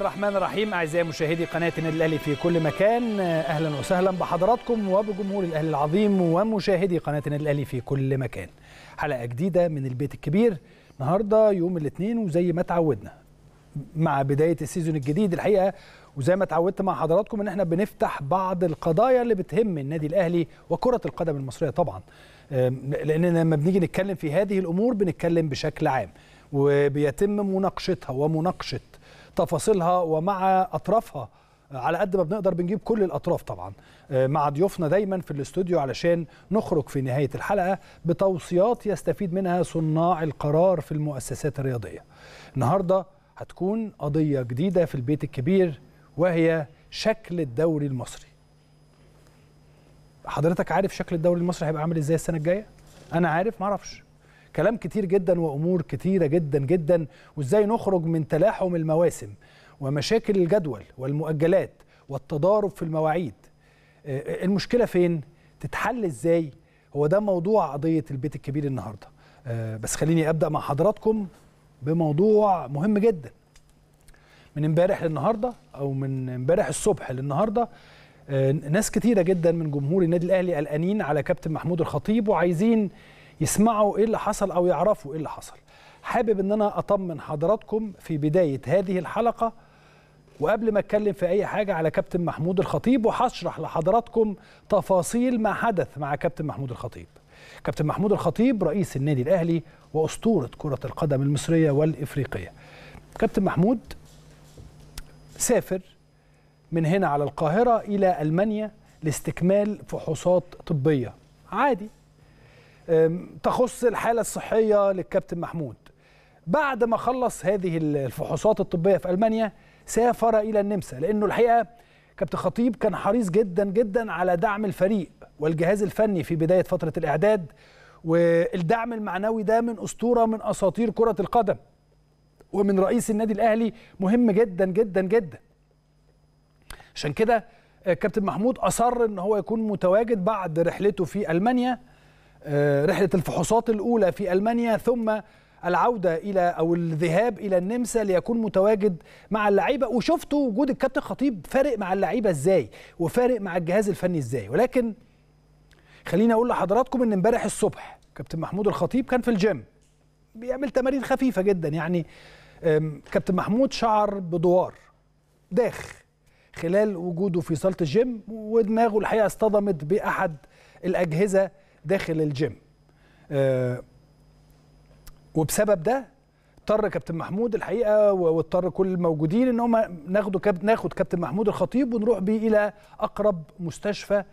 الرحمن الرحيم أعزائي مشاهدي قناة النادي الأهلي في كل مكان. أهلا وسهلا بحضراتكم وبجمهور الأهلي العظيم ومشاهدي قناة النادي الأهلي في كل مكان. حلقة جديدة من البيت الكبير. النهارده يوم الاثنين وزي ما تعودنا مع بداية السيزون الجديد الحقيقة وزي ما اتعودت مع حضراتكم إن إحنا بنفتح بعض القضايا اللي بتهم النادي الأهلي وكرة القدم المصرية طبعا. لأن لما بنيجي نتكلم في هذه الأمور بنتكلم بشكل عام وبيتم مناقشتها ومناقشة تفاصيلها ومع أطرافها على قد ما بنقدر بنجيب كل الأطراف طبعا مع ضيوفنا دايما في الاستوديو علشان نخرج في نهاية الحلقة بتوصيات يستفيد منها صناع القرار في المؤسسات الرياضية. النهارده هتكون قضية جديدة في البيت الكبير وهي شكل الدوري المصري. حضرتك عارف شكل الدوري المصري هيبقى عامل إزاي السنة الجاية؟ أنا عارف معرفش. كلام كتير جدا وأمور كتيرة جدا جدا وإزاي نخرج من تلاحم المواسم ومشاكل الجدول والمؤجلات والتضارب في المواعيد. المشكلة فين؟ تتحل إزاي؟ هو ده موضوع قضية البيت الكبير النهارده. بس خليني أبدأ مع حضراتكم بموضوع مهم جدا. من امبارح للنهاردة أو من امبارح الصبح للنهاردة ناس كتيرة جدا من جمهور النادي الأهلي قلقانين على كابتن محمود الخطيب وعايزين يسمعوا إيه اللي حصل أو يعرفوا إيه اللي حصل. حابب إن أنا أطمن حضراتكم في بداية هذه الحلقة وقبل ما أتكلم في أي حاجة على كابتن محمود الخطيب وهشرح لحضراتكم تفاصيل ما حدث مع كابتن محمود الخطيب. كابتن محمود الخطيب رئيس النادي الأهلي وأسطورة كرة القدم المصرية والإفريقية. كابتن محمود سافر من هنا على القاهرة إلى ألمانيا لاستكمال فحوصات طبية. عادي. تخص الحالة الصحية للكابتن محمود. بعد ما خلص هذه الفحوصات الطبية في ألمانيا سافر إلى النمسا لأنه الحقيقة كابتن خطيب كان حريص جدا جدا على دعم الفريق والجهاز الفني في بداية فترة الإعداد. والدعم المعنوي ده من أسطورة من أساطير كرة القدم. ومن رئيس النادي الأهلي مهم جدا جدا جدا. عشان كده كابتن محمود أصر أن هو يكون متواجد بعد رحلته في ألمانيا. رحلة الفحوصات الأولى في ألمانيا ثم العودة إلى أو الذهاب إلى النمسا ليكون متواجد مع اللعيبة. وشفتوا وجود الكابتن خطيب فارق مع اللعيبة إزاي؟ وفارق مع الجهاز الفني إزاي؟ ولكن خليني أقول لحضراتكم إن امبارح الصبح كابتن محمود الخطيب كان في الجيم. بيعمل تمارين خفيفة جدا. يعني كابتن محمود شعر بدوار داخ خلال وجوده في صالة الجيم ودماغه الحقيقة اصطدمت بأحد الأجهزة داخل الجيم. آه وبسبب ده اضطر كابتن محمود الحقيقة واضطر كل الموجودين إن هم ناخدوا كاب ناخد كابتن محمود الخطيب ونروح بيه إلى أقرب مستشفى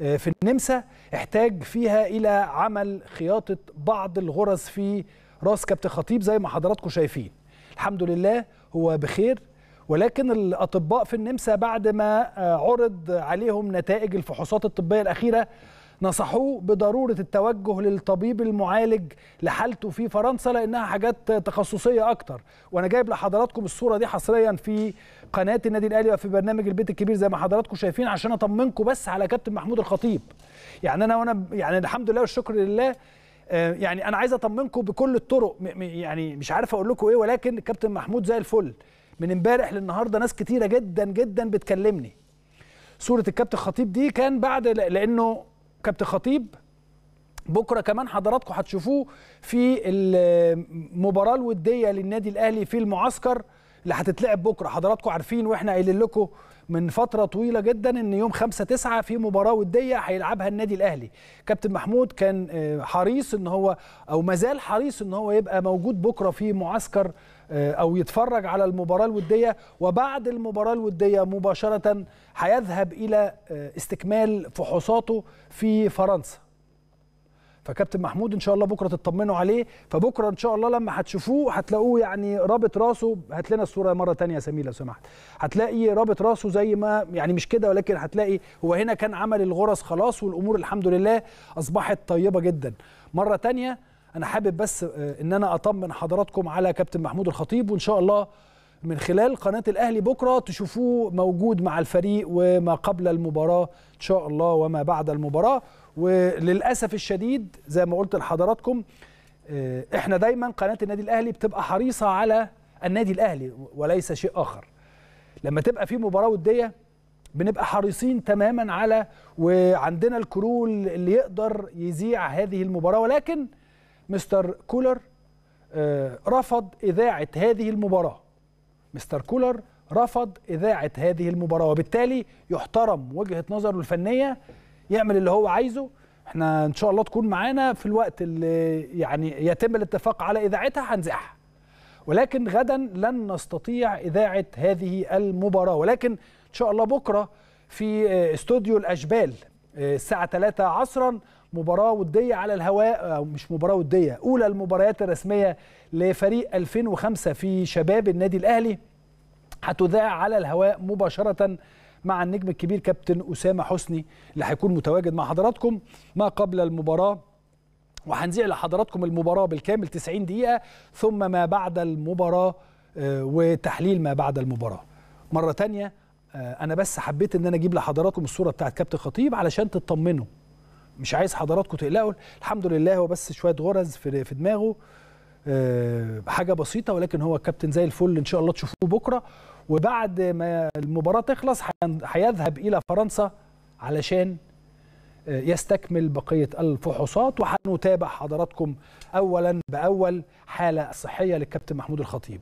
آه في النمسا. احتاج فيها إلى عمل خياطة بعض الغرز في راس كابتن خطيب زي ما حضراتكم شايفين. الحمد لله هو بخير ولكن الأطباء في النمسا بعد ما عرض عليهم نتائج الفحوصات الطبية الأخيرة نصحوه بضرورة التوجه للطبيب المعالج لحالته في فرنسا لأنها حاجات تخصصية أكتر. وأنا جايب لحضراتكم الصورة دي حصريا في قناة النادي الأهلي وفي برنامج البيت الكبير زي ما حضراتكم شايفين عشان أطمنكم بس على كابتن محمود الخطيب. يعني أنا وأنا يعني الحمد لله والشكر لله يعني أنا عايز أطمنكم بكل الطرق يعني مش عارف أقول لكم إيه ولكن الكابتن محمود زي الفل. من إمبارح للنهاردة ناس كتيرة جدا جدا بتكلمني. صورة الكابتن خطيب دي كان بعد لأنه كابتن خطيب بكرة كمان حضراتكم هتشوفوه في المباراة الودية للنادي الأهلي في المعسكر اللي هتتلعب بكرة. حضراتكم عارفين وإحنا قايلين لكم من فترة طويلة جدا إن يوم 5 9 في مباراة ودية هيلعبها النادي الأهلي. كابتن محمود كان حريص إن هو أو مازال حريص إن هو يبقى موجود بكرة في معسكر أو يتفرج على المباراة الودية. وبعد المباراة الودية مباشرة هيذهب إلى استكمال فحوصاته في فرنسا. فكابتن محمود إن شاء الله بكرة تطمنوا عليه. فبكرة إن شاء الله لما هتشوفوه هتلاقوه يعني رابط راسه. هات لنا الصورة مرة ثانية يا سمير لو سمحت. هتلاقي رابط راسه زي ما يعني مش كده ولكن هتلاقي هو هنا كان عمل الغرز خلاص والأمور الحمد لله أصبحت طيبة جدا. مرة ثانية أنا حابب بس إن أنا أطمن حضراتكم على كابتن محمود الخطيب وإن شاء الله من خلال قناة الأهلي بكرة تشوفوه موجود مع الفريق وما قبل المباراة إن شاء الله وما بعد المباراة. وللأسف الشديد زي ما قلت لحضراتكم إحنا دايما قناة النادي الأهلي بتبقى حريصة على النادي الأهلي وليس شيء آخر. لما تبقى في مباراة ودية بنبقى حريصين تماما على وعندنا الكرو اللي يقدر يذيع هذه المباراة ولكن مستر كولر آه، رفض إذاعة هذه المباراة. مستر كولر رفض إذاعة هذه المباراة وبالتالي يحترم وجهة نظره الفنية يعمل اللي هو عايزه. إحنا إن شاء الله تكون معانا في الوقت اللي يعني يتم الاتفاق على إذاعتها هنذيعها ولكن غدا لن نستطيع إذاعة هذه المباراة. ولكن إن شاء الله بكرة في آه، استوديو الاشبال آه، الساعة 3 عصرا مباراة ودية على الهواء أو مش مباراة ودية أولى المباريات الرسمية لفريق 2005 في شباب النادي الأهلي هتذاع على الهواء مباشرة مع النجم الكبير كابتن أسامة حسني اللي هيكون متواجد مع حضراتكم ما قبل المباراة. وهنذيع لحضراتكم المباراة بالكامل 90 دقيقة ثم ما بعد المباراة آه، وتحليل ما بعد المباراة. مرة تانية آه، أنا بس حبيت إن أنا أجيب لحضراتكم الصورة بتاعت كابتن خطيب علشان تطمنوا. مش عايز حضراتكم تقلقوا الحمد لله هو بس شوية غرز في في دماغه آه، حاجة بسيطة ولكن هو كابتن زي الفل إن شاء الله تشوفوه بكرة. وبعد ما المباراة تخلص هيذهب إلى فرنسا علشان آه، يستكمل بقية الفحوصات. وهنتابع حضراتكم اولا بأول حالة صحية للكابتن محمود الخطيب.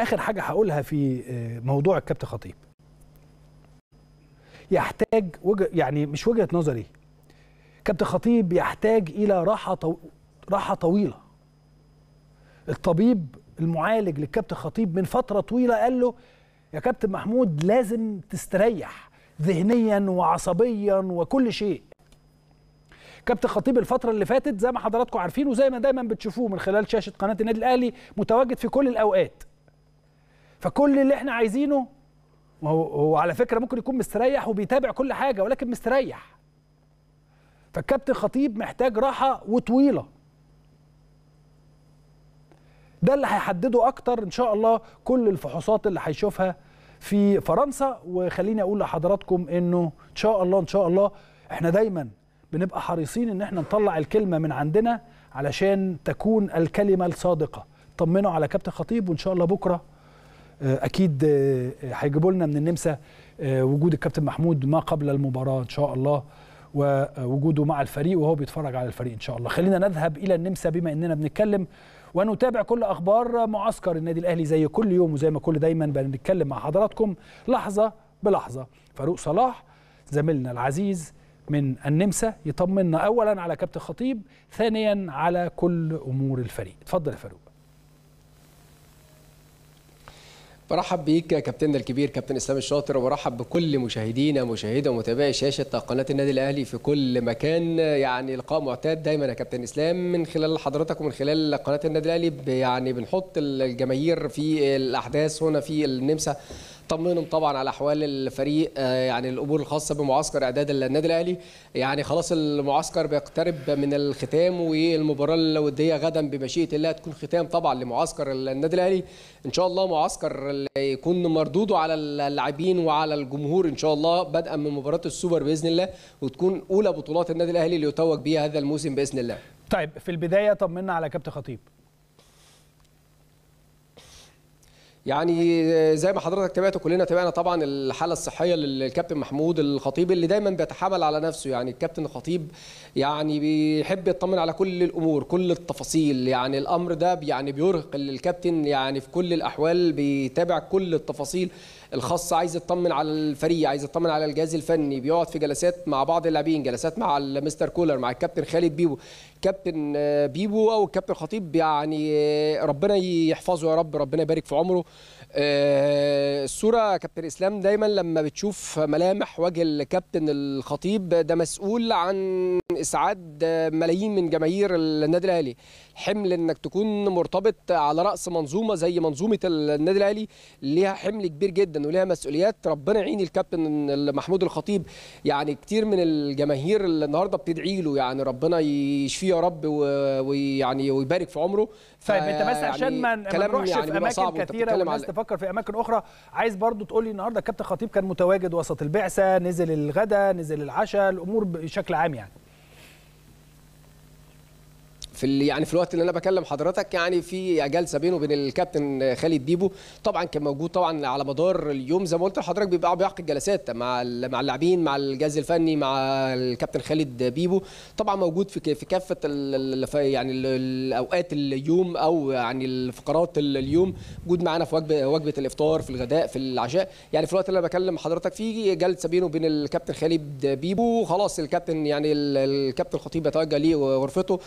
آخر حاجة هقولها في آه، موضوع الكابتن خطيب. يحتاج وجه يعني مش وجهة نظري كابتن خطيب يحتاج إلى راحة طو... راحة طويلة. الطبيب المعالج للكابتن خطيب من فترة طويلة قال له يا كابتن محمود لازم تستريح ذهنيا وعصبيا وكل شيء. كابتن خطيب الفترة اللي فاتت زي ما حضراتكم عارفين وزي ما دايما بتشوفوه من خلال شاشة قناة النادي الأهلي متواجد في كل الأوقات. فكل اللي إحنا عايزينه هو على فكرة ممكن يكون مستريح وبيتابع كل حاجة ولكن مستريح. فالكابتن خطيب محتاج راحة وطويلة. ده اللي هيحدده أكتر إن شاء الله كل الفحوصات اللي هيشوفها في فرنسا وخليني أقول لحضراتكم إنه إن شاء الله إن شاء الله إحنا دايما بنبقى حريصين إن إحنا نطلع الكلمة من عندنا علشان تكون الكلمة الصادقة. طمنوا على كابتن خطيب وإن شاء الله بكرة آه، أكيد آه، هيجيبوا لنا من النمسا آه، وجود الكابتن محمود ما قبل المباراة إن شاء الله. ووجوده مع الفريق وهو بيتفرج على الفريق إن شاء الله. خلينا نذهب إلى النمسا بما إننا بنتكلم ونتابع كل أخبار معسكر النادي الأهلي زي كل يوم وزي ما كل دايما بنتكلم مع حضراتكم لحظة بلحظة. فاروق صلاح زميلنا العزيز من النمسا يطمنا اولا على كابتن خطيب ثانيا على كل أمور الفريق. اتفضل يا فاروق. برحب بيك كابتننا الكبير كابتن إسلام الشاطر وبرحب بكل مشاهدينا مشاهدة ومتابعي شاشة قناة النادي الأهلي في كل مكان. يعني لقاء معتاد دايما يا كابتن إسلام من خلال حضرتك ومن خلال قناة النادي الأهلي. يعني بنحط الجماهير في الأحداث هنا في النمسا طمنهم طبعا على أحوال الفريق آه، يعني الأمور الخاصة بمعسكر إعداد النادي الأهلي. يعني خلاص المعسكر بيقترب من الختام والمباراة الودية غدا بمشيئة الله تكون ختام طبعا لمعسكر النادي الأهلي. إن شاء الله معسكر يكون مردوده على اللاعبين وعلى الجمهور إن شاء الله بدءا من مباراة السوبر بإذن الله وتكون أولى بطولات النادي الأهلي اللي يتوج بيها هذا الموسم بإذن الله. طيب في البداية طمنا على كابتن خطيب. يعني زي ما حضرتك تابعت كلنا تابعنا طبعا الحالة الصحية للكابتن محمود الخطيب اللي دايما بيتحامل على نفسه. يعني الكابتن الخطيب يعني بيحب يطمن على كل الأمور كل التفاصيل. يعني الأمر ده يعني بيرهق الكابتن. يعني في كل الأحوال بيتابع كل التفاصيل. الخاصه عايز يطمن على الفريق عايز يطمن على الجهاز الفني. بيقعد في جلسات مع بعض اللاعبين جلسات مع المستر كولر مع الكابتن خالد بيبو. كابتن آه، بيبو أو الكابتن خطيب يعني آه، ربنا يحفظه يا رب ربنا يبارك في عمره. آه، الصورة كابتن إسلام دايما لما بتشوف ملامح وجه الكابتن الخطيب ده مسؤول عن إسعاد ملايين من جماهير النادي الأهلي. حمل إنك تكون مرتبط على رأس منظومة زي منظومة النادي الأهلي ليها حمل كبير جدا وليها مسؤوليات. ربنا يعين الكابتن محمود الخطيب. يعني كتير من الجماهير اللي النهارده بتدعي له يعني ربنا يشفيه يا رب ويعني ويبارك في عمره. طيب انت بس عشان ما نروحش يعني في أماكن كثيره والناس تفكر في أماكن أخرى عايز برضو تقول لي النهارده كابتن خطيب كان متواجد وسط البعثة نزل الغداء نزل العشاء الأمور بشكل عام يعني. في يعني في الوقت اللي أنا بكلم حضرتك يعني في جلسة بينه وبين الكابتن خالد بيبو. طبعا كان موجود طبعا على مدار اليوم. زي ما قلت لحضرتك بيبقى بيعقد جلسات مع مع اللاعبين مع الجهاز الفني مع الكابتن خالد بيبو. طبعا موجود في في كافة يعني ال- الأوقات اليوم أو يعني الفقرات ال- اليوم. موجود معانا في وجبه وجبة الإفطار في الغداء في العشاء. يعني في الوقت اللي أنا بكلم حضرتك فيه جلسة بينه وبين الكابتن خالد بيبو. خلاص الكابتن يعني ال- الكابتن الخطيب يتوجه ليه غرفته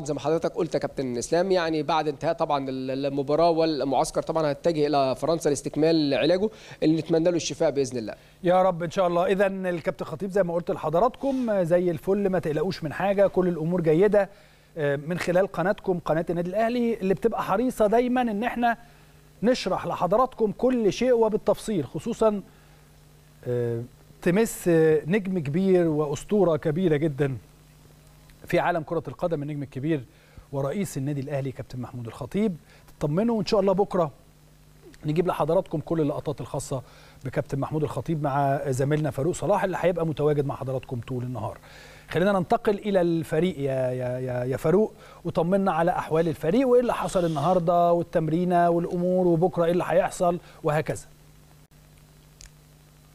وطبعا زي ما حضرتك قلت يا كابتن اسلام يعني بعد انتهاء طبعا ال- المباراة والمعسكر طبعا هيتجه إلى فرنسا لاستكمال علاجه اللي نتمنى له الشفاء بإذن الله. يا رب إن شاء الله. اذا الكابتن خطيب زي ما قلت لحضراتكم زي الفل ما تقلقوش من حاجة كل الأمور جيدة آه، من خلال قناتكم قناة النادي الأهلي اللي بتبقى حريصة دايما إن إحنا نشرح لحضراتكم كل شيء وبالتفصيل خصوصا آه، تمس آه، نجم كبير وأسطورة كبيرة جدا. في عالم كرة القدم النجم الكبير ورئيس النادي الأهلي كابتن محمود الخطيب تطمنوا وإن شاء الله بكرة نجيب لحضراتكم كل اللقطات الخاصة بكابتن محمود الخطيب مع زميلنا فاروق صلاح اللي هيبقى متواجد مع حضراتكم طول النهار. خلينا ننتقل إلى الفريق يا يا يا, يا فاروق وطمنا على أحوال الفريق وإيه اللي حصل النهارده والتمرينة والأمور وبكرة إيه اللي هيحصل وهكذا.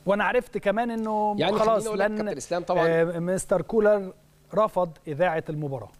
وأنا عرفت كمان إنه يعني خلاص لن كابتن إسلام طبعاً. آه، مستر كولر رفض إذاعة المباراة.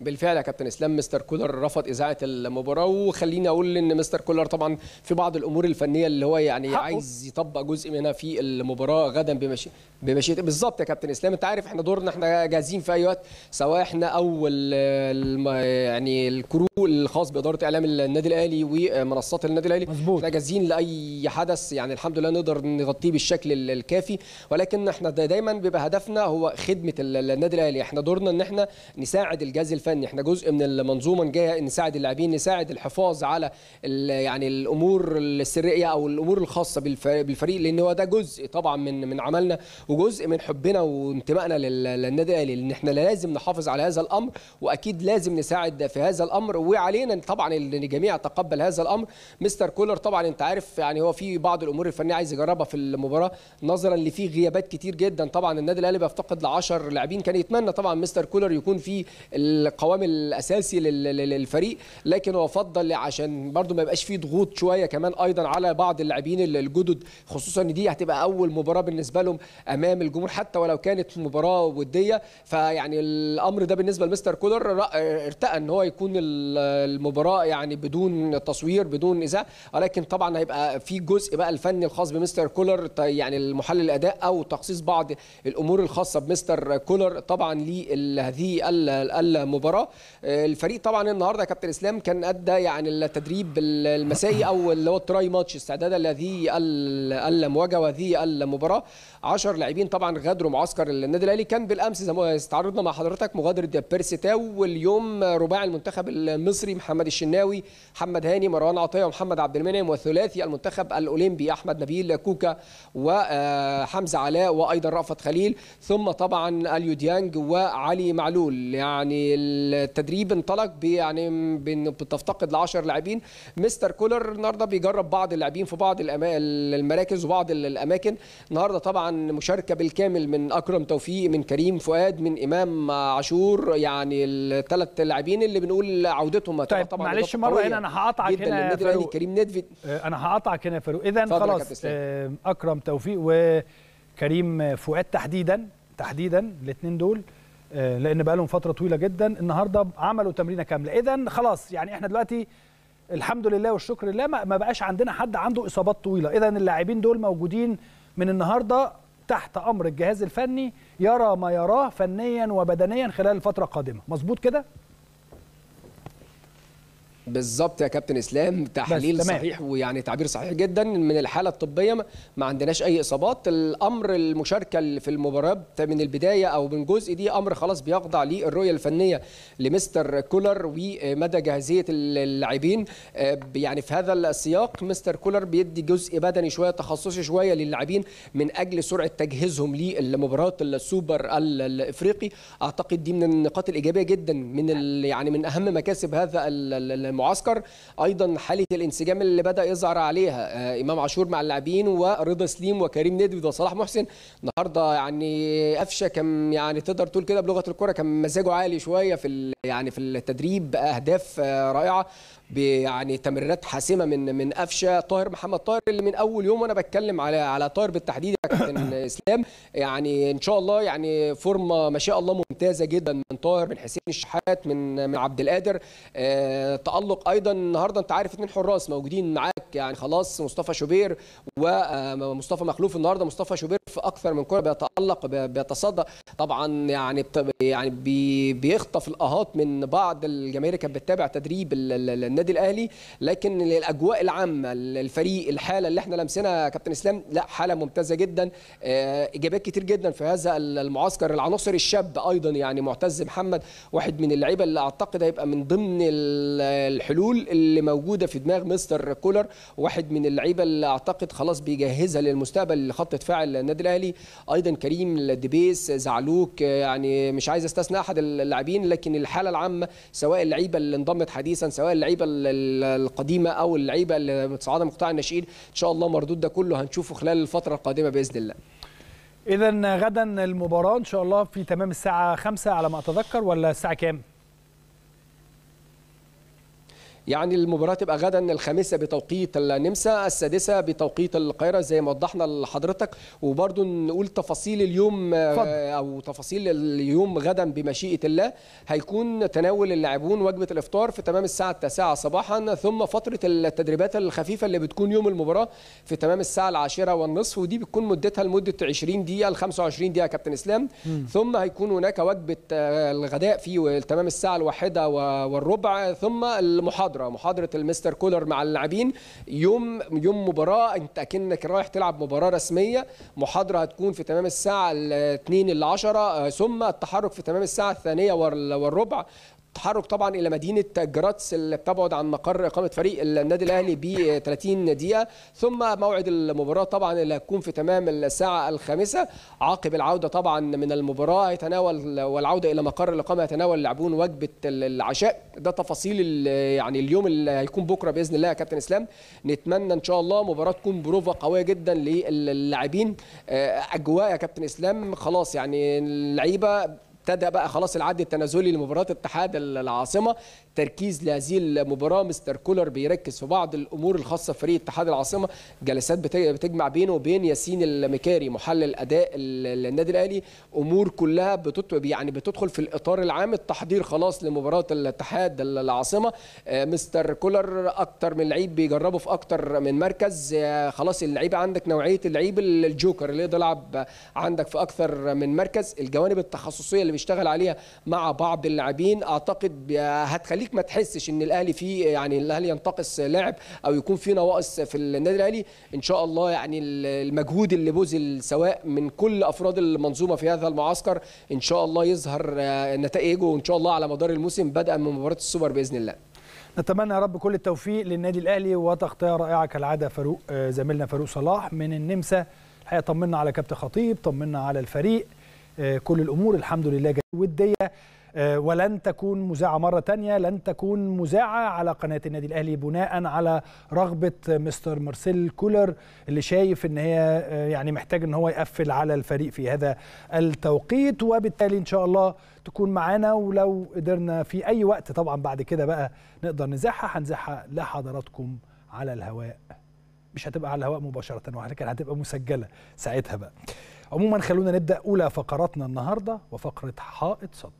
بالفعل يا كابتن إسلام مستر كولر رفض إذاعة المباراة. وخليني أقول إن مستر كولر طبعا في بعض الأمور الفنية اللي هو يعني حقه. عايز يطبق جزء منها في المباراة غدا بمشي بمشيئة. بالظبط يا كابتن إسلام أنت عارف إحنا دورنا إحنا جاهزين في أي وقت سواء إحنا أو يعني الكرو الخاص بإدارة إعلام النادي الأهلي ومنصات النادي الأهلي. مظبوط. إحنا جاهزين لأي حدث يعني الحمد لله نقدر نغطيه بالشكل ال- الكافي. ولكن إحنا دا- دايما بيبقى هدفنا هو خدمة ال- النادي الأهلي. إحنا دورنا إن إحنا نساعد الجهاز الفني إحنا جزء من المنظومة جاية نساعد اللاعبين نساعد الحفاظ على يعني الأمور السرية أو الأمور الخاصة بالف- بالفريق لأن هو ده جزء طبعا من من عملنا وجزء من حبنا وانتمائنا لل- للنادي الأهلي لأن إحنا لازم نحافظ على هذا الأمر وأكيد لازم نساعد في هذا الأمر. وعلينا طبعا الجميع يتقبل هذا الأمر. مستر كولر طبعا أنت عارف يعني هو في بعض الأمور الفنية عايز يجربها في المباراة نظرا لفي غيابات كتير جدا. طبعا النادي الأهلي بيفتقد ل 10 لاعبين. كان يتمنى طبعا مستر كولر يكون في القوام الأساسي لل- لل- للفريق لكن هو فضل عشان برضو ما يبقاش فيه ضغوط شوية كمان أيضا على بعض اللاعبين الجدد خصوصا إن دي هتبقى أول مباراة بالنسبة لهم أمام الجمهور حتى ولو كانت مباراة ودية. فيعني الأمر ده بالنسبة لمستر كولر ارتقى إن هو يكون ال- المباراة يعني بدون تصوير بدون إذاعة. ولكن طبعا هيبقى في جزء بقى الفني الخاص بمستر كولر يعني المحلل الأداء أو تخصيص بعض الأمور الخاصة بمستر كولر. طبعا لهذه ال- المباراة. الفريق طبعا النهارده يا كابتن إسلام كان أدى يعني التدريب المسائي أو اللي هو ال try match استعدادا لهذه ال- المواجهة وهذه المباراة. 10 لاعبين طبعا غادروا معسكر النادي الأهلي. كان بالأمس زي ما استعرضنا مع حضرتك مغادرة بيرسي تاو واليوم رباعي المنتخب المصري محمد الشناوي محمد هاني مروان عطية ومحمد عبد المنعم وثلاثي المنتخب الأولمبي أحمد نبيل كوكا وحمزه علاء وأيضا رأفت خليل. ثم طبعا أليو ديانج وعلي معلول. يعني التدريب انطلق يعني بتفتقد ل 10 لاعبين. مستر كولر النهارده بيجرب بعض اللاعبين في بعض المراكز وبعض الأماكن. النهارده طبعا مشاركة بالكامل من أكرم توفيق من كريم فؤاد من إمام عاشور. يعني الثلاث لاعبين اللي بنقول عودتهم طيب طبعا معلش مرة هنا أنا هقطعك جدا هنا يا للنادي الأهلي فاروق كريم ندفد آه، أنا هقطعك هنا يا فاروق اذا يا خلاص. آه، أكرم توفيق وكريم فؤاد تحديدا تحديدا الاثنين دول. آه، لأن بقى لهم فترة طويلة جدا. النهارده عملوا تمرينة كاملة. اذا خلاص يعني إحنا دلوقتي الحمد لله والشكر لله ما ما بقاش عندنا حد عنده إصابات طويلة. اذا اللاعبين دول موجودين من النهارده تحت أمر الجهاز الفني يرى ما يراه فنيا وبدنيا خلال الفترة القادمة. مظبوط كده؟ بالظبط يا كابتن اسلام تحليل. صحيح ويعني تعبير صحيح جدا من الحالة الطبية ما- عندناش أي إصابات. الأمر المشاركة في المباراة من البداية أو من جزء دي أمر خلاص بيخضع للرؤية الفنية لمستر كولر ومدى جاهزية اللاعبين. آه، يعني في هذا السياق مستر كولر بيدي جزء بدني شوية تخصصي شوية للاعبين من أجل سرعة تجهيزهم للمباراة السوبر ال- الإفريقي. أعتقد دي من النقاط الإيجابية جدا من يعني من أهم مكاسب هذا المعسكر. أيضا حالة الانسجام اللي بدأ يظهر عليها آه، إمام عاشور مع اللاعبين ورضا سليم وكريم ندوي وصلاح محسن. النهارده يعني قفشة كان يعني تقدر تقول كده بلغة الكرة كان مزاجه عالي شوية في يعني في التدريب أهداف آه، رائعة. يعني تمريرات حاسمة من من قفشة. طاهر محمد طاهر اللي من أول يوم وأنا بتكلم على على طاهر بالتحديد يا كابتن إسلام. يعني إن شاء الله يعني فورمة ما شاء الله ممتازة جدا من طاهر من حسين الشحات من من عبد القادر. آه تألق أيضا النهارده أنت عارف اثنين حراس موجودين معاك. يعني خلاص مصطفى شوبير ومصطفى مخلوف النهارده. مصطفى شوبير في أكثر من كرة بيتألق بي- بيتصدى. طبعا يعني يعني بي بيخطف الأهات من بعض. الجماهير اللي كانت بتتابع تدريب ال- ال- النادي الأهلي لكن الاجواء العامة الفريق الحالة اللي إحنا لمسنا يا كابتن إسلام لا حالة ممتازة جدا. آه، إيجابيات كتير جدا في هذا المعسكر العناصر الشاب أيضا يعني معتز محمد واحد من اللعيبة اللي أعتقد هيبقى من ضمن ال- الحلول اللي موجودة في دماغ مستر كولر واحد من اللعيبة اللي أعتقد خلاص بيجهزها للمستقبل لخط دفاع النادي الأهلي. أيضا كريم الدبيس زعلوك آه، يعني مش عايز أستثنى أحد اللاعبين لكن الحالة العامة سواء اللعيبة اللي انضمت حديثا سواء اللعيبة ال- ال- القديمة أو اللعيبة اللي متصاعده من قطاع الناشئين. إن شاء الله مردود ده كله هنشوفه خلال الفترة القادمة بإذن الله. اذا غدا المباراة. إن شاء الله في تمام الساعة 5 على ما أتذكر ولا الساعة كام؟ يعني المباراة تبقى غدا الخامسة بتوقيت النمسا السادسة بتوقيت القاهرة زي ما وضحنا لحضرتك. وبرضو نقول تفاصيل اليوم اتفضل. آه، أو تفاصيل اليوم غدا بمشيئة الله. هيكون تناول اللاعبون وجبة الإفطار في تمام الساعة التاسعة صباحا ثم فترة التدريبات الخفيفة اللي بتكون يوم المباراة في تمام الساعة العاشرة والنصف. ودي بتكون مدتها لمدة 20 دقيقة ل 25 دقيقة كابتن إسلام. ثم هيكون هناك وجبة آه، الغداء في تمام الساعة الواحدة والربع. ثم المحاضرة. محاضرة المستر كولر مع اللاعبين. يوم يوم مباراة انت اكنك رايح تلعب مباراة رسمية. محاضرة هتكون في تمام الساعة 2 ل 10 ثم التحرك في تمام الساعة الثانية وال- والربع. التحرك طبعا إلى مدينة جراتس اللي بتبعد عن مقر إقامة فريق النادي الأهلي ب 30 دقيقة. ثم موعد المباراة طبعا اللي هتكون في تمام الساعة الخامسة. عقب العودة طبعا من المباراة. يتناول والعودة إلى مقر الإقامة يتناول اللاعبون وجبة العشاء. ده تفاصيل يعني اليوم اللي هيكون بكرة بإذن الله يا كابتن إسلام. نتمنى إن شاء الله مباراة تكون بروفة قوية جدا للاعبين آه، أجواء يا كابتن إسلام خلاص يعني اللعيبة ابتدى بقى خلاص العد التنازلي لمباراه اتحاد العاصمة. تركيز لهذه المباراة. مستر كولر بيركز في بعض الأمور الخاصة بفريق اتحاد العاصمة. جلسات بت- بتجمع بينه وبين ياسين المكاري محلل اداء ال- النادي الأهلي. أمور كلها بتت يعني بتدخل في الإطار العام. التحضير خلاص لمباراة الاتحاد العاصمة. آه، مستر كولر أكتر من لعيب بيجربه في أكتر من مركز. آه، خلاص اللعيبه عندك نوعية اللعيب الجوكر اللي يقدر يلعب عندك في أكثر من مركز. الجوانب التخصصية اللي بيشتغل عليها مع بعض اللاعبين. أعتقد ب- هتخليك ما تحسش إن الأهلي فيه يعني الأهلي ينتقص لاعب أو يكون فيه نواقص في النادي الأهلي؟ إن شاء الله يعني المجهود اللي بذل سواء من كل أفراد المنظومة في هذا المعسكر إن شاء الله يظهر آه، نتائجه إن شاء الله على مدار الموسم بدءا من مباراة السوبر بإذن الله. نتمنى يا رب كل التوفيق للنادي الأهلي وتغطية رائعة كالعادة فاروق آه، زميلنا فاروق صلاح من النمسا. الحقيقة طمنا على كابتن خطيب طمنا على الفريق آه، كل الأمور الحمد لله آه، ولن تكون مذاعة مرة تانية لن تكون مذاعة على قناة النادي الأهلي بناء على رغبة مستر مارسيل كولر اللي شايف إن هي آه، يعني محتاج إن هو يقفل على الفريق في هذا التوقيت. وبالتالي إن شاء الله تكون معانا ولو قدرنا في أي وقت طبعا بعد كده بقى نقدر نزحها هنزحها لحضراتكم على الهواء. مش هتبقى على الهواء مباشرة ولكن هتبقى مسجلة ساعتها بقى. عموما خلونا نبدأ أولى فقراتنا النهارده وفقرة حائط صد.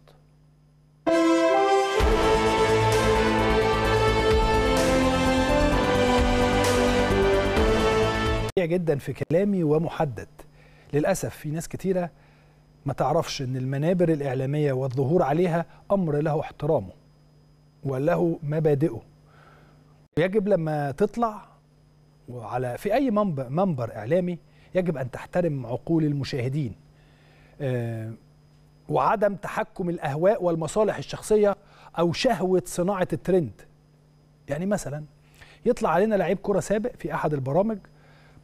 جدا في كلامي ومحدد. للأسف في ناس كتيرة ما تعرفش إن المنابر الإعلامية والظهور عليها أمر له احترامه وله مبادئه. يجب لما تطلع وعلى في أي منبر, منبر إعلامي يجب أن تحترم عقول المشاهدين. آه، وعدم تحكم الأهواء والمصالح الشخصية أو شهوة صناعة الترند. يعني مثلا يطلع علينا لعيب كرة سابق في أحد البرامج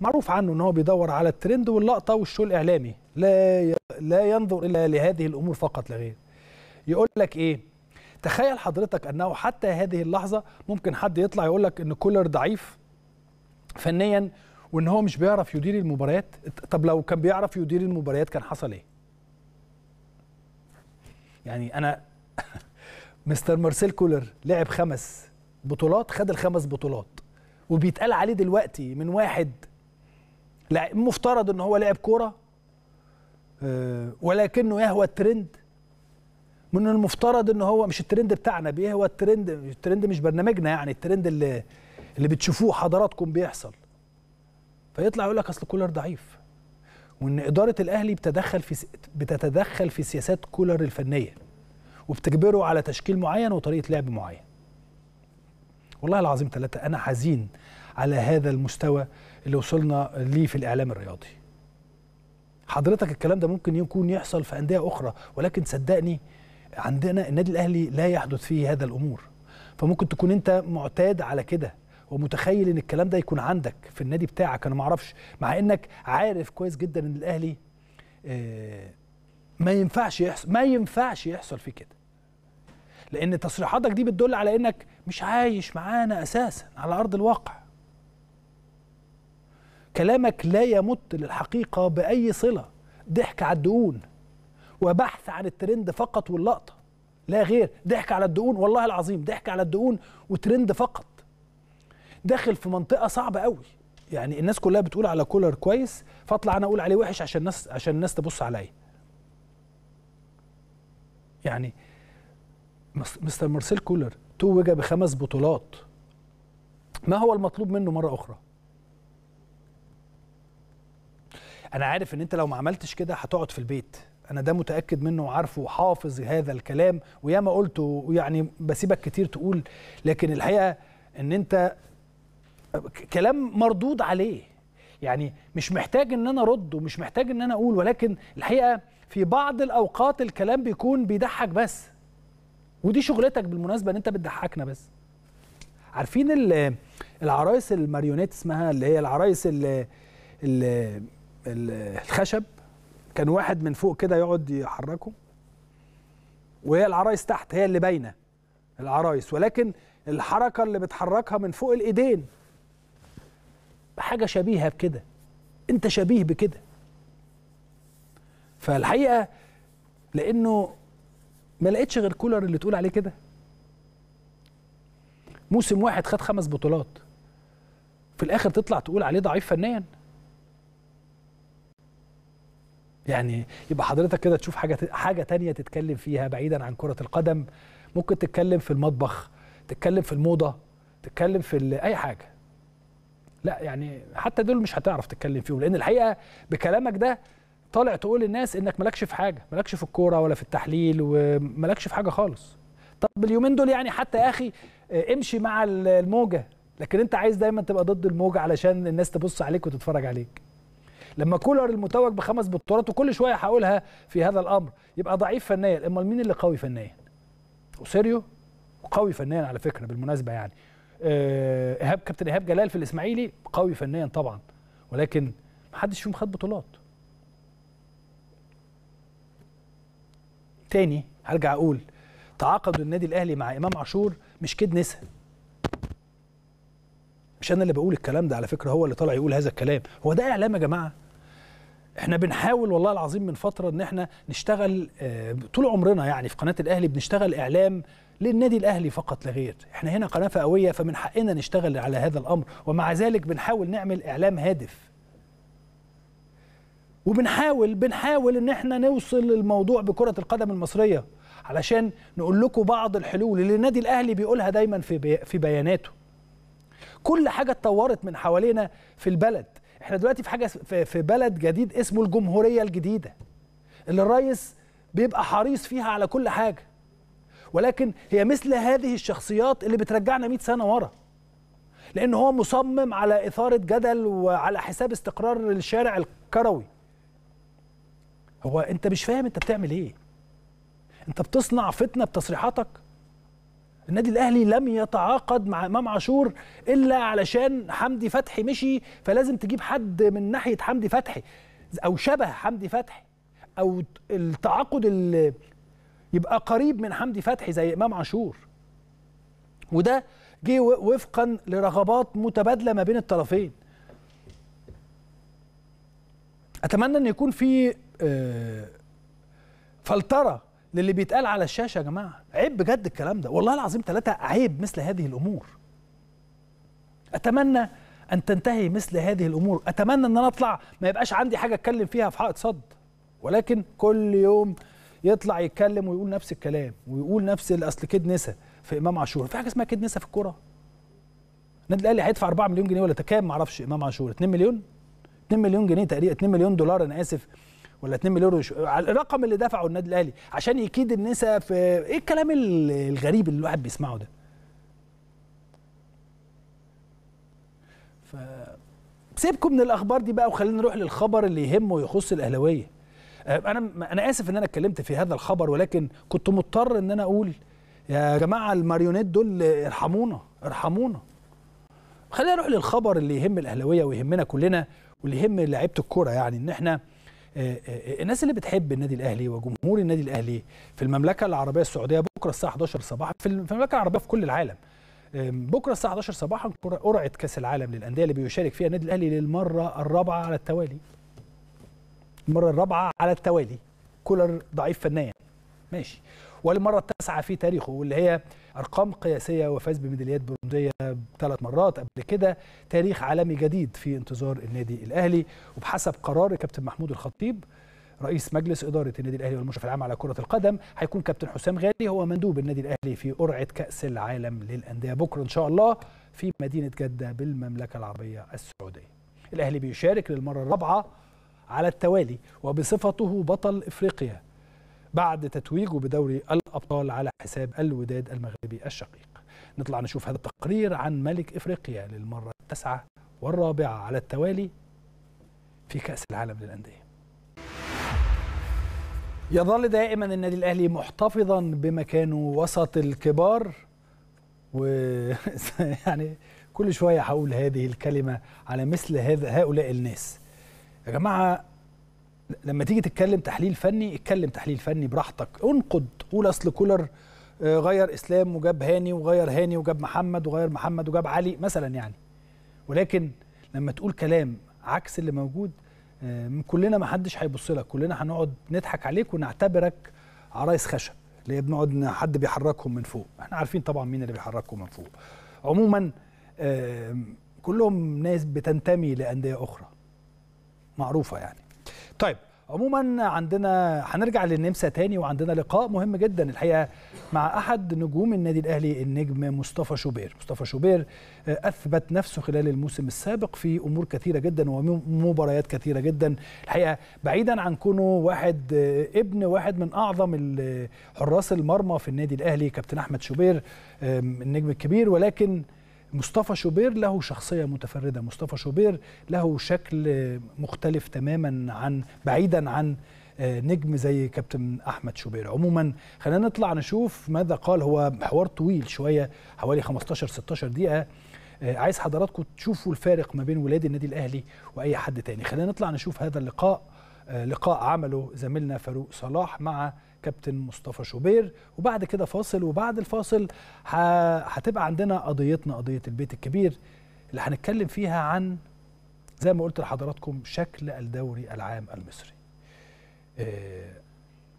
معروف عنه إن هو بيدور على الترند واللقطة والشو الإعلامي. لا ي- لا ينظر إلا لهذه الأمور فقط لا غير. يقول لك إيه؟ تخيل حضرتك أنه حتى هذه اللحظة ممكن حد يطلع يقول لك إن كولر ضعيف فنيا وإن هو مش بيعرف يدير المباريات. طب لو كان بيعرف يدير المباريات كان حصل إيه؟ يعني أنا مستر مارسيل كولر لعب خمس بطولات خد الخمس بطولات. وبيتقال عليه دلوقتي من واحد مفترض إن هو لعب كورة آه، ولكنه يهوى الترند. من المفترض إن هو مش الترند بتاعنا بيهوى الترند الترند مش برنامجنا يعني الترند اللي اللي بتشوفوه حضراتكم بيحصل. فيطلع يقول لك أصل كولر ضعيف. وإن إدارة الأهلي بتتدخل في بتتدخل في سياسات كولر الفنية وبتجبره على تشكيل معين وطريقة لعب معين. والله العظيم ثلاثة أنا حزين على هذا المستوى اللي وصلنا ليه في الإعلام الرياضي. حضرتك الكلام ده ممكن يكون يحصل في أندية أخرى ولكن صدقني عندنا النادي الأهلي لا يحدث فيه هذا الأمور. فممكن تكون أنت معتاد على كده. ومتخيل إن الكلام ده يكون عندك في النادي بتاعك أنا ما أعرفش. مع إنك عارف كويس جدا إن الأهلي آه، ما ينفعش يحصل ما ينفعش يحصل فيه كده. لأن تصريحاتك دي بتدل على إنك مش عايش معانا أساسا على أرض الواقع. كلامك لا يمت للحقيقة بأي صلة. ضحك على الدقون. وبحث عن الترند فقط واللقطة. لا غير. ضحك على الدقون والله العظيم. ضحك على الدقون وترند فقط. داخل في منطقة صعبة قوي. يعني الناس كلها بتقول على كولر كويس فاطلع أنا أقول عليه وحش عشان الناس عشان الناس تبص عليا. يعني مستر مارسيل كولر توج بخمس بطولات. ما هو المطلوب منه مرة أخرى؟ أنا عارف إن أنت لو ما عملتش كده هتقعد في البيت. أنا ده متأكد منه وعارفه وحافظ هذا الكلام وياما قلته ويعني بسيبك كتير تقول لكن الحقيقة إن أنت كلام مردود عليه. يعني مش محتاج إن أنا أرد ومش محتاج إن أنا أقول ولكن الحقيقة في بعض الأوقات الكلام بيكون بيضحك بس. ودي شغلتك بالمناسبة إن أنت بتضحكنا بس. عارفين العرايس الماريونيت اسمها اللي هي العرايس ال الخشب؟ كان واحد من فوق كده يقعد يحركه. وهي العرايس تحت هي اللي باينة العرايس. ولكن الحركة اللي بتحركها من فوق الإيدين. حاجة شبيهة بكده. انت شبيه بكده. فالحقيقة لأنه ما لقيتش غير كولر اللي تقول عليه كده. موسم واحد خد خمس بطولات. في الآخر تطلع تقول عليه ضعيف فنيا. يعني يبقى حضرتك كده تشوف حاجة حاجة تانية تتكلم فيها بعيدا عن كرة القدم. ممكن تتكلم في المطبخ تتكلم في الموضة تتكلم في أي حاجة. لا يعني حتى دول مش هتعرف تتكلم فيهم لأن الحقيقة بكلامك ده طالع تقول للناس إنك مالكش في حاجة مالكش في الكورة ولا في التحليل ومالكش في حاجة خالص. طب اليومين دول يعني حتى يا أخي امشي مع الموجة لكن أنت عايز دايما تبقى ضد الموجة علشان الناس تبص عليك وتتفرج عليك. لما كولر المتوج بخمس بطولات وكل شوية هقولها في هذا الأمر يبقى ضعيف فنيا. أمال مين اللي قوي فنيا؟ وسيريو وقوي فنيا على فكرة بالمناسبة يعني. إيهاب كابتن إيهاب جلال في الإسماعيلي قوي فنيا طبعا ولكن ما حدش فيهم خد بطولات. تاني هرجع أقول تعاقد النادي الأهلي مع إمام عاشور مش كده نسا. مش أنا اللي بقول الكلام ده على فكرة هو اللي طالع يقول هذا الكلام. هو ده إعلام يا جماعة؟ إحنا بنحاول والله العظيم من فترة إن إحنا نشتغل طول عمرنا يعني في قناة الأهلي بنشتغل إعلام للنادي الأهلي فقط لا غير. إحنا هنا قناة فئوية فمن حقنا نشتغل على هذا الأمر. ومع ذلك بنحاول نعمل إعلام هادف. وبنحاول بنحاول إن إحنا نوصل الموضوع بكرة القدم المصرية. علشان نقول لكم بعض الحلول اللي النادي الأهلي بيقولها دايما في بي في بياناته. كل حاجة اتطورت من حوالينا في البلد. إحنا دلوقتي في حاجة في بلد جديد اسمه الجمهورية الجديدة. اللي الرئيس بيبقى حريص فيها على كل حاجة. ولكن هي مثل هذه الشخصيات اللي بترجعنا 100 سنة ورا. لأن هو مصمم على إثارة جدل وعلى حساب استقرار الشارع الكروي. هو أنت مش فاهم أنت بتعمل إيه. أنت بتصنع فتنة بتصريحاتك. النادي الأهلي لم يتعاقد مع إمام عاشور إلا علشان حمدي فتحي مشي فلازم تجيب حد من ناحية حمدي فتحي أو شبه حمدي فتحي أو التعاقد اللي يبقى قريب من حمدي فتحي زي إمام عاشور. وده جه وفقا لرغبات متبادلة ما بين الطرفين. أتمنى إن يكون في آه، فلترة للي بيتقال على الشاشة يا جماعة. عيب بجد الكلام ده. والله العظيم ثلاثة عيب مثل هذه الأمور. أتمنى أن تنتهي مثل هذه الأمور. أتمنى إن أنا أطلع ما يبقاش عندي حاجة أتكلم فيها في حائط صد. ولكن كل يوم يطلع يتكلم ويقول نفس الكلام ويقول نفس أصل كيد نسا في إمام عاشور. في حاجة اسمها كيد نسا في الكورة. النادي الأهلي هيدفع 4 مليون جنيه ولا كام ما أعرفش إمام عاشور. 2 مليون؟ 2 مليون جنيه تقريبا. 2 مليون دولار أنا آسف. ولا 2 مليون وش... الرقم اللي دفعه النادي الأهلي عشان يكيد النساء في إيه الكلام الغريب اللي الواحد بيسمعه ده؟ ف سيبكم من الأخبار دي بقى وخلينا نروح للخبر اللي يهمه ويخص الأهلاوية. أنا أنا آسف إن أنا اتكلمت في هذا الخبر ولكن كنت مضطر إن أنا أقول يا جماعة الماريونيت دول ارحمونا ارحمونا. خلينا نروح للخبر اللي يهم الأهلاوية ويهمنا كلنا واللي يهم لعيبة الكورة يعني إن إحنا الناس اللي بتحب النادي الأهلي وجمهور النادي الأهلي في المملكة العربية السعودية بكرة الساعة 11 صباحا في المملكة العربية في كل العالم بكرة الساعة 11 صباحا قرعه كأس العالم للأندية اللي بيشارك فيها النادي الأهلي للمرة الرابعة على التوالي. المرة الرابعة على التوالي. كولر ضعيف فنيا. ماشي. والمرة التاسعة في تاريخه واللي هي أرقام قياسية وفاز بميداليات برونزية ثلاث مرات قبل كده تاريخ عالمي جديد في انتظار النادي الأهلي. وبحسب قرار كابتن محمود الخطيب رئيس مجلس إدارة النادي الأهلي والمشرف العام على كرة القدم هيكون كابتن حسام غالي هو مندوب النادي الأهلي في قرعة كأس العالم للأندية. بكرة إن شاء الله في مدينة جدة بالمملكة العربية السعودية. الأهلي بيشارك للمرة الرابعة على التوالي وبصفته بطل إفريقيا بعد تتويجه بدوري الأبطال على حساب الوداد المغربي الشقيق. نطلع نشوف هذا التقرير عن ملك إفريقيا للمرة التاسعة والرابعة على التوالي في كأس العالم للأندية. يظل دائما النادي الأهلي محتفظا بمكانه وسط الكبار و يعني كل شوية هقول هذه الكلمة على مثل هذا هؤلاء الناس. يا جماعة لما تيجي تتكلم تحليل فني اتكلم تحليل فني براحتك. انقد قول أصل كولر غير إسلام وجاب هاني وغير هاني وجاب محمد وغير محمد وجاب علي مثلا يعني. ولكن لما تقول كلام عكس اللي موجود كلنا ما حدش هيبص لك. كلنا هنقعد نضحك عليك ونعتبرك عرايس خشب اللي بنقعد حد بيحركهم من فوق. إحنا عارفين طبعا مين اللي بيحركهم من فوق. عموما كلهم ناس بتنتمي لأندية أخرى. معروفة يعني. طيب عموما عندنا هنرجع للنمسا تاني وعندنا لقاء مهم جدا الحقيقة مع أحد نجوم النادي الأهلي النجم مصطفى شوبير. مصطفى شوبير أثبت نفسه خلال الموسم السابق في أمور كثيرة جدا ومباريات كثيرة جدا. الحقيقة بعيدا عن كونه واحد ابن واحد من أعظم حراس المرمى في النادي الأهلي كابتن أحمد شوبير النجم الكبير ولكن مصطفى شوبير له شخصية متفردة. مصطفى شوبير له شكل مختلف تماما عن بعيدا عن نجم زي كابتن أحمد شوبير. عموما خلينا نطلع نشوف ماذا قال. هو حوار طويل شوية حوالي 15-16 دقيقة. عايز حضراتكم تشوفوا الفارق ما بين ولاد النادي الأهلي وأي حد تاني. خلينا نطلع نشوف هذا اللقاء لقاء عمله زميلنا فاروق صلاح مع كابتن مصطفى شوبير. وبعد كده فاصل وبعد الفاصل هتبقى عندنا قضيتنا قضية البيت الكبير اللي هنتكلم فيها عن زي ما قلت لحضراتكم شكل الدوري العام المصري.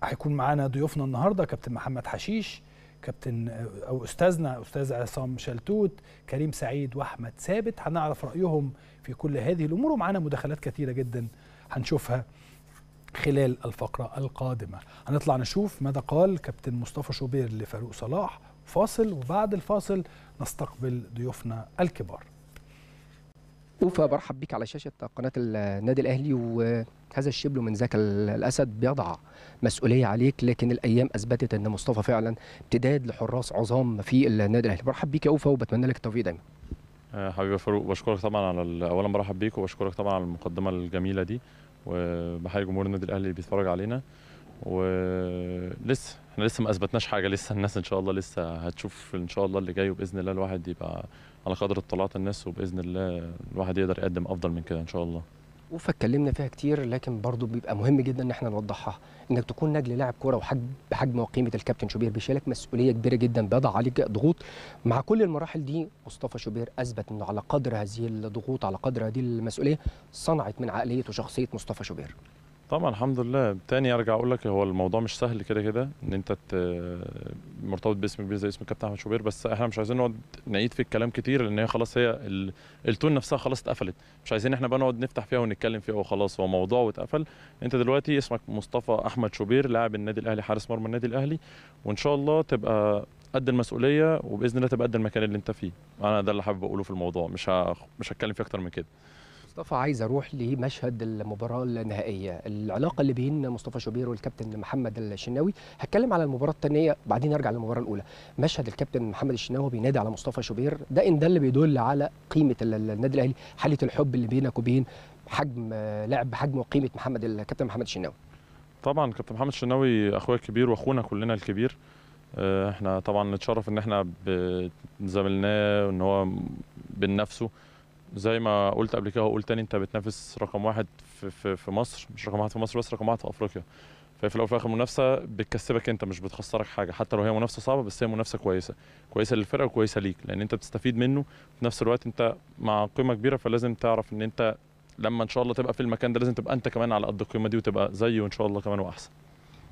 هيكون معانا ضيوفنا النهارده كابتن محمد حشيش كابتن أو أستاذنا أستاذ عصام شلتوت كريم سعيد وأحمد ثابت. هنعرف رأيهم في كل هذه الأمور ومعانا مداخلات كثيرة جدا هنشوفها. خلال الفقرة القادمة. هنطلع نشوف ماذا قال كابتن مصطفى شوبير لفاروق صلاح. فاصل وبعد الفاصل نستقبل ضيوفنا الكبار. أوفا برحب بك على شاشة قناة النادي الأهلي وهذا الشبل من ذاك الأسد بيضع مسؤولية عليك لكن الأيام أثبتت أن مصطفى فعلا امتداد لحراس عظام في النادي الأهلي. برحب بك يا أوفا وبتمنى لك التوفيق دايما. حبيبي فاروق بشكرك طبعا على اولا برحب بيك وبشكرك طبعا على المقدمة الجميلة دي. وبحيي جمهور النادي الأهلي اللي بيتفرج علينا. ولسه إحنا لسه ما أثبتناش حاجة لسه الناس إن شاء الله لسه هتشوف إن شاء الله اللي جاي وبإذن الله الواحد يبقى على قدر اطلاعات الناس وبإذن الله الواحد يقدر يقدم أفضل من كده إن شاء الله. وفا اتكلمنا فيها كتير لكن برضو بيبقى مهم جدا إن إحنا نوضحها. إنك تكون نجل لاعب كورة وحجم بحجم وقيمة الكابتن شوبير بيشيلك مسؤولية كبيرة جدا. بيضع عليك ضغوط مع كل المراحل دي. مصطفى شوبير أثبت إنه على قدر هذه الضغوط على قدر هذه المسؤولية صنعت من عقلية وشخصية مصطفى شوبير. طبعا الحمد لله. تاني أرجع أقول لك هو الموضوع مش سهل كده كده إن أنت مرتبط باسم كبير زي اسم الكابتن أحمد شوبير بس إحنا مش عايزين نقعد نعيد في الكلام كتير لأن هي خلاص هي ال- التون نفسها خلاص اتقفلت. مش عايزين إحنا بقى نقعد نفتح فيها ونتكلم فيها وخلاص هو موضوع واتقفل. أنت دلوقتي اسمك مصطفى أحمد شوبير لاعب النادي الأهلي حارس مرمى النادي الأهلي وإن شاء الله تبقى قد المسؤولية وبإذن الله تبقى قد المكان اللي أنت فيه. أنا ده اللي حابب أقوله في الموضوع مش. مش هتكلم فيه أكتر من كده. مصطفى عايز أروح لمشهد المباراة النهائية. العلاقة اللي بين مصطفى شوبير والكابتن محمد الشناوي. هتكلم على المباراة الثانية بعدين ارجع للمباراة الأولى. مشهد الكابتن محمد الشناوي بينادي على مصطفى شوبير. ده إن ده اللي بيدل على قيمة ال- ال- النادي الأهلي حالة الحب اللي بينك وبين حجم لاعب بحجم وقيمه محمد الكابتن محمد الشناوي. طبعا كابتن محمد الشناوي أخويا الكبير وأخونا كلنا الكبير. آه، إحنا طبعا نتشرف إن إحنا زميلناه وان هو بننافسه زي ما قلت قبل كده وقلت تاني انت بتنافس رقم واحد في, في, في مصر مش رقم واحد في مصر بس رقم واحد في أفريقيا. ففي الأول وفي الآخر منافسة بتكسبك انت مش بتخسرك حاجة. حتى لو هي منافسة صعبة بس هي منافسة كويسة. كويسة للفرقة وكويسة ليك لأن انت بتستفيد منه. في نفس الوقت انت مع قيمة كبيرة فلازم تعرف ان انت لما ان شاء الله تبقى في المكان ده لازم تبقى انت كمان على قد القيمة دي وتبقى زيه وان شاء الله كمان وأحسن.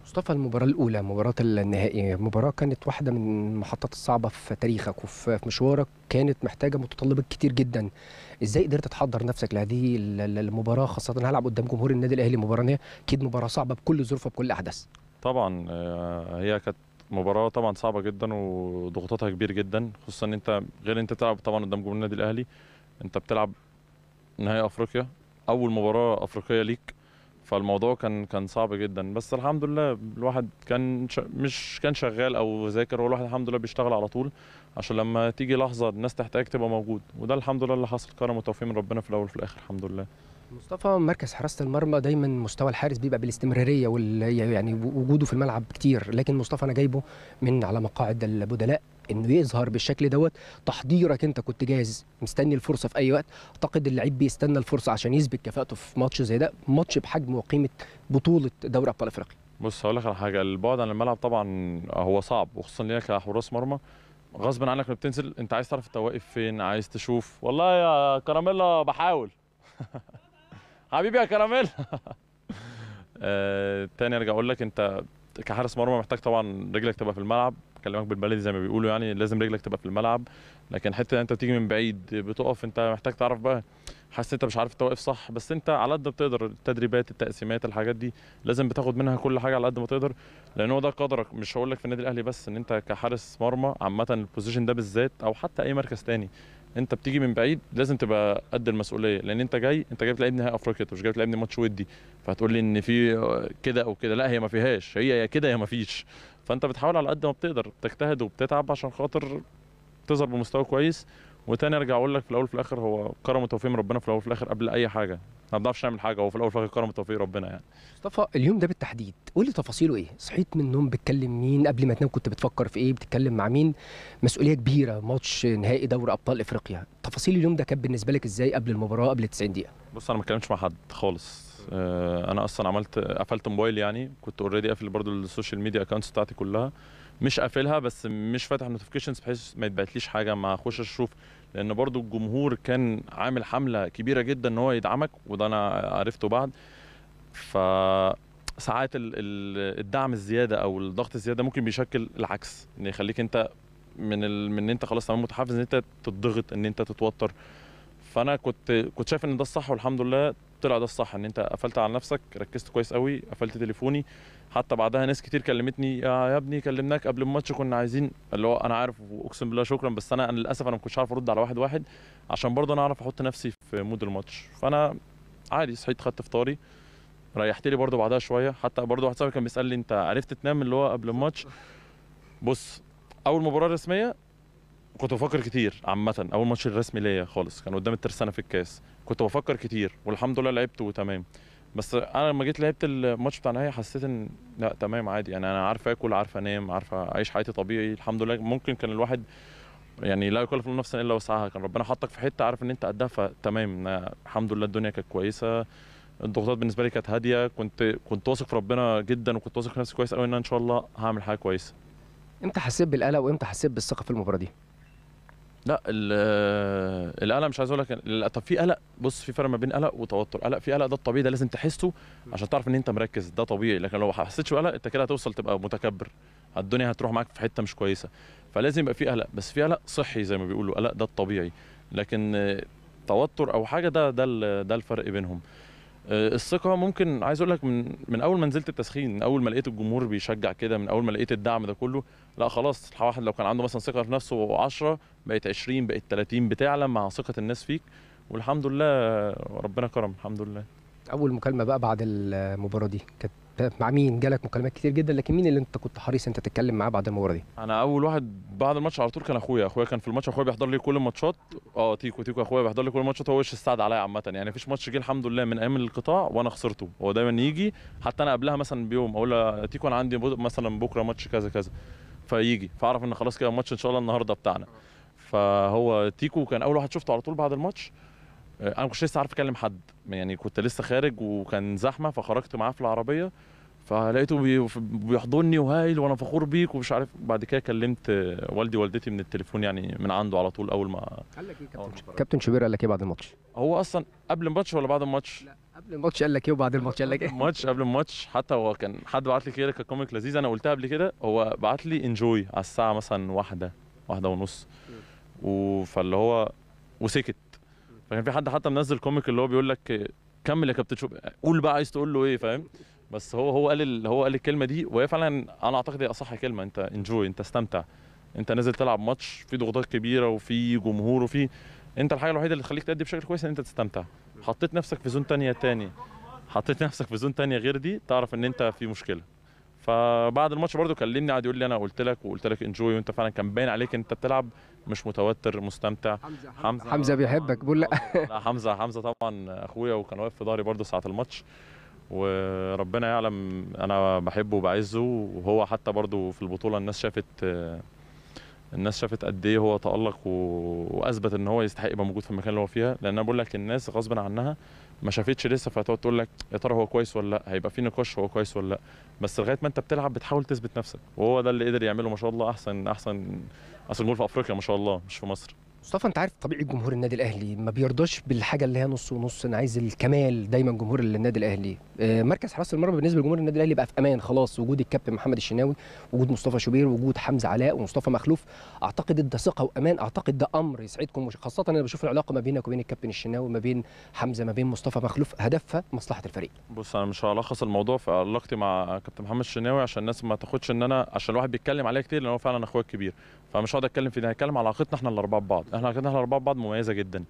مصطفى المباراة الأولى مباراة النهائي مباراة كانت واحدة من المحطات الصعبة في تاريخك وفي في مشوارك كانت محتاجة متطلبات كتير جدا. إزاي قدرت تحضر نفسك لهذه ال- ال- المباراة خاصة هلعب قدام جمهور النادي الأهلي مباراة نهائية؟ أكيد مباراة صعبة بكل ظروفها بكل أحداث. طبعا آه، هي كانت مباراة طبعا صعبة جدا وضغوطاتها كبير جدا خصوصا إن أنت غير أنت تلعب طبعا قدام جمهور النادي الأهلي أنت بتلعب نهائي أفريقيا أول مباراة أفريقية ليك فالموضوع كان كان صعب جدا. بس الحمد لله الواحد كان. مش كان شغال أو ذاكر هو الواحد الحمد لله بيشتغل على طول عشان لما تيجي لحظة الناس تحتاج تبقى موجود. وده الحمد لله اللي حصل. كرم وتوفيق من ربنا في الأول وفي الآخر الحمد لله. مصطفى مركز حراسة المرمى دايما مستوى الحارس بيبقى بالاستمرارية وال يعني وجوده في الملعب كتير. لكن مصطفى أنا جايبه من على مقاعد البدلاء. إنه يظهر بالشكل دوت. تحضيرك أنت كنت جاهز مستني الفرصة في أي وقت. أعتقد اللعيب بيستنى الفرصة عشان يثبت كفاءته في ماتش زي ده. ماتش بحجم وقيمة بطولة دوري أبطال أفريقيا. بص هقول لك على حاجة. البعد عن الملعب طبعا هو صعب وخصوصا لينا كحراس مرمى. غصب عنك لما بتنزل. أنت عايز تعرف أنت واقف فين عايز تشوف. والله يا كراميلا بحاول. حبيبي يا كراميلا آه، تاني أرجع أقول لك أنت كحارس مرمى محتاج طبعا رجلك تبقى في الملعب. بكلمك بالبلدي زي ما بيقولوا يعني لازم رجلك تبقى في الملعب. لكن إن أنت بتيجي من بعيد بتقف أنت محتاج تعرف بقى حاسس أنت مش عارف أنت واقف صح. بس أنت على قد ما بتقدر التدريبات التقسيمات الحاجات دي لازم بتاخد منها كل حاجة على قد ما تقدر. لأن هو ده قدرك. مش هقول لك في النادي الأهلي بس إن أنت كحارس مرمى عامة ال position ده بالذات أو حتى أي مركز تاني. أنت بتيجي من بعيد لازم تبقى قد المسؤولية. لأن أنت جاي أنت جاي بتلعبني نهائي أفريقيا مش جاي بتلعبني ماتش ودي. فهتقول لي إن في كده أو كده. لأ هي ما فيهاش. هي يا كده يا ما فيش. فأنت بتحاول على قد ما بتقدر تجتهد وبتتعب عشان خاطر تظهر بمستوى كويس. وتاني أرجع أقول لك في الأول وفي الآخر هو كرم وتوفيق من ربنا في الأول وفي الآخر قبل أي حاجة. ما بنعرفش نعمل حاجة هو في الأول وفي الآخر كرم وتوفيق ربنا يعني. مصطفى اليوم ده بالتحديد قول لي تفاصيله إيه؟ صحيت من النوم بتكلم مين؟ قبل ما تنام كنت بتفكر في إيه؟ بتتكلم مع مين؟ مسؤولية كبيرة ماتش نهائي دوري أبطال إفريقيا. تفاصيل اليوم ده كانت بالنسبة لك إزاي قبل المباراة قبل 90 دقيقة؟ بص أنا ما اتكلمتش مع حد خالص. آه، أنا أصلا عملت قفلت موبايلي يعني كنت already قافل برضو ال social media accounts بتاعتي كلها. مش قافلها بس مش فاتح notifications بحيث ما يتبعتليش حاجة ما أخش أشوف. لأن برضو الجمهور كان عامل حملة كبيرة جدا إن هو يدعمك وده أنا عرفته بعد. ف ساعات ال- ال- الدعم الزيادة أو الضغط الزيادة ممكن بيشكل العكس. إن يخليك أنت من ال... من إن أنت خلاص تمام متحفز إن أنت تضغط إن أنت تتوتر. فأنا كنت كنت شايف إن ده الصح والحمد لله طلع ده الصح إن أنت قفلت على نفسك ركزت كويس قوي قفلت تليفوني. حتى بعدها ناس كتير كلمتني يا, ابني كلمناك قبل الماتش كنا عايزين اللي هو أنا عارف واقسم بالله شكرا بس أنا أنا للأسف أنا ما كنتش عارف أرد على واحد واحد عشان برضه أنا أعرف أحط نفسي في مود الماتش. فأنا عادي صحيت خدت فطاري ريحت لي برضه بعدها شوية. حتى برضه واحد صاحبي كان بيسال لي أنت عرفت تنام اللي هو قبل الماتش؟ بص أول مباراة رسمية كنت بفكر كتير عامة أول ماتش الرسمي ليا خالص كان قدام الترسانة في الكاس. كنت بفكر كتير والحمد لله لعبت وتمام. بس أنا لما جيت لعبت الماتش بتاع النهائي حسيت إن لأ تمام عادي. يعني أنا عارف آكل عارف أنام عارف أعيش حياتي طبيعي. الحمد لله ممكن كان الواحد يعني لا يكلف الله نفسا إلا وسعها. كان ربنا حطك في حتة عارف إن أنت قدها فتمام. الحمد لله الدنيا كانت كويسة. الضغوطات بالنسبة لي كانت هادية. كنت كنت واثق في ربنا جدا وكنت واثق في نفسي كويس قوي إن أنا إن شاء الله هعمل حاجة كويسة. إمتى حسيت بالقلق وإمتى حسيت بالثقة في المباراة دي؟ لا ال- القلق مش عايز أقول لك طب في قلق؟ بص في فرق ما بين قلق وتوتر. قلق في قلق ده الطبيعي ده لازم تحسه عشان تعرف إن أنت مركز ده طبيعي. لكن لو ما حسيتش بقلق أنت كده هتوصل تبقى متكبر. الدنيا هتروح معاك في حتة مش كويسة. فلازم يبقى في قلق. بس في قلق صحي زي ما بيقولوا. قلق ده الطبيعي. لكن آه، توتر أو حاجة ده ده ده الفرق بينهم. آه، الثقة ممكن عايز أقول لك من من أول ما نزلت التسخين من أول ما لقيت الجمهور بيشجع كده من أول ما لقيت الدعم ده كله لا خلاص الواحد لو كان عنده مثلا ثقة في نفسه 10 بقت 20 بقت 30 بتعلى مع ثقة الناس فيك والحمد لله ربنا كرم الحمد لله. أول مكالمة بقى بعد المباراة دي كانت مع مين؟ جالك مكالمات كتير جدا لكن مين اللي انت كنت حريص أنت تتكلم معاه بعد المباراة دي؟ أنا أول واحد بعد الماتش على طول كان أخويا. أخويا كان في الماتش أخويا بيحضر لي كل الماتشات. آه تيكو تيكو أخويا بيحضر لي كل الماتشات. هو وش السعد عليا عامة. يعني مفيش ماتش جه الحمد لله من أيام القطاع وأنا خسرته. هو دايما يجي حتى أنا قبلها مثلا بيوم أقول له تيكو أنا عندي مثلا بكرة ماتش كذا كذا. فيجي. فأعرف إن خلاص كده الماتش إن شاء الله النهارده بتاعنا. فهو تيكو كان أول واحد شفته على طول بعد الماتش. أنا ما كنتش لسه عارف أكلم حد. يعني كنت لسه خارج وكان زحمة فخرجت معاه في العربية. فلقيته بي- بيحضني وهايل وأنا فخور بيك ومش عارف. بعد كده كلمت آه، والدي والدتي من التليفون يعني من عنده على طول أول ما قال لك إيه كابتن كابتن شوبير قال لك إيه بعد الماتش؟ هو أصلا قبل الماتش ولا بعد الماتش؟ لا قبل الماتش قال لك إيه وبعد الماتش؟ قال لك إيه؟ الماتش قبل الماتش. حتى هو كان حد بعت لي كده comic لذيذ. أنا قلتها قبل كده هو بعت لي enjoy على الساعة مثلا واحدة واحدة ونص. و- فاللي هو وسكت. فكان في حد حتى منزل comic اللي هو بيقول لك كمل يا كابتن شوبير قول بقى عايز تقول له إيه فاهم؟ بس هو هو قال ال- هو قال الكلمة دي وهي فعلا أنا أعتقد هي أصح كلمة أنت enjoy أنت استمتع. أنت نازل تلعب ماتش في ضغوطات كبيرة وفي جمهور وفي أنت الحاجة الوحيدة اللي تخليك تأدي بشكل كويس إن أنت تستمتع. حطيت نفسك في zone تانية تاني. حطيت نفسك في zone تانية غير دي تعرف إن أنت في مشكلة. فبعد الماتش برضو كلمني قعد يقول لي أنا قلت لك وقلت لك انجوي وأنت فعلا كان باين عليك أنت بتلعب مش متوتر مستمتع. حمزة حمزة. بيحبك بيقول لأ. لا حمزة حمزة طبعا أخويا وكان واقف في ظهري برضه ساعة الماتش. وربنا يعلم أنا بحبه وبعزه وهو حتى برضه في البطولة الناس شافت الناس شافت قد إيه هو تألق وأثبت إن هو يستحق يبقى موجود في المكان اللي هو فيها. لأن أنا بقول لك الناس غصب عنها ما شافتش لسه فهتقعد تقول لك يا ترى هو كويس ولا لأ؟ هيبقى في نقاش هو كويس ولا لأ. بس لغاية ما انت بتلعب بتحاول تثبت نفسك وهو ده اللي قدر يعمله ما شاء الله أحسن أحسن أحسن جول في أفريقيا ما شاء الله مش في مصر. مصطفى انت عارف طبيعة جمهور النادي الأهلي ما بيرضاش بالحاجة اللي هي نص ونص أنا عايز الكمال دايما جمهور النادي الأهلي. آه، مركز حراسة المرمى بالنسبة لجمهور النادي الأهلي بقى في أمان خلاص وجود الكابتن محمد الشناوي وجود مصطفى شوبير وجود حمزة علاء ومصطفى مخلوف. أعتقد ادى ثقة وأمان أعتقد ده أمر يسعدكم خاصه أنا بشوف العلاقة ما بينك وبين الكابتن الشناوي ما بين حمزة ما بين مصطفى مخلوف هدفها مصلحة الفريق. بص أنا مش هلخص الموضوع في علاقتي مع كابتن محمد الشناوي عشان الناس ما تاخدش إن أنا عشان الواحد بيتكلم عليا كتير لأن هو فعلا أخويا الكبير. فمش هقعد أتكلم في ده هتكلم على علاقتنا إحنا الأربعة ببعض. إحنا علاقتنا إحنا الأربعة ببعض مميزة جدا.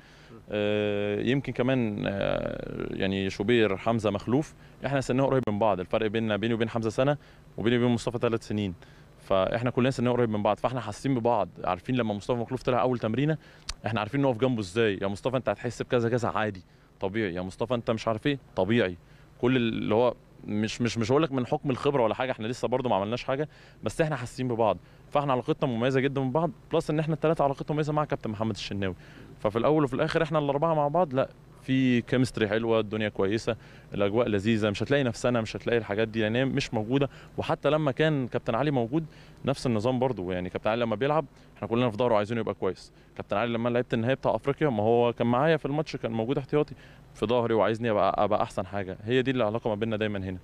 آه، يمكن كمان آه، يعني شوبير حمزة مخلوف إحنا سننا قريب من بعض. الفرق بيننا بيني وبين حمزة سنة وبيني وبين مصطفى ثلاث سنين. فاحنا كلنا سننا قريب من بعض فاحنا حاسين ببعض. عارفين لما مصطفى مخلوف طلع أول تمرينة إحنا عارفين نقف جنبه إزاي. يا مصطفى أنت هتحس بكذا كذا عادي طبيعي. يا مصطفى أنت مش عارف إيه طبيعي. كل اللي هو مش مش مش هقول لك من حكم الخبرة ولا حاجة إحنا لسه برضو ما عملناش حاجة بس إحنا حاسين ببعض. فاحنا علاقتنا مميزة جدا من بعض plus إن إحنا الثلاثه علاقتنا مميزة مع كابتن محمد الشناوي. ففي الأول وفي الآخر إحنا الأربعة مع بعض لأ في chemistry حلوة الدنيا كويسة الأجواء لذيذة مش هتلاقي نفسنا مش هتلاقي الحاجات دي لأن هي مش موجودة. وحتى لما كان كابتن علي موجود نفس النظام برضو. يعني كابتن علي لما بيلعب إحنا كلنا في ظهره عايزينه يبقى كويس. كابتن علي لما لعبت النهائي بتاع أفريقيا ما هو كان معايا في الماتش كان موجود احتياطي في ظهري وعايزني أبقى أبقى أحسن حاجة. هي دي العلاقة ما بيننا دايما هنا.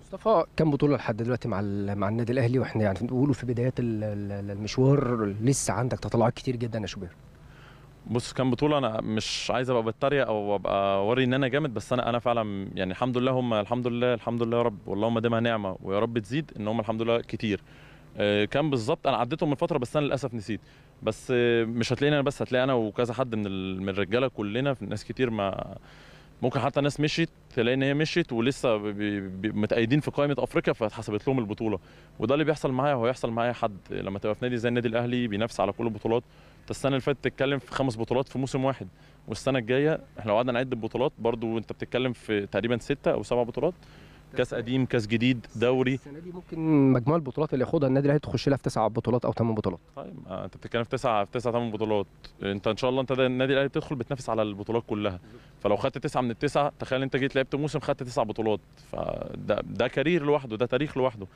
مصطفى كم بطولة لحد دلوقتي مع مع النادي الأهلي؟ وإحنا يعني بنقولوا في بدايات ال- ال- المشوار لسه عندك تطلعات كتير جدا يا شوبير. بص كان بطولة أنا مش عايز أبقى بتريق أو أبقى اوري إن أنا جامد بس أنا أنا فعلا يعني الحمد لله هم الحمد لله الحمد لله يا رب واللهم ديمها نعمة ويا رب تزيد إن هم الحمد لله كتير. آه، كان بالظبط؟ أنا عديتهم من فترة بس أنا للأسف نسيت. بس آه، مش هتلاقيني أنا بس هتلاقي أنا وكذا حد من من الرجالة كلنا في ناس كتير ما ممكن حتى ناس مشيت تلاقي إن هي مشيت ولسه ب- ب- ب- متأيدين في قائمة أفريقيا فاتحسبت لهم البطولة. وده اللي بيحصل معايا هو يحصل معايا حد لما تبقى في نادي زي النادي الأهلي بينافس على كل البطولات. انت السنة اللي فاتت تتكلم في خمس بطولات في موسم واحد والسنة الجاية إحنا لو قعدنا نعد البطولات برضو انت بتتكلم في تقريبا ستة أو سبع بطولات كاس قديم كاس جديد دوري. السنة دي ممكن مجموع البطولات اللي ياخدها النادي الأهلي تخش لها في تسع بطولات أو ثمان بطولات. طيب آه، انت بتتكلم في تسعه في تسعه ثمان بطولات. انت ان شاء الله انت ده النادي الأهلي بتدخل بتنافس على البطولات كلها. فلو خدت تسعة من التسعة تخيل انت جيت لعبت موسم خدت تسع بطولات. فده ده كارير لوحده ده تاريخ لوحده.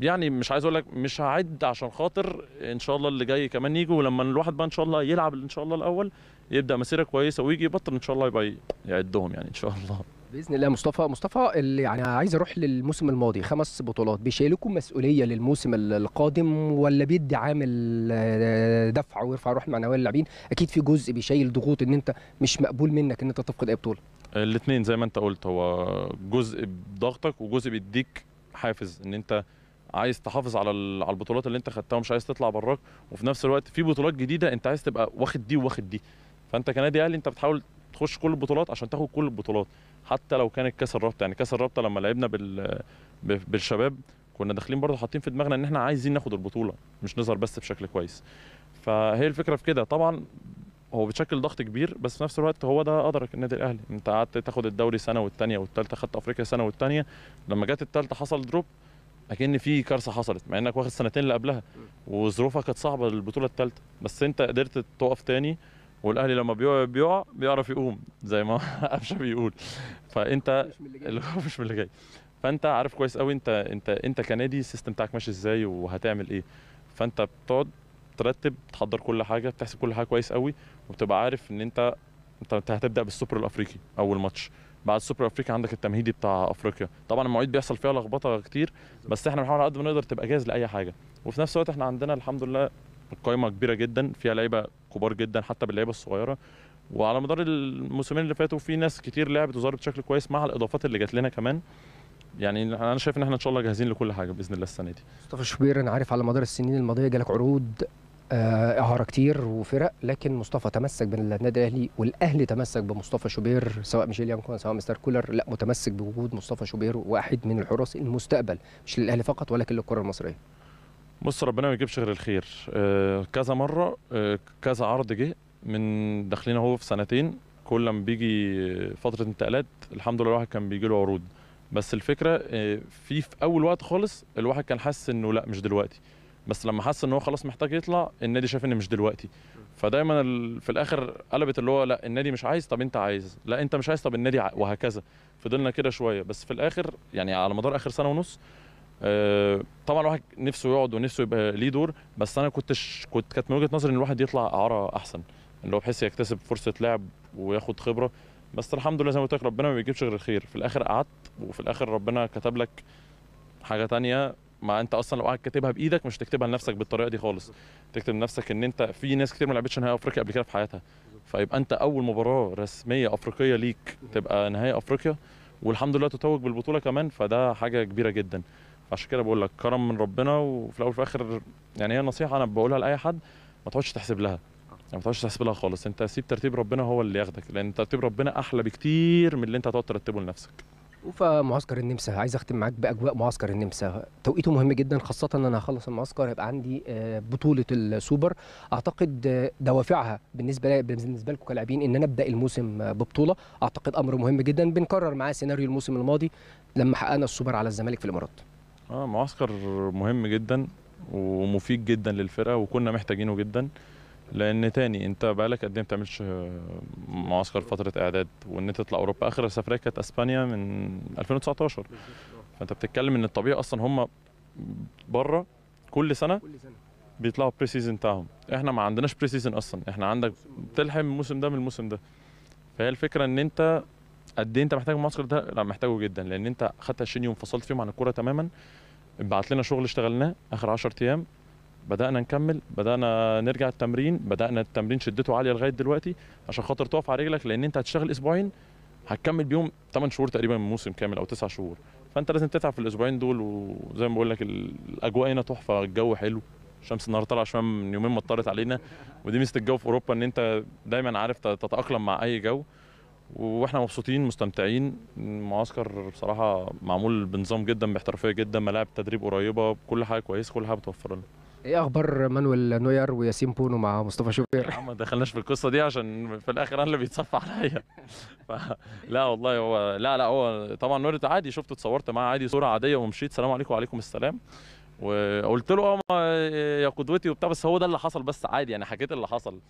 يعني مش عايز أقول لك مش هعد عشان خاطر إن شاء الله اللي جاي كمان يجوا ولما الواحد بقى إن شاء الله يلعب إن شاء الله الأول يبدأ مسيرة كويسة ويجي يبطل إن شاء الله يبقى يعدهم يعني إن شاء الله. بإذن الله مصطفى. مصطفى اللي يعني عايز أروح للموسم الماضي خمس بطولات بيشيلكم مسؤولية للموسم ال- القادم ولا بيدي عامل آه، دفع ويرفع روح معنوية للاعبين؟ أكيد في جزء بيشيل ضغوط إن أنت مش مقبول منك إن أنت تفقد أي بطولة. الاثنين زي ما أنت قلت هو جزء بضغطك وجزء بيديك حافز ان انت عايز تحافظ على على البطولات اللي انت خدتها ومش عايز تطلع براك وفي نفس الوقت في بطولات جديدة انت عايز تبقى واخد دي وواخد دي. فانت كنادي أهلي انت بتحاول تخش كل البطولات عشان تاخد كل البطولات حتى لو كانت كأس الرابطة. يعني كأس الرابطة لما لعبنا بال بالشباب كنا داخلين برضه حاطين في دماغنا إن إحنا عايزين ناخد البطولة مش نظهر بس بشكل كويس. فهي الفكرة في كده. طبعا هو بتشكل ضغط كبير بس في نفس الوقت هو ده قدرك النادي الأهلي. أنت قعدت تاخد الدوري سنة والثانيه والثالثه خدت أفريقيا سنة والثانيه لما جت الثالثه حصل دروب كأن في كارثة حصلت مع إنك واخد سنتين اللي قبلها وظروفها كانت صعبة للبطولة الثالثه بس أنت قدرت تقف تاني والأهلي لما بيقع بيقع بيعرف يقوم زي ما قفشة بيقول. فأنت اللي هو مش من اللي جاي. فأنت عارف كويس قوي أنت أنت أنت كنادي السيستم بتاعك ماشي إزاي وهتعمل إيه. فأنت بتقعد ترتب تحضر كل حاجة بتحسب كل حاجة كويس قوي وبتبقى عارف إن أنت أنت هتبدأ بالسوبر الأفريقي أول ماتش. بعد السوبر الأفريقي عندك التمهيدي بتاع أفريقيا. طبعا المواعيد بيحصل فيها لخبطة كتير بس إحنا بنحاول على قد ما نقدر تبقى جاهز لأي حاجة. وفي نفس الوقت إحنا عندنا الحمد لله قائمه كبيرة جدا فيها لعيبة كبار جدا حتى باللعيبة الصغيرة. وعلى مدار الموسمين اللي فاتوا في ناس كتير لعبت وظهرت بشكل كويس مع الإضافات اللي جات لنا كمان. يعني أنا شايف إن إحنا إن شاء الله جاهزين لكل حاجة بإذن الله السنة دي. مصطفى شوبير أنا عارف على مدار السنين الماضية جالك عروض إعارة كتير وفرق لكن مصطفى تمسك بالنادي الأهلي والأهلي تمسك بمصطفى شوبير سواء ميشيل يانكون سواء مستر كولر لا متمسك بوجود مصطفى شوبير واحد من الحراس المستقبل مش للأهلي فقط ولكن للكرة المصرية. بص ربنا ما يجيبش غير الخير. آه، كذا مرة آه، كذا عرض جه من داخلين أهو في سنتين كل لما بيجي فترة انتقالات الحمد لله الواحد كان بيجي له عروض. بس الفكرة آه، في في أول وقت خالص الواحد كان حاسس إنه لا مش دلوقتي. بس لما حس إن هو خلاص محتاج يطلع النادي شاف إن مش دلوقتي. فدايما في الآخر قلبت اللي هو لأ النادي مش عايز طب أنت عايز. لأ أنت مش عايز طب النادي وهكذا. فضلنا كده شوية. بس في الآخر يعني على مدار آخر سنة ونص آه، طبعا الواحد نفسه يقعد ونفسه يبقى ليه دور. بس أنا كنتش كنت كانت من وجهة نظري إن الواحد يطلع أعارة أحسن. اللي هو بحيث يكتسب فرصة لعب وياخد خبرة. بس الحمد لله زي ما قلت لك ربنا ما بيجيبش غير الخير في الآخر قعدت وفي الآخر ربنا كتب لك حاجة تانية. ما انت أصلا لو قاعد كاتبها بإيدك مش تكتبها لنفسك بالطريقة دي خالص. تكتب لنفسك إن أنت في ناس كتير ما لعبتش نهائي أفريقيا قبل كده في حياتها. فيبقى أنت أول مباراة رسمية أفريقية ليك تبقى نهائي أفريقيا والحمد لله تتوج بالبطولة كمان فده حاجة كبيرة جدا. عشان كده بقول لك كرم من ربنا وفي الأول وفي الآخر يعني هي نصيحه أنا بقولها لأي حد ما تقعدش تحسب لها. يعني ما تقعدش تحسب لها خالص. أنت سيب ترتيب ربنا هو اللي ياخدك لأن ترتيب ربنا أحلى بكتير من اللي أنت هتقعد ترتبه لنفسك. وفمعسكر النمسا عايز أختم معاك بأجواء معسكر النمسا. توقيته مهم جدا خاصة إن أنا هخلص المعسكر هيبقى عندي آه، بطولة السوبر. أعتقد دوافعها بالنسبة بالنسبة لكم كلاعبين إن أنا أبدأ الموسم ببطولة. أعتقد أمر مهم جدا. بنكرر معاه سيناريو الموسم الماضي لما حققنا السوبر على الزمالك في الإمارات. آه معسكر مهم جدا ومفيد جدا للفرقة وكنا محتاجينه جدا. لأن تاني أنت بقالك قد إيه ما بتعملش معسكر فترة إعداد وإن أنت تطلع أوروبا؟ آخر سفرية كانت أسبانيا من 2019 فأنت بتتكلم إن الطبيعي أصلا هم بره كل سنة بيطلعوا pre-season بتاعهم. إحنا ما عندناش pre-season أصلا. إحنا عندك تلحم الموسم ده من الموسم ده. فهي الفكرة إن أنت قد إيه أنت محتاج المعسكر ده؟ لا محتاجه جدا لأن أنت خدت 20 يوم فصلت فيهم عن الكورة تماما. بعت لنا شغل اشتغلناه آخر 10 أيام. بدأنا نكمل بدأنا نرجع التمرين بدأنا التمرين شدته عالية لغاية دلوقتي عشان خاطر تقف على رجلك لأن أنت هتشتغل أسبوعين هتكمل بيهم 8 شهور تقريبا من موسم كامل أو 9 شهور. فأنت لازم تتعب في الأسبوعين دول وزي ما بقول لك الأجواء هنا تحفة الجو حلو الشمس النهارده طالعة شوية من يومين مطرت علينا ودي ميزة الجو في أوروبا إن أنت دايما عارف تتأقلم مع أي جو وإحنا مبسوطين مستمتعين. المعسكر بصراحة معمول بنظام جدا باحترافية جدا ملاعب تدريب قريبة كل حاجة كويسة كل حاجة بتوفر لنا. إيه أخبار مانويل نوير وياسين بونو مع مصطفى شوبير؟ ما دخلناش في القصة دي عشان في الآخر أنا اللي بيتصفى عليا. لا والله هو لا لا هو طبعا نورت عادي شفته اتصورت معاه عادي صورة عادية ومشيت. سلام عليكم وعليكم السلام. وقلت له آه يا قدوتي وبتاع. بس هو ده اللي حصل بس عادي يعني حكيت اللي حصل.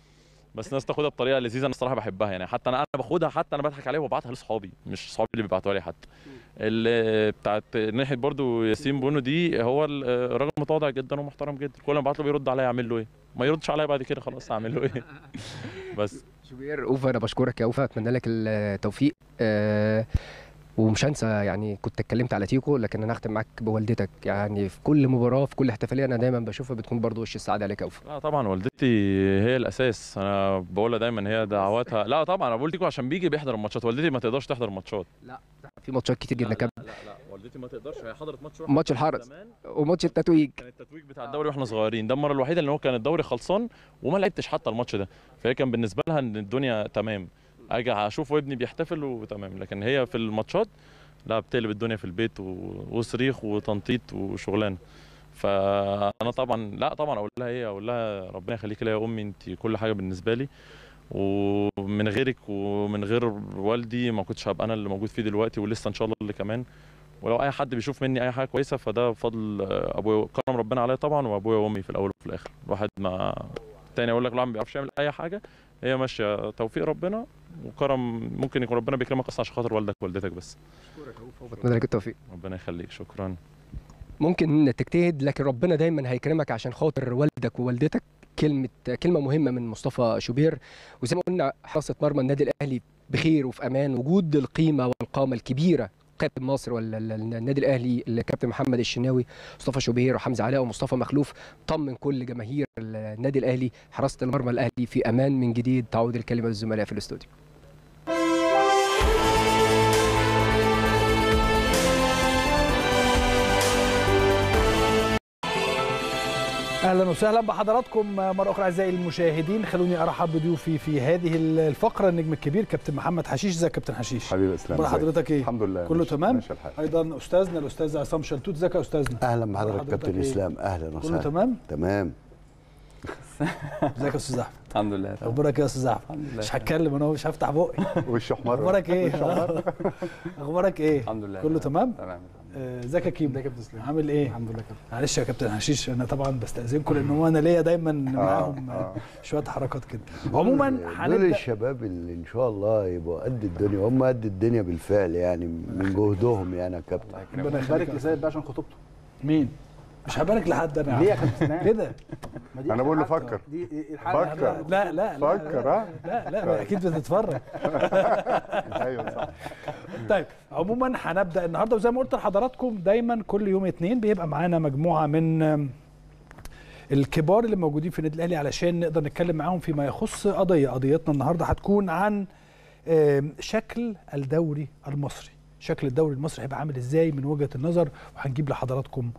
بس الناس تاخدها بطريقة لذيذة أنا الصراحة بحبها يعني. حتى أنا أنا باخدها حتى أنا بضحك عليها وببعتها لاصحابي مش صحابي اللي بيبعتوها لي حتى. اللي بتاعت ناحية برضو ياسين بونو دي هو ال- راجل متواضع جدا ومحترم جدا. كل ما أبعت له بيرد عليا أعمل له إيه؟ ما يردش عليا بعد كده خلاص أعمل له إيه؟ بس. شوبير أوفا أنا بشكرك يا أوفا أتمنى لك التوفيق. آه ومش هنسى يعني كنت اتكلمت على تيكو لكن أنا هختم معاك بوالدتك. يعني في كل مباراة في كل احتفالية أنا دايما بشوفها بتكون برضو وش السعادة عليك يا اوفا لا طبعا والدتي هي الأساس. أنا بقولها دايما هي دعواتها. لا طبعا أنا بقول تيكو عشان بيجي بيحضر الماتشات. والدتي ما تقدرش تحضر ماتشات. في ماتشات كتير جدا كاب لا لا والدتي ما تقدرش. هي حضرت ماتش ماتش الحرس وماتش التتويج. كان التتويج بتاع الدوري وإحنا صغيرين. ده المرة الوحيدة اللي هو كان الدوري خلصان وما لعبتش حتى الماتش ده. فهي كان بالنسبة لها إن الدنيا تمام. أجي أشوف ابني بيحتفل وتمام. لكن هي في الماتشات لا بتقلب الدنيا في البيت. وصريخ وتنطيط وشغلانة. فأنا طبعا لا طبعا أقول لها إيه؟ أقول لها ربنا يخليكي ليا يا أمي أنت كل حاجة بالنسبة لي. ومن غيرك ومن غير والدي ما كنتش هبقى أنا اللي موجود فيه دلوقتي ولسه إن شاء الله اللي كمان. ولو أي حد بيشوف مني أي حاجة كويسة فده بفضل أبويا كرم ربنا عليا طبعا وأبويا وأمي في الأول وفي الآخر. الواحد ما تاني أقول لك الواحد ما بيعرفش يعمل أي حاجة هي ماشية توفيق ربنا. وكرم ممكن يكون ربنا بيكرمك أصلا عشان خاطر والدك ووالدتك بس. اتمنى لك التوفيق. ربنا يخليك شكرا. ممكن تجتهد لكن ربنا دايما هيكرمك عشان خاطر والدك ووالدتك. كلمة كلمة مهمة من مصطفى شوبير. وزي ما قلنا حراسة مرمى النادي الأهلي بخير وفي أمان وجود القيمة والقامة الكبيرة. كابتن مصر ولا ال- ال- النادي الأهلي الكابتن محمد الشناوي مصطفى شوبير وحمزة علاء ومصطفى مخلوف. طمن كل جماهير النادي الأهلي حراسة المرمى الأهلي في أمان من جديد. تعود الكلمة للزملاء في الاستوديو. أهلا وسهلا بحضراتكم مرة أخرى أعزائي المشاهدين. خلوني أرحب بضيوفي في هذه الفقرة النجم الكبير كابتن محمد حشيش. ازيك يا كابتن حشيش؟ حبيبي اسلام ازيك؟ حضرتك إيه؟ الحمد لله. كله ماشي- تمام؟ ماشي الحال. أيضا أستاذنا الاستاذ عصام شلتوت. إزيك يا أستاذنا؟ أهلا بحضرتك حضرتك كابتن إيه؟ إسلام. أهلا كله وسهلا. تمام؟ تمام. إزيك يا أستاذ احمد الحمد لله. أخبارك إيه يا أستاذ احمد الحمد لله. مش هتكلم أنا مش هفتح بقي. وش احمر أخبارك إيه؟ أخبارك إيه؟ الحمد لله. كله تمام؟ تمام. آه، ازيك يا كيمو ازيك يا كابتن اسلام عامل إيه؟ الحمد لله كابتن. معلش يا كابتن حشيش أنا طبعا بستأذنكم لأن هو أنا ليا دايما معاهم آه. شوية حركات كده. عموما دول هنبدا الشباب اللي إن شاء الله يبقوا قد الدنيا هم قد الدنيا بالفعل يعني من جهدهم يعني يا كابتن. ربنا يخليك. لسيد بقى عشان خطوبته. مين؟ مش هبارك لحد أنا. ليه يا كابتن كده أنا بقول له فكر. دي فكر. لا لا لا فكر ها؟ لا لا أكيد بتتفرج. أيوه صح. طيب عموما هنبدأ النهارده. وزي ما قلت لحضراتكم دايما كل يوم اثنين بيبقى معانا مجموعة من الكبار اللي موجودين في النادي الأهلي علشان نقدر نتكلم معاهم فيما يخص قضية. قضيتنا النهارده هتكون عن شكل الدوري المصري. شكل الدوري المصري هيبقى عامل إزاي من وجهة النظر؟ وهنجيب لحضراتكم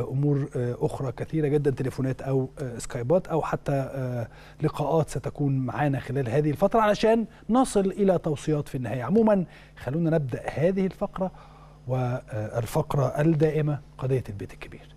أمور آه، أخرى كثيرة جدا تليفونات أو آه، سكايبات أو حتى آه، لقاءات ستكون معانا خلال هذه الفترة علشان نصل إلى توصيات في النهاية. عموما خلونا نبدأ هذه الفقرة والفقرة الدائمة قضية البيت الكبير.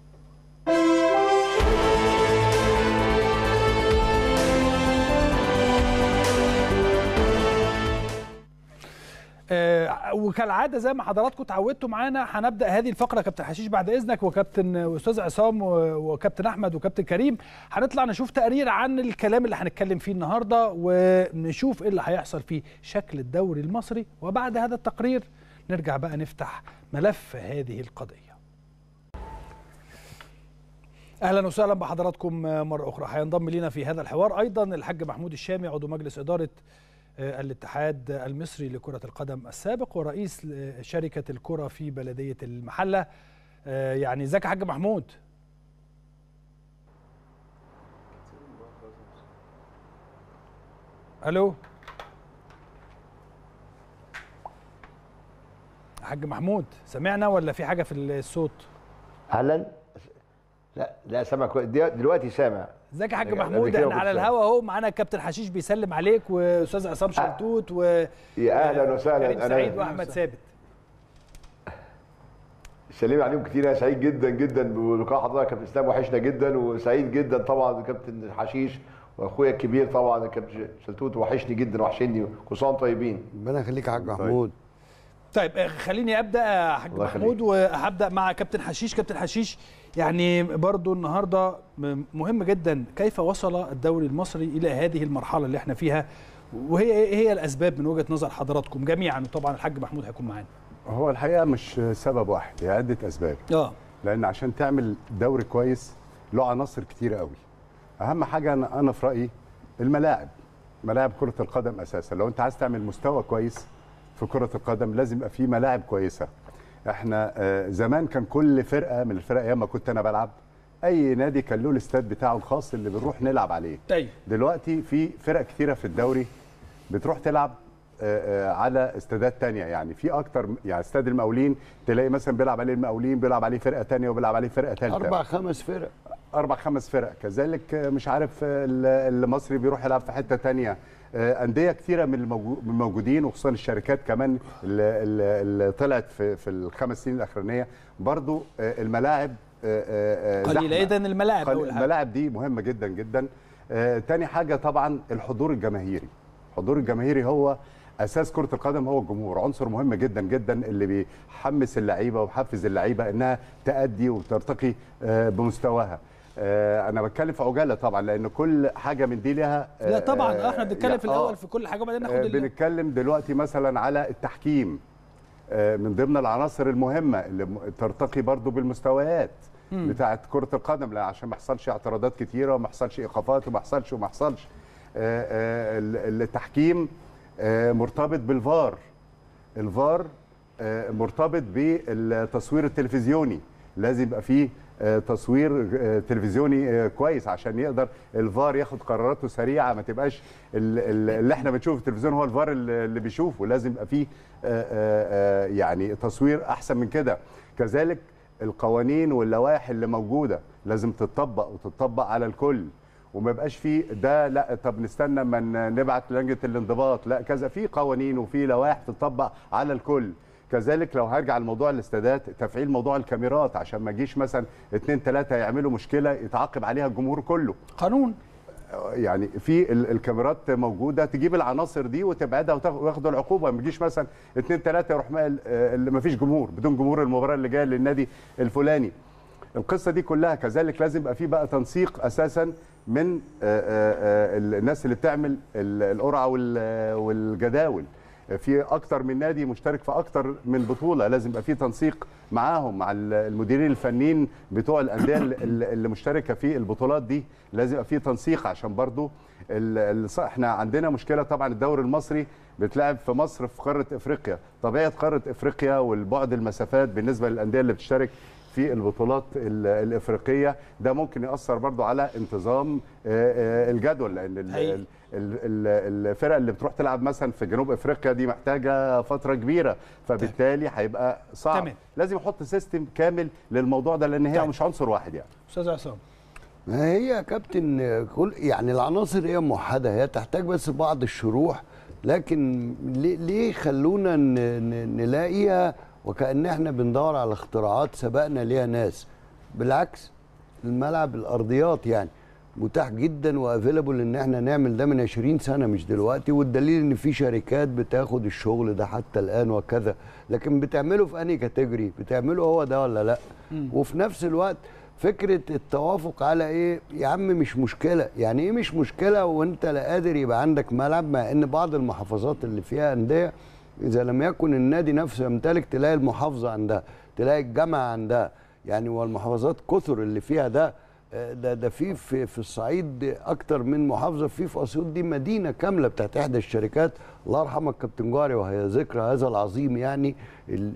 آه، وكالعادة زي ما حضراتكم اتعودتوا معانا هنبدأ هذه الفقرة كابتن حشيش بعد إذنك وكابتن واستاذ عصام وكابتن أحمد وكابتن كريم. هنطلع نشوف تقرير عن الكلام اللي هنتكلم فيه النهارده ونشوف إيه اللي هيحصل في شكل الدوري المصري. وبعد هذا التقرير نرجع بقى نفتح ملف هذه القضية. أهلا وسهلا بحضراتكم مرة أخرى. هينضم لينا في هذا الحوار أيضا الحاج محمود الشامي عضو مجلس إدارة الاتحاد المصري لكرة القدم السابق ورئيس شركة الكرة في بلدية المحلة. آه، يعني ازيك يا حاج محمود؟ ألو؟ حاج محمود سمعنا ولا في حاجة في الصوت؟ أهلا لا لا سامع دلوقتي سامع. ازيك يا حاج محمود؟ إحنا على الهوا اهو معانا الكابتن حشيش بيسلم عليك واستاذ عصام شلتوت و يا أهلا وسهلا كريم سعيد أنا وأحمد ثابت. سلم عليهم كتير أنا سعيد جدا جدا بلقاء حضرتك كابتن إسلام وحشنا جدا وسعيد جدا طبعا كابتن حشيش وأخويا الكبير طبعا كابتن شلتوت وحشني جدا وحشني كل سنه وأنتم طيبين. ربنا يخليك يا حاج محمود. طيب آه، خليني أبدأ يا حاج. محمود وهبدأ مع كابتن حشيش. كابتن حشيش يعني برضو النهارده م- مهم جدا كيف وصل الدوري المصري إلى هذه المرحلة اللي إحنا فيها. وهي إيه هي الأسباب من وجهة نظر حضراتكم جميعا. وطبعا الحاج محمود هيكون معانا. هو الحقيقة مش سبب واحد هي عدة أسباب. آه. لأن عشان تعمل دوري كويس له عناصر كتيرة قوي. أهم حاجة أنا أنا في رأيي الملاعب. ملاعب كرة القدم أساسا. لو أنت عايز تعمل مستوى كويس في كرة القدم لازم يبقى في ملاعب كويسة. إحنا آه، زمان كان كل فرقة من الفرق أيام ما كنت أنا بلعب أي نادي كان له الاستاد بتاعه الخاص اللي بنروح نلعب عليه. أيوه دلوقتي في فرق كتيرة في الدوري بتروح تلعب آه، آه، على استادات تانية. يعني في أكتر يعني استاد المقاولين تلاقي مثلا بيلعب عليه المقاولين بيلعب عليه فرقة تانية وبيلعب عليه فرقة ثالثه أربع خمس فرق. أربع خمس فرق. كذلك مش عارف ال- المصري بيروح يلعب في حتة تانية. أندية كتيره من الموجو- من الموجودين وخصوصا الشركات كمان اللي, طلعت في في الخمس سنين الأخرانية. برضو آه، الملاعب آه، آه، آه، قليله. اذا الملاعب الملاعب دي مهمة جدا جدا. آه، تاني حاجة طبعا الحضور الجماهيري. الحضور الجماهيري هو أساس كرة القدم هو الجمهور. عنصر مهم جدا جدا اللي بيحمس اللعيبة وبيحفز اللعيبة إنها تأدي وترتقي آه، بمستواها. آه، أنا بتكلم في عجاله طبعا لأن كل حاجة من دي لها آه، لا طبعا آه، إحنا بنتكلم في آه، الأول في كل حاجة وبعدين ناخد آه، بنتكلم دلوقتي مثلا على التحكيم آه، من ضمن العناصر المهمة اللي ترتقي برضو بالمستويات بتاعه كرة القدم لا عشان ما يحصلش اعتراضات كتيرة وما يحصلش إيقافات وما يحصلش وما يحصلش آه، آه، ال- التحكيم آه، مرتبط بالفار. الفار آه، مرتبط بالتصوير التلفزيوني لازم يبقى فيه آه، تصوير آه، تلفزيوني آه، كويس عشان يقدر الفار ياخد قراراته سريعة ما تبقاش ال- ال- اللي إحنا بنشوفه في التلفزيون هو الفار اللي بيشوفه. لازم يبقى فيه آه، يعني تصوير أحسن من كده. كذلك القوانين واللوائح اللي موجودة لازم تتطبق وتتطبق على الكل. وما يبقاش فيه ده لا طب نستنى اما ن- نبعت لجنة الانضباط. لا كذا في قوانين وفي لوائح تطبق على الكل. كذلك لو هرجع لموضوع الاستادات تفعيل موضوع الكاميرات عشان ما يجيش مثلا اتنين تلاتة يعملوا مشكلة يتعاقب عليها الجمهور كله. قانون. يعني في ال- الكاميرات موجودة تجيب العناصر دي وتبعدها وياخدوا العقوبة. ما يجيش مثلا اثنين ثلاثة يروح آه، اللي ما فيش جمهور بدون جمهور المباراة اللي جاية للنادي الفلاني. القصة دي كلها كذلك لازم يبقى في بقى تنسيق أساسا من آه، آه، آه، الناس اللي بتعمل ال- القرعة وال- والجداول. في أكتر من نادي مشترك في أكتر من بطولة. لازم يبقى في تنسيق معاهم مع ال- المديرين الفنيين بتوع الأندية اللي- مشتركة في البطولات دي. لازم يبقى في تنسيق عشان برضو إحنا عندنا مشكلة طبعا الدوري المصري بيتلعب في مصر في قارة إفريقيا. طبيعة قارة إفريقيا والبعد المسافات بالنسبة للأندية اللي بتشترك في البطولات ال- الإفريقية ده ممكن يأثر برضو على انتظام آه، آه، الجدول. لأن الفرق اللي بتروح تلعب مثلا في جنوب إفريقيا دي محتاجة فترة كبيرة فبالتالي هيبقى صعب. تمام. لازم يحط سيستم كامل للموضوع ده لأن هي طيب. مش عنصر واحد يعني. أستاذ عصام. ما هي يا كابتن كل يعني العناصر هي موحدة هي تحتاج بس بعض الشروح لكن ليه, خلونا نلاقيها وكأن إحنا بندور على اختراعات سبقنا ليها ناس؟ بالعكس الملعب الأرضيات يعني. متاح جدا و available إن إحنا نعمل ده من 20 سنة مش دلوقتي والدليل إن في شركات بتاخد الشغل ده حتى الآن وكذا. لكن بتعمله في أنهي category بتعمله هو ده ولا لأ؟ وفي نفس الوقت فكرة التوافق على إيه؟ يا عم مش مشكلة. يعني إيه مش مشكلة وإنت لا قادر يبقى عندك ملعب؟ مع إن بعض المحافظات اللي فيها أندية إذا لم يكن النادي نفسه يمتلك تلاقي المحافظة عندها تلاقي الجامعة عندها. يعني والمحافظات كثر اللي فيها ده ده ده في في في الصعيد أكتر من محافظة في في أسيوط دي مدينة كاملة بتاعت احدى الشركات. الله يرحمك كابتن جاري وهي ذكرى هذا العظيم يعني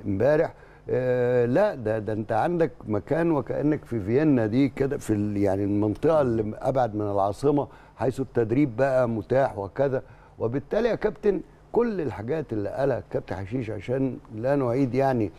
امبارح. آه لا ده ده انت عندك مكان وكأنك في فيينا دي كده في يعني المنطقة اللي أبعد من العاصمة حيث التدريب بقى متاح وكذا. وبالتالي يا كابتن كل الحاجات اللي قالها كابتن حشيش عشان لا نعيد يعني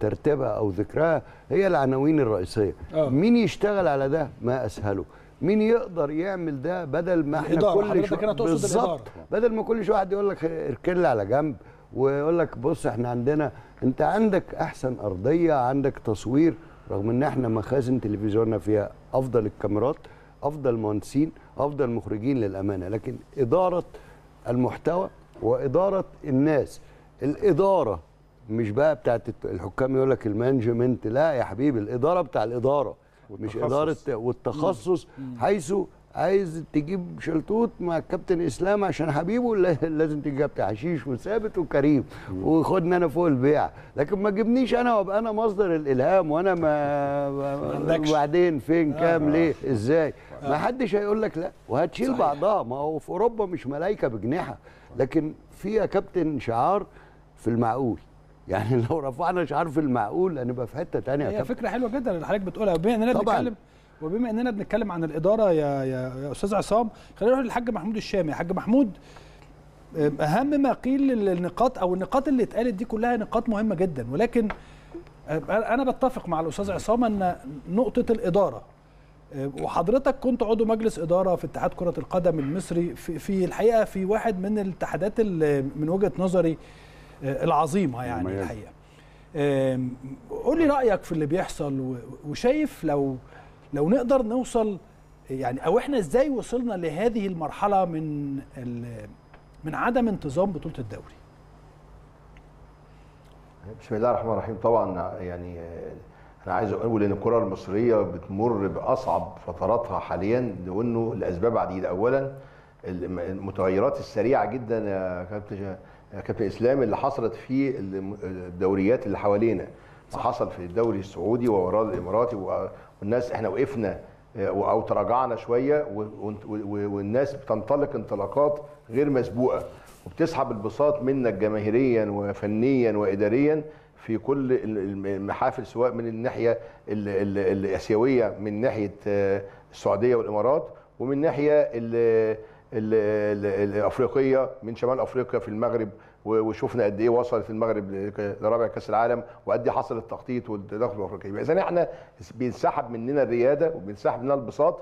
ترتيبها أو ذكرها هي العناوين الرئيسية آه. مين يشتغل على ده ما أسهله مين يقدر يعمل ده بدل ما إحنا. كل شوية تقصد بالظبط. بدل ما كل شوية واحد يقول لك اركن على جنب ويقول لك بص إحنا عندنا أنت عندك أحسن أرضية عندك تصوير رغم إن إحنا مخازن تلفزيوننا فيها أفضل الكاميرات أفضل مهندسين أفضل مخرجين للأمانة لكن إدارة المحتوى وإدارة الناس الإدارة مش بقى بتاعت الحكام يقول لك المانجمنت لا يا حبيبي الإدارة بتاع الإدارة مش والتخصص. إدارة والتخصص حيث عايز تجيب شلتوت مع الكابتن إسلام عشان حبيبه لا- لازم تجيب كابتن حشيش وثابت وكريم. وخدني أنا فوق البيع. لكن ما تجيبنيش أنا وأبقى أنا مصدر الإلهام وأنا ما. وبعدين فين كام ليه إزاي؟ ما حدش هيقول لك لا. وهتشيل بعضها. ما هو في أوروبا مش ملايكة بجناحها لكن في يا كابتن شعار في المعقول. يعني لو رفعنا شعار في المعقول هنبقى في حتة يا هي فكرة حلوة جدا اللي حضرتك بتقولها. وبما إننا. بنتكلم وبما إننا بنتكلم عن الإدارة يا يا, يا أستاذ عصام خلينا نروح للحاج محمود الشامي. حاج محمود أهم ما قيل النقاط أو النقاط اللي اتقالت دي كلها نقاط مهمة جدا. ولكن أنا بتفق مع الأستاذ عصام إن نقطة الإدارة وحضرتك كنت عضو مجلس إدارة في اتحاد كرة القدم المصري. في, في الحقيقة في واحد من الاتحادات اللي من وجهة نظري العظيمة يعني مميز. الحقيقة. قول لي رأيك في اللي بيحصل وشايف لو لو نقدر نوصل يعني أو إحنا إزاي وصلنا لهذه المرحلة من من عدم انتظام بطولة الدوري؟ بسم الله الرحمن الرحيم. طبعا يعني آه، أنا عايز أقول إن الكرة المصرية بتمر بأصعب فتراتها حاليا لأنه لاسباب عديده اولا الم- المتغيرات السريعة جدا يا كابتن يا كابتن إسلام اللي حصلت في الدوريات اللي حوالينا. ما حصل في الدوري السعودي ووراه الإماراتي والناس إحنا وقفنا آه، أو تراجعنا شوية والناس بتنطلق انطلاقات غير مسبوقة. وبتسحب البساط منك جماهيريا وفنيا واداريا في كل ال- المحافل سواء من الناحية ال- ال- الآسيوية من ناحية آه، السعودية والإمارات ومن ناحية الأفريقية من شمال أفريقيا في المغرب وشفنا قد إيه وصلت المغرب لرابع كأس العالم وقد إيه حصل التخطيط والتدخل الافريقي إذا إحنا بينسحب مننا الريادة وبينسحب مننا البساط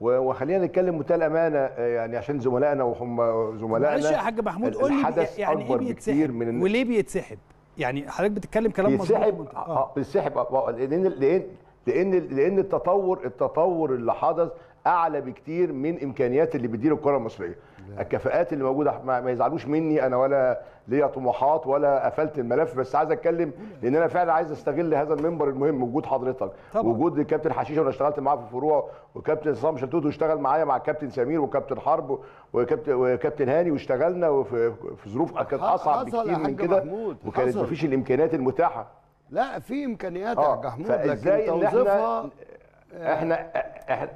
وخلينا نتكلم بمنتهى الامانه آه، يعني عشان زملائنا وهم زملائنا معلش يا حاج محمود قول لي يعني إيه بيتسحب؟ من وليه بيتسحب؟ يعني حضرتك بتتكلم كلام مظبوط بيتسحب ومنطقي. آه. بيتسحب آه، لأن لأن لأن لأن التطور التطور اللي حدث أعلى بكتير من إمكانيات اللي بتدير الكرة المصرية. الكفاءات اللي موجودة ما, يزعلوش مني أنا ولا ليا طموحات ولا قفلت الملف بس عايز أتكلم لأن أنا فعلا عايز أستغل هذا المنبر المهم وجود حضرتك. طبعا. وجود الكابتن حشيشه وأنا اشتغلت معاه في الفروع وكابتن عصام شلتوت واشتغل معايا مع الكابتن سمير وكابتن حرب وكابتن وكابتن هاني واشتغلنا وفي في ظروف كانت أصعب بكتير من كده وكانت. مفيش الإمكانيات المتاحة. لا في إمكانيات يا آه حاج محمود لكن توظيفها إحنا إحنا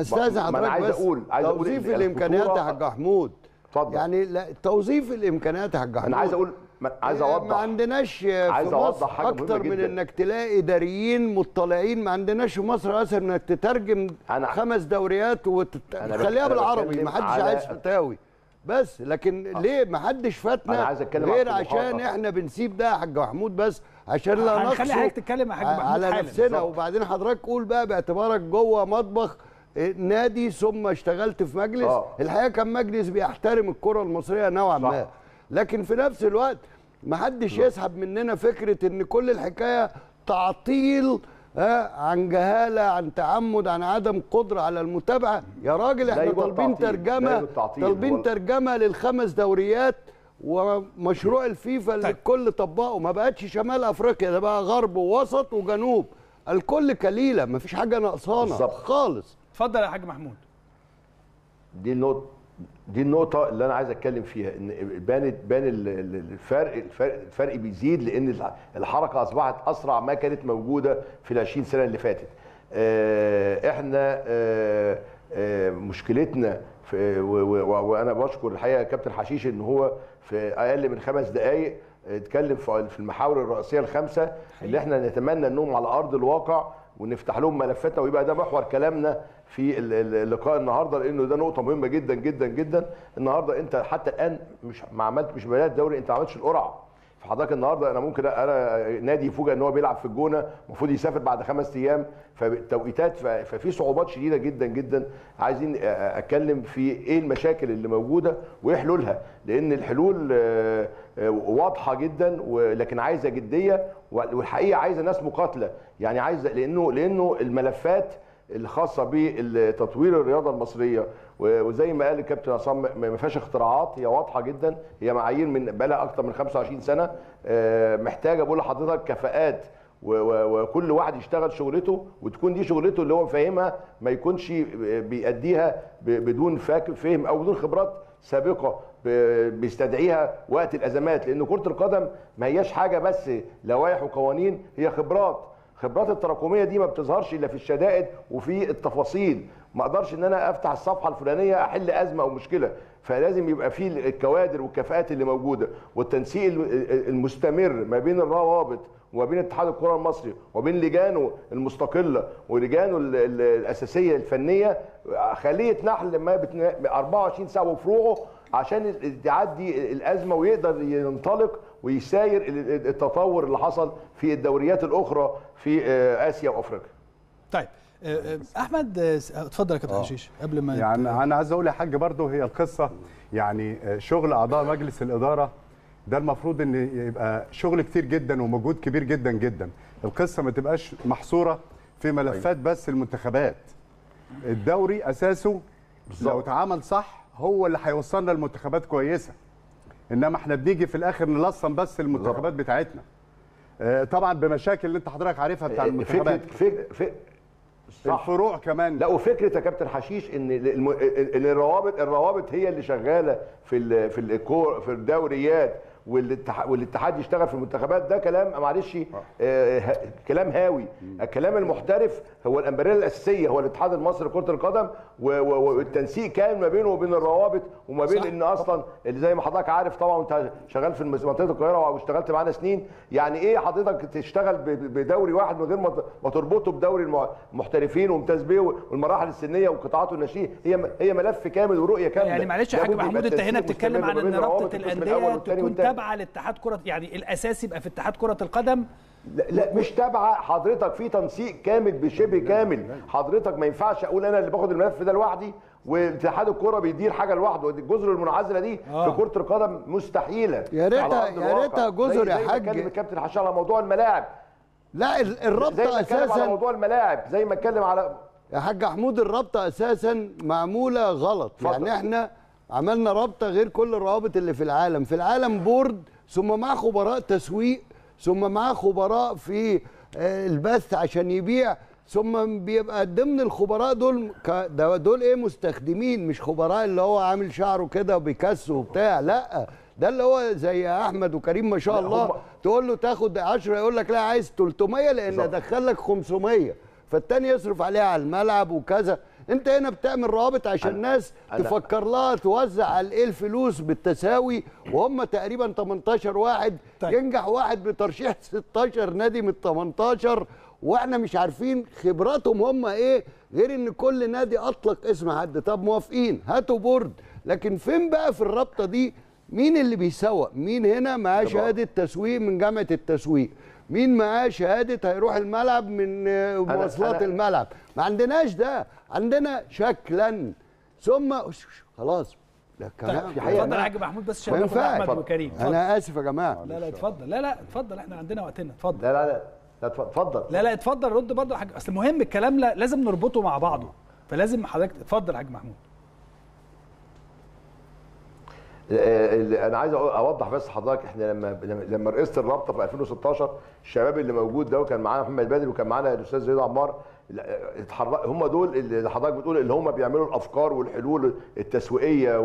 أستاذ ما أنا حضرتك عايز بس أقول- عايز أقول توظيف الإمكانيات يا حاج محمود اتفضل. يعني لا توظيف الإمكانيات يا حاج محمود أنا عايز أقول ما- عايز ما أوضح عندناش في عايز مصر أوضح حاجة أكتر من جداً. إنك تلاقي إداريين مطلعين ما عندناش في مصر اسهل إنك تترجم أنا- خمس دوريات وتخليها بالعربي ما حدش على- عايز فتاوي بس لكن ليه ما حدش فاتنا أنا عايز أتكلم غير. عشان إحنا بنسيب ده يا حاج محمود بس عشان لا هنخلي نقصه حضرتك تتكلم يا حاج محمود على. نفسنا. وبعدين حضرتك قول بقى باعتبارك جوه مطبخ نادي ثم اشتغلت في مجلس آه. الحقيقة كان مجلس بيحترم الكرة المصرية نوعا صح. ما لكن في نفس الوقت ما حدش يسحب مننا فكرة إن كل الحكاية تعطيل ها عن جهالة عن تعمد عن عدم قدرة على المتابعة يا راجل إحنا طالبين ترجمة. طالبين ترجمة للخمس دوريات ومشروع الفيفا اللي طيب. الكل طبقه ما بقتش شمال أفريقيا ده بقى غرب ووسط وجنوب الكل كليلة ما فيش حاجة نقصانه بالظبط. خالص اتفضل يا حاج محمود دي النقطة دي النقطة اللي أنا عايز أتكلم فيها إن بانت بان ال- الفرق الفرق الفرق بيزيد لأن الح- الحركة أصبحت أسرع ما كانت موجودة في ال 20 سنة اللي فاتت. آه، إحنا آه، آه، مشكلتنا في و- و- وأنا بشكر الحقيقة كابتن حشيش إن هو في أقل من خمس دقايق اتكلم في في المحاور الرئيسية الخمسة اللي إحنا نتمنى إنهم على أرض الواقع ونفتح لهم ملفاتنا ويبقى ده محور كلامنا في ال- ال- اللقاء النهارده لأنه ده نقطة مهمة جدا جدا جدا. النهارده أنت حتى الآن مش ما عملت مش بدايه الدوري أنت ما عملتش القرعة. فحضرتك النهارده أنا ممكن أنا نادي يفوجئ إن هو بيلعب في الجونة المفروض يسافر بعد خمس أيام. فالتوقيتات ففي صعوبات شديدة جدا جدا. عايزين أتكلم في إيه المشاكل اللي موجودة وايه حلولها لأن الحلول آه، آه، واضحة جدا ولكن عايزة جدية. والحقيقة عايزة ناس مقاتلة. يعني عايزه لأنه لأنه الملفات الخاصة بتطوير الرياضة المصرية. وزي ما قال الكابتن عصام ما فيهاش اختراعات هي واضحة جدا. هي معايير من بقى أكتر من 25 سنة. آه، محتاجة بقول لحضرتك كفاءات. وكل واحد يشتغل شغلته وتكون دي شغلته اللي هو فاهمها ما يكونش بيأديها بدون فهم أو بدون خبرات سابقة بيستدعيها وقت الأزمات. لأن كرة القدم ما هياش حاجة بس لوائح وقوانين هي خبرات. خبرات التراكمية دي ما بتظهرش إلا في الشدائد وفي التفاصيل. ما أقدرش إن أنا أفتح الصفحة الفلانية أحل أزمة أو مشكلة. فلازم يبقى في الكوادر والكفاءات اللي موجودة والتنسيق الم- المستمر ما بين الروابط وما بين اتحاد الكرة المصري وبين لجانه المستقلة ولجانه ال- ال- الأساسية الفنية. خلية نحل ما بتنا- 24 ساعة وفروعه عشان تعدي الأزمة ويقدر ينطلق ويساير ال- التطور اللي حصل في الدوريات الأخرى في آه، آسيا وأفريقيا. طيب آه، آه، أحمد اتفضل يا كابتن حشيش قبل ما يعني أنا عايز أقول يا حاج برضه هي القصة يعني شغل أعضاء مجلس الإدارة ده المفروض إن يبقى شغل كتير جدا ومجهود كبير جدا جدا. القصة ما تبقاش محصورة في ملفات بس المنتخبات. الدوري أساسه لو اتعمل صح هو اللي هيوصلنا لمنتخبات كويسة. إنما إحنا بنيجي في الآخر نلصم بس المنتخبات بتاعتنا. آه، طبعا بمشاكل اللي أنت حضرتك عارفها بتاع فكره المنتخبات. فك فك صح. الفروع كمان. لا وفكرة يا كابتن حشيش إن الروابط الروابط هي اللي شغالة في في الكور في الدوريات. والاتحاد والاتحاد يشتغل في المنتخبات ده كلام معلش آه ه- كلام هاوي الكلام المحترف هو الامبريه الأساسية هو الاتحاد المصري لكرة القدم والتنسيق كامل ما بينه وبين الروابط وما بين. إن أصلا اللي زي ما حضرتك عارف طبعا انت شغال في منطقة القاهرة واشتغلت معانا سنين يعني إيه حضرتك تشتغل بدوري واحد من غير ما تربطه بدوري المحترفين وممتاز بيه والمراحل السنية وقطاعات الناشئين هي هي ملف كامل ورؤية كاملة يعني معلش يا حاج محمود أنت هنا بتتكلم عن إن رابطة الأندية تكون والثالث. تابعة لاتحاد كره يعني الأساس يبقى في اتحاد كرة القدم؟ لا, لا مش تابعة. حضرتك في تنسيق كامل بشبه كامل. حضرتك ما ينفعش أقول أنا اللي باخد الملف ده لوحدي واتحاد الكورة بيدير حاجة لوحده. الجزر المنعزلة دي آه. في كرة القدم مستحيلة. يا ريتها- يا. ريتها جزر يا حاج. اتكلم الكابتن حشام على موضوع الملاعب. لا ال- زي ما الرابطه اتكلم على أساسا موضوع الملاعب. زي ما اتكلم على يا حاج حمود الرابطة أساسا معمولة غلط. اتفضل. يعني إحنا عملنا رابطة غير كل الروابط اللي في العالم. في العالم بورد ثم معاه خبراء تسويق ثم معاه خبراء في آه، البث عشان يبيع ثم بيبقى ضمن الخبراء دول دول إيه مستخدمين مش خبراء اللي هو عامل شعره كده وبيكس وبتاع لأ. ده اللي هو زي أحمد وكريم ما شاء الله. تقول له تاخد 10 يقول لك لا عايز 300 لأن. أدخل لك 500 فالتاني يصرف عليها على الملعب وكذا. انت هنا بتعمل روابط عشان أنا- الناس أنا- تفكر لها توزع على إيه الفلوس بالتساوي وهم تقريبا 18 واحد طيب. ينجح واحد بترشيح 16 نادي من ال 18 وإحنا مش عارفين خبراتهم هم إيه غير ان كل نادي اطلق اسم حد. طب موافقين هاتوا بورد. لكن فين بقى في الرابطة دي؟ مين اللي بيسوق؟ مين هنا معاه شهادة تسويق من جامعة التسويق؟ مين معاه شهادة هيروح الملعب من آه، مواصلات الملعب؟ ما عندناش ده. عندنا شكلا. ثم خلاص. ده كلام في حقيقة. اتفضل يا حاج محمود بس عشان ناخد. أحمد وكريم. أنا آسف يا جماعة. لا لا اتفضل. لا لا اتفضل. إحنا عندنا وقتنا. اتفضل. لا لا لا لا اتفضل. لا لا اتفضل. رد برضه يا حاج. أصل مهم الكلام لا لازم نربطه مع بعضه. فلازم حضرتك اتفضل يا حاج محمود. آه، أنا عايز أوضح بس حضرتك إحنا لما لما- لما رئيست الرابطة في 2016 الشباب اللي موجود ده وكان معانا محمد بدري وكان معانا الأستاذ زياد عمار هم دول اللي حضرتك بتقول اللي هم بيعملوا الأفكار والحلول التسويقية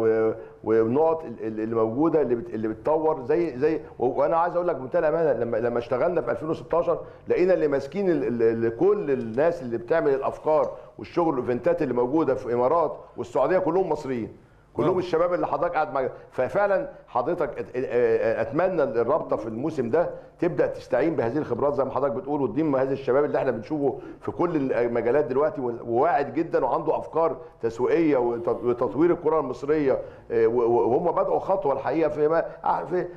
والنقط ال- ال- اللي موجودة اللي بت- اللي بتطور زي زي وأنا عايز أقول لك بمنتهى الأمانة لما لما اشتغلنا في 2016 لقينا اللي ماسكين كل الناس اللي بتعمل الأفكار والشغل الايفنتات اللي موجودة في الامارات والسعودية كلهم مصريين. كلهم. الشباب اللي حضرتك قاعد معاك ففعلا حضرتك أتمنى الرابطة في الموسم ده تبدأ تستعين بهذه الخبرات زي ما حضرتك بتقول وتضم هذا الشباب اللي إحنا بنشوفه في كل المجالات دلوقتي وواعد جدا وعنده أفكار تسويقية وت- وتطوير الكرة المصرية آه، وهم بدأوا خطوة الحقيقة في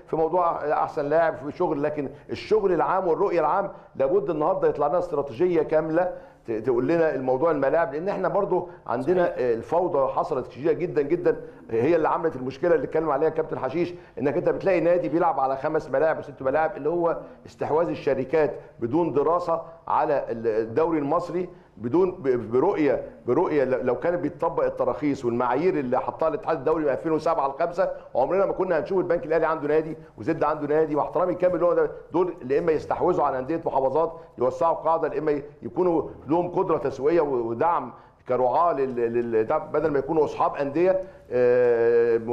في موضوع أحسن لاعب في شغل لكن الشغل العام والرؤية العام لابد النهارده يطلع لنا استراتيجية كاملة تقول لنا الموضوع الملاعب لأن إحنا برضو عندنا آه، الفوضى حصلت كتير جدا جدا هي اللي عملت المشكلة اللي اتكلم عليها كابتن حشيش إنك أنت بتلاقي نادي بيلعب على خمس ملاعب وست ملاعب اللي هو استحواذ الشركات بدون دراسة على الدوري المصري بدون برؤيه برؤية لو كان بيتطبق التراخيص والمعايير اللي حطها الاتحاد الدولي من 2007 ل 5 عمرنا ما كنا هنشوف البنك الأهلي عنده نادي وزد عنده نادي واحترامي كامل اللي هو ده- دول اللي إما يستحوذوا على أندية محافظات يوسعوا قاعدة لا إما يكونوا لهم قدرة تسويقية ودعم كرعاة بدل ما يكونوا أصحاب أندية.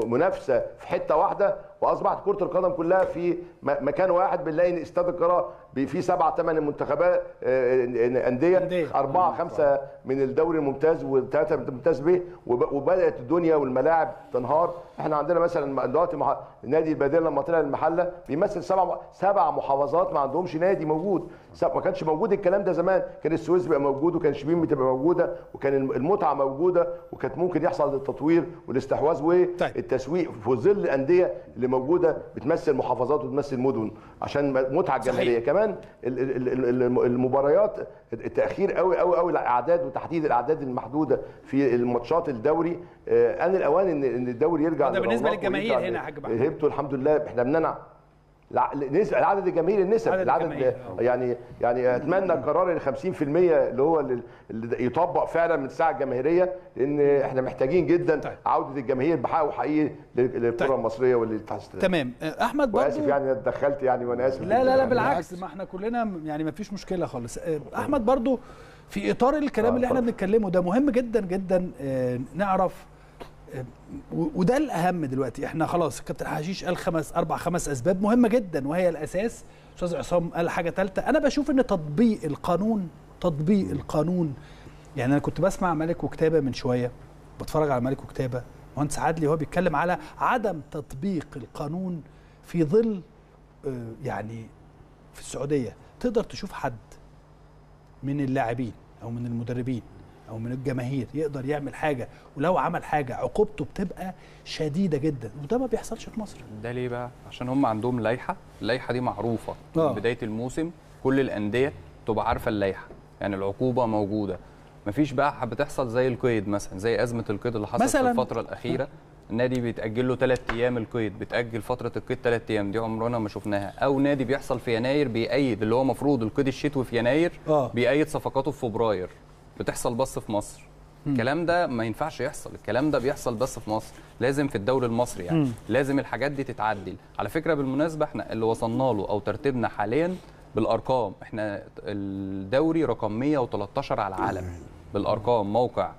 منافسة في حتة واحدة وأصبحت كرة القدم كلها في مكان واحد بنلاقي ان استاد القاهره فيه سبعة ثمان منتخبات آه، أندية أندية. أربعة خمسة من الدوري الممتاز وثلاثة من الممتاز به وب- وبدأت الدنيا والملاعب تنهار. إحنا عندنا مثلا دلوقتي نادي البديل لما طلع المحلة بيمثل سبع سبع محافظات ما عندهمش نادي موجود. ما كانش موجود الكلام ده زمان. كان السويس بيبقى موجود وكان شبين بتبقى موجودة وكان الم- المتعة موجودة وكانت ممكن يحصل التطوير والاستحواذ والتسويق في ظل الأندية اللي موجودة بتمثل محافظات وتمثل مدن. عشان متعة الجماهيرية. كمان ال- ال- ال- ال- المباريات التأخير قوي قوي قوي الاعداد وتحديد الأعداد المحدودة في الماتشات الدوري. آه، ان الأوان ان الدوري يرجع ده بالنسبة لرونقه للجماهير ويرجع هنا يا حاج. هيبته الحمد لله إحنا بننع العدد الجماهيري النسب عدد العدد آه. يعني يعني أتمنى قرار ال 50% اللي هو اللي يطبق فعلا من الساعة الجماهيرية لأن إحنا محتاجين جدا طيب. عودة الجماهير بحقه حقيقي لل- للكرة طيب. المصرية والاتحاد تمام أحمد برضو واسف يعني اتدخلت يعني وأنا آسف لا لا لا جداً. بالعكس ما إحنا كلنا يعني ما فيش مشكلة خالص أحمد برضو في إطار الكلام آه، اللي إحنا. بنتكلمه ده مهم جدا جدا آه، نعرف وده الأهم دلوقتي. إحنا خلاص الكابتن حشيش قال خمس أربع خمس أسباب مهمة جدا وهي الأساس. أستاذ عصام قال حاجة ثالثه أنا بشوف إن تطبيق القانون تطبيق القانون يعني أنا كنت بسمع ملك وكتابة من شوية بتفرج على ملك وكتابة. مهندس عدلي وهو بيتكلم على عدم تطبيق القانون في ظل آه، يعني في السعودية. تقدر تشوف حد من اللاعبين أو من المدربين أو من الجماهير يقدر يعمل حاجة ولو عمل حاجة عقوبته بتبقى شديدة جدا وده ما بيحصلش في مصر ده ليه بقى؟ عشان هم عندهم لائحة، اللائحه دي معروفة آه. من بداية الموسم كل الأندية تبقى عارفة اللائحة، يعني العقوبة موجودة. مفيش بقى بتحصل زي القيد مثلا، زي أزمة القيد اللي حصلت مثلاً. في الفترة الأخيرة النادي بيتأجل له ثلاث أيام القيد، بتأجل فترة القيد ثلاث أيام دي عمرنا ما شفناها، أو نادي بيحصل في يناير بيأيد اللي هو المفروض القيد الشتوي في يناير آه. بيأيد صفقاته في فبراير. بتحصل بس في مصر. الكلام ده ما ينفعش يحصل. الكلام ده بيحصل بس في مصر. لازم في الدوري المصري يعني. لازم الحاجات دي تتعدل. على فكرة بالمناسبة إحنا اللي وصلنا له أو ترتيبنا حاليا بالأرقام. إحنا الدوري رقم 113 على العالم. بالأرقام. موقع